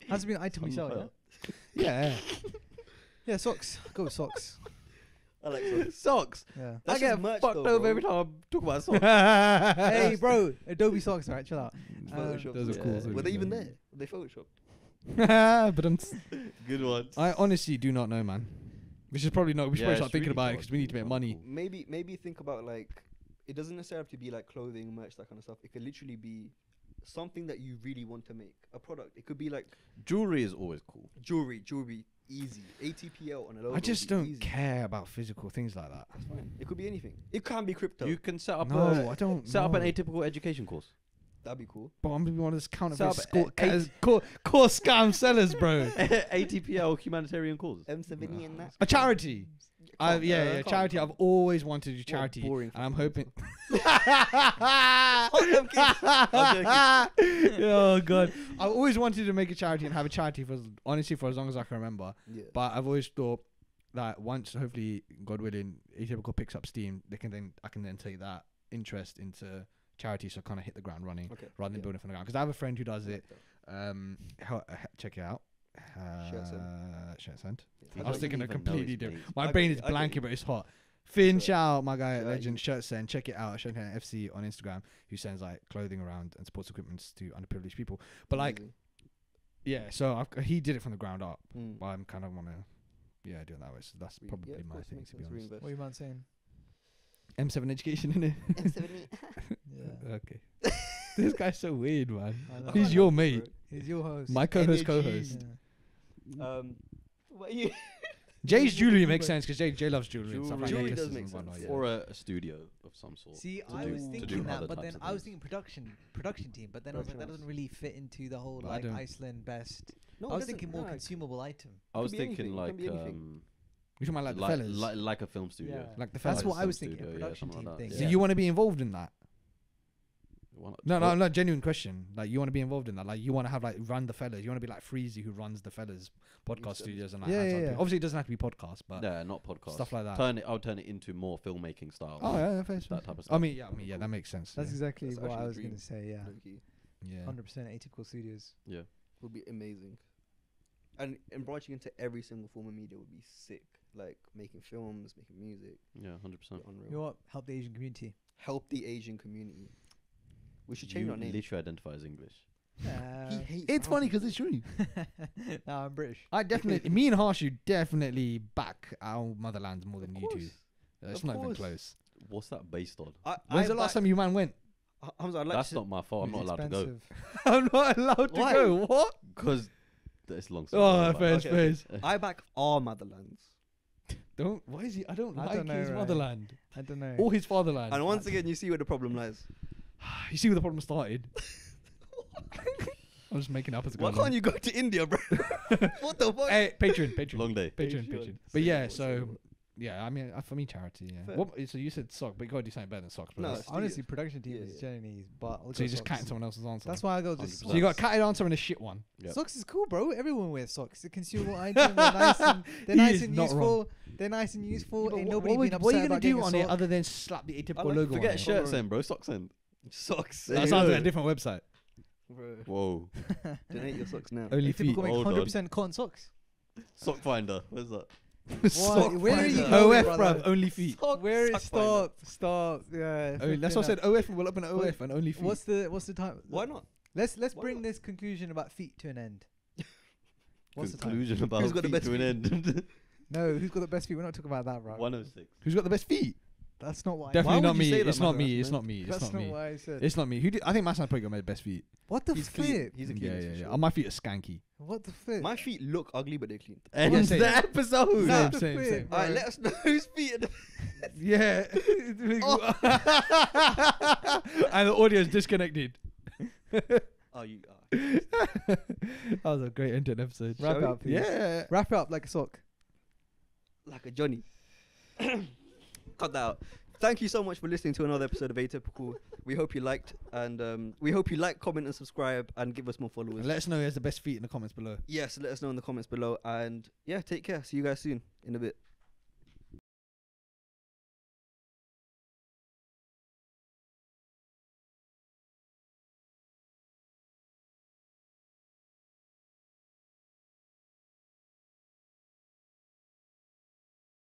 Speaker 2: Hold
Speaker 4: Has to be an item we sell, yeah.
Speaker 3: Somewhat.
Speaker 1: Yeah.
Speaker 4: Yeah, socks. Go with socks.
Speaker 2: That. I like socks.
Speaker 3: Socks.
Speaker 4: Yeah.
Speaker 2: That's
Speaker 3: I get
Speaker 2: just merch
Speaker 3: fucked
Speaker 2: though,
Speaker 3: over
Speaker 2: bro.
Speaker 3: every time I talk about socks.
Speaker 4: hey, bro, Adobe socks, alright, chill out. Um,
Speaker 2: Photoshop.
Speaker 1: those are
Speaker 3: cool
Speaker 2: Were
Speaker 3: things,
Speaker 2: they even
Speaker 1: man.
Speaker 2: there? Were they photoshopped?
Speaker 1: but I'm.
Speaker 3: Good ones.
Speaker 1: I honestly do not know, man. We should probably not. We should
Speaker 3: Yeah,
Speaker 1: probably
Speaker 3: it's
Speaker 1: start thinking
Speaker 3: really
Speaker 1: about it
Speaker 3: hard.
Speaker 1: because we need to make
Speaker 3: It's
Speaker 1: money.
Speaker 2: Maybe maybe think about like it doesn't necessarily have to be like clothing, merch, that kind of stuff. It could literally be something that you really want to make a product. It could be like
Speaker 3: Jewelry is always cool.
Speaker 2: jewelry, jewelry, easy. ATPL on a logo.
Speaker 1: I just
Speaker 2: would be
Speaker 1: don't
Speaker 2: easy.
Speaker 1: care about physical things like that.
Speaker 2: That's fine. It could be anything. It can be crypto.
Speaker 3: You can set up
Speaker 1: No,
Speaker 3: a
Speaker 1: I don't.
Speaker 3: set up an
Speaker 1: know.
Speaker 3: atypical education course.
Speaker 2: That'd be cool.
Speaker 1: But I'm gonna be one of those
Speaker 3: Set
Speaker 1: counterfeit
Speaker 3: up
Speaker 1: score,
Speaker 3: a-
Speaker 1: ca- core, core scam sellers, bro.
Speaker 3: ATPL humanitarian cause.
Speaker 2: M70 and that.
Speaker 1: A charity. I, yeah, yeah, charity. I've always wanted to do charity,
Speaker 2: boring
Speaker 1: and I'm hoping. Oh god, I've always wanted to make a charity and have a charity for honestly for as long as I can remember.
Speaker 2: Yeah.
Speaker 1: But I've always thought that once, hopefully, God willing, Atypical picks up steam, they can then I can then take that interest into charity, so kind of hit the ground running
Speaker 2: Okay.
Speaker 1: rather than
Speaker 2: yeah.
Speaker 1: building from the ground. Because I have a friend who does it. Um, check it out. Uh,
Speaker 2: Shirt Send.
Speaker 1: Shirt
Speaker 2: Yeah.
Speaker 1: I was thinking a completely different.
Speaker 3: name.
Speaker 1: My
Speaker 2: I
Speaker 1: brain is
Speaker 2: you, I
Speaker 1: blanking, but it's hot. Finn
Speaker 2: Sure.
Speaker 1: Chow, my guy,
Speaker 2: Yeah,
Speaker 1: legend,
Speaker 2: you-
Speaker 1: Shirt Send. Check it out. Shirt Send FC on Instagram, who sends like clothing around and sports equipment to underprivileged people. But like,
Speaker 2: Amazing.
Speaker 1: yeah, so I've, he did it from the ground up.
Speaker 2: Mm.
Speaker 1: But I'm kind of wanna, yeah, do it that way. So that's probably
Speaker 2: yeah,
Speaker 1: my
Speaker 2: course,
Speaker 1: thing to be honest.
Speaker 2: reinvest.
Speaker 4: What are you man saying?
Speaker 1: M7 education, innit?
Speaker 4: Yeah.
Speaker 1: okay. this guy's so weird, man. He's your mate.
Speaker 4: He's your host.
Speaker 1: My co-host,
Speaker 2: Energy.
Speaker 1: co-host.
Speaker 4: Yeah.
Speaker 2: Um, what you?
Speaker 1: Jay's jewelry makes sense because Jay, Jay loves jewelry, and stuff like
Speaker 2: Jewelry
Speaker 1: necklaces
Speaker 2: does make
Speaker 1: and whatnot,
Speaker 2: sense,
Speaker 1: yeah.
Speaker 3: Or a, a studio of some sort.
Speaker 4: See,
Speaker 3: to
Speaker 4: I
Speaker 3: do-
Speaker 4: was
Speaker 3: to do
Speaker 4: thinking
Speaker 3: other
Speaker 4: that, but
Speaker 3: types
Speaker 4: then
Speaker 3: of
Speaker 4: I was
Speaker 3: things.
Speaker 4: thinking production, production team. But then I was like, that
Speaker 2: Production
Speaker 4: doesn't really fit into the whole
Speaker 1: But I
Speaker 4: like
Speaker 1: don't-
Speaker 4: Iceland best.
Speaker 2: No,
Speaker 4: I was thinking more
Speaker 2: no, it
Speaker 4: consumable item.
Speaker 3: I was
Speaker 2: be
Speaker 3: thinking
Speaker 2: anything, it
Speaker 3: like
Speaker 2: can be anything.
Speaker 3: um,
Speaker 1: You talking about like the
Speaker 3: like,
Speaker 1: fellas?
Speaker 3: like like a film studio.
Speaker 4: Yeah.
Speaker 1: Like the
Speaker 4: That's
Speaker 1: fellas.
Speaker 4: what I was thinking.
Speaker 3: studio,
Speaker 4: A production
Speaker 3: something
Speaker 4: team
Speaker 3: like
Speaker 4: thing.
Speaker 3: that.
Speaker 1: So
Speaker 3: Yeah.
Speaker 1: you want to be involved in that?
Speaker 3: Why?
Speaker 1: No, no,
Speaker 3: Well,
Speaker 1: no. Genuine question. Like you want to be involved in that? Like you want to have like run the fellas? You want to be like Freezy who runs the fellas podcast studios and like
Speaker 4: Yeah,
Speaker 1: hands
Speaker 4: yeah,
Speaker 1: on
Speaker 4: yeah.
Speaker 1: Obviously, it doesn't have to be podcast, but
Speaker 3: Yeah, not podcast.
Speaker 1: stuff like that.
Speaker 3: Turn it. I'll turn it into more filmmaking style.
Speaker 1: oh yeah, fair, fair.
Speaker 3: that type of stuff.
Speaker 1: I mean, yeah, I mean, yeah, that makes sense.
Speaker 4: That's
Speaker 1: yeah.
Speaker 4: exactly
Speaker 2: That's
Speaker 4: what I was gonna say. Yeah,
Speaker 2: Low-key.
Speaker 1: yeah.
Speaker 4: hundred percent atypical studios.
Speaker 3: yeah.
Speaker 2: would be amazing. And and branching into every single form of media would be sick. Like making films, making music,
Speaker 3: Yeah, hundred percent.
Speaker 2: unreal.
Speaker 4: You know what? Help the Asian community.
Speaker 2: Help the Asian community. We should change
Speaker 3: You
Speaker 2: our name.
Speaker 3: literally identify as English.
Speaker 4: Uh,
Speaker 2: He hates
Speaker 1: It's funny because it's true.
Speaker 4: no, I'm British.
Speaker 1: I definitely, me and Harshu definitely back our motherlands more than
Speaker 2: Of
Speaker 1: you two.
Speaker 2: course.
Speaker 1: Uh, It's
Speaker 2: Of
Speaker 1: not even
Speaker 2: course.
Speaker 1: close.
Speaker 3: What's that based on?
Speaker 2: I,
Speaker 1: When's
Speaker 2: I
Speaker 1: the last time you man went?
Speaker 2: H- Hamza, I'd like
Speaker 3: That's
Speaker 2: to
Speaker 3: not my fault. I'm not
Speaker 4: It's
Speaker 3: allowed to go.
Speaker 1: I'm not allowed to
Speaker 2: Why?
Speaker 1: go. What?
Speaker 3: because it's long.
Speaker 1: Oh,
Speaker 3: story,
Speaker 1: fair
Speaker 3: but-
Speaker 2: okay,
Speaker 1: space.
Speaker 2: I back our motherlands.
Speaker 1: Don't. Why is he? I don't
Speaker 4: I
Speaker 1: like
Speaker 4: don't know,
Speaker 1: his
Speaker 4: right.
Speaker 1: motherland
Speaker 4: I don't know.
Speaker 1: or his fatherland.
Speaker 2: And once again, you see where the problem lies.
Speaker 1: you see where the problem started. I'm just making up as I go
Speaker 2: Why
Speaker 1: along.
Speaker 2: can't you go to India, bro? what the fuck?
Speaker 1: Hey, patron, patron,
Speaker 3: Long day.
Speaker 1: patron,
Speaker 2: Patreon.
Speaker 1: patron. But yeah, so yeah, I mean, uh, for me, charity. Yeah. What, so you said sock, but you gotta do something better than socks, bro.
Speaker 2: No, it's
Speaker 4: Honestly,
Speaker 2: studios.
Speaker 4: production team
Speaker 2: Yeah,
Speaker 4: is
Speaker 2: yeah.
Speaker 4: generally, but I'll
Speaker 1: so
Speaker 4: go
Speaker 1: you just
Speaker 4: socks.
Speaker 1: catting someone else's answer.
Speaker 4: That's why I go just.
Speaker 3: 100%.
Speaker 1: so you got a catted answer and a shit one.
Speaker 3: Yeah.
Speaker 4: Socks is cool, bro. Everyone wears socks. It's a consumable item. They're nice and they're
Speaker 1: He
Speaker 4: nice
Speaker 1: is
Speaker 4: and
Speaker 1: not
Speaker 4: useful. They're nice and useful.
Speaker 1: But
Speaker 4: Ain't
Speaker 1: what,
Speaker 4: nobody
Speaker 1: what,
Speaker 4: been upset
Speaker 1: what are you
Speaker 4: about
Speaker 1: gonna do
Speaker 4: getting a
Speaker 1: on it
Speaker 4: sock.
Speaker 1: other than slap the atypical
Speaker 2: like-
Speaker 1: logo? on
Speaker 3: Forget
Speaker 1: it?
Speaker 3: shirt
Speaker 2: Bro.
Speaker 3: send, bro. Socks send.
Speaker 2: Socks.
Speaker 1: That
Speaker 2: eh?
Speaker 1: sounds like a different website.
Speaker 2: Bro,
Speaker 3: Whoa.
Speaker 2: donate your socks now.
Speaker 1: Only feet.
Speaker 4: Atypical makes
Speaker 3: Hold
Speaker 4: hundred percent cotton socks.
Speaker 3: Sock finder. Where's that?
Speaker 1: Sock
Speaker 4: Where are you
Speaker 2: finder.
Speaker 4: going,
Speaker 1: OF,
Speaker 4: brother?
Speaker 1: bruv. Only feet.
Speaker 4: Where
Speaker 2: Sock
Speaker 4: is
Speaker 2: finder.
Speaker 4: stop? Stop. Yeah.
Speaker 1: Oh, that's what I said. OF. We'll open an
Speaker 4: What-
Speaker 1: OF and only feet.
Speaker 4: What's the what's the time?
Speaker 2: Why not?
Speaker 4: Let's let's
Speaker 2: Why
Speaker 4: bring
Speaker 2: not?
Speaker 4: this conclusion about feet to an end. What's the time?
Speaker 3: Conclusion about
Speaker 2: Who's got the
Speaker 3: feet
Speaker 2: best
Speaker 3: to an end.
Speaker 4: No, who's got the best feet? We're not talking about that, right?
Speaker 3: 106.
Speaker 1: Who's got the best feet?
Speaker 4: That's not why.
Speaker 1: Definitely
Speaker 2: would
Speaker 1: not
Speaker 2: you
Speaker 1: me.
Speaker 2: say that,
Speaker 1: It's not me. It's not me. It's
Speaker 4: That's
Speaker 1: not
Speaker 4: not
Speaker 1: me.
Speaker 4: what I said.
Speaker 1: It's not me. Who did, I think Mason's probably got my best feet.
Speaker 4: what the
Speaker 2: He's
Speaker 4: flip?
Speaker 2: clean. He's a
Speaker 1: yeah, yeah,
Speaker 2: for
Speaker 1: yeah.
Speaker 2: sure.
Speaker 1: Oh, my feet are skanky.
Speaker 4: What the flip?
Speaker 2: My feet look ugly, but they're clean.
Speaker 3: End
Speaker 1: Yeah, same.
Speaker 3: the episode.
Speaker 1: Same,
Speaker 4: What the
Speaker 1: same,
Speaker 4: flip,
Speaker 1: same.
Speaker 2: All right, let us know whose feet. Are the
Speaker 1: Yeah. and the audio is disconnected.
Speaker 2: oh, you. Uh,
Speaker 1: that was a great end to an episode.
Speaker 4: Wrap
Speaker 2: Shall
Speaker 4: it
Speaker 2: we?
Speaker 4: up, please.
Speaker 1: Yeah.
Speaker 4: Wrap it up like a sock.
Speaker 2: like a Johnny. Cut that out. Thank you so much for listening to another episode of Atypical. We hope you liked, and um, we hope you like, comment, and subscribe, and give us more followers.
Speaker 1: And let us know who has the best feet in the comments below.
Speaker 2: yes, let us know in the comments below, and yeah, take care. See you guys soon in a bit.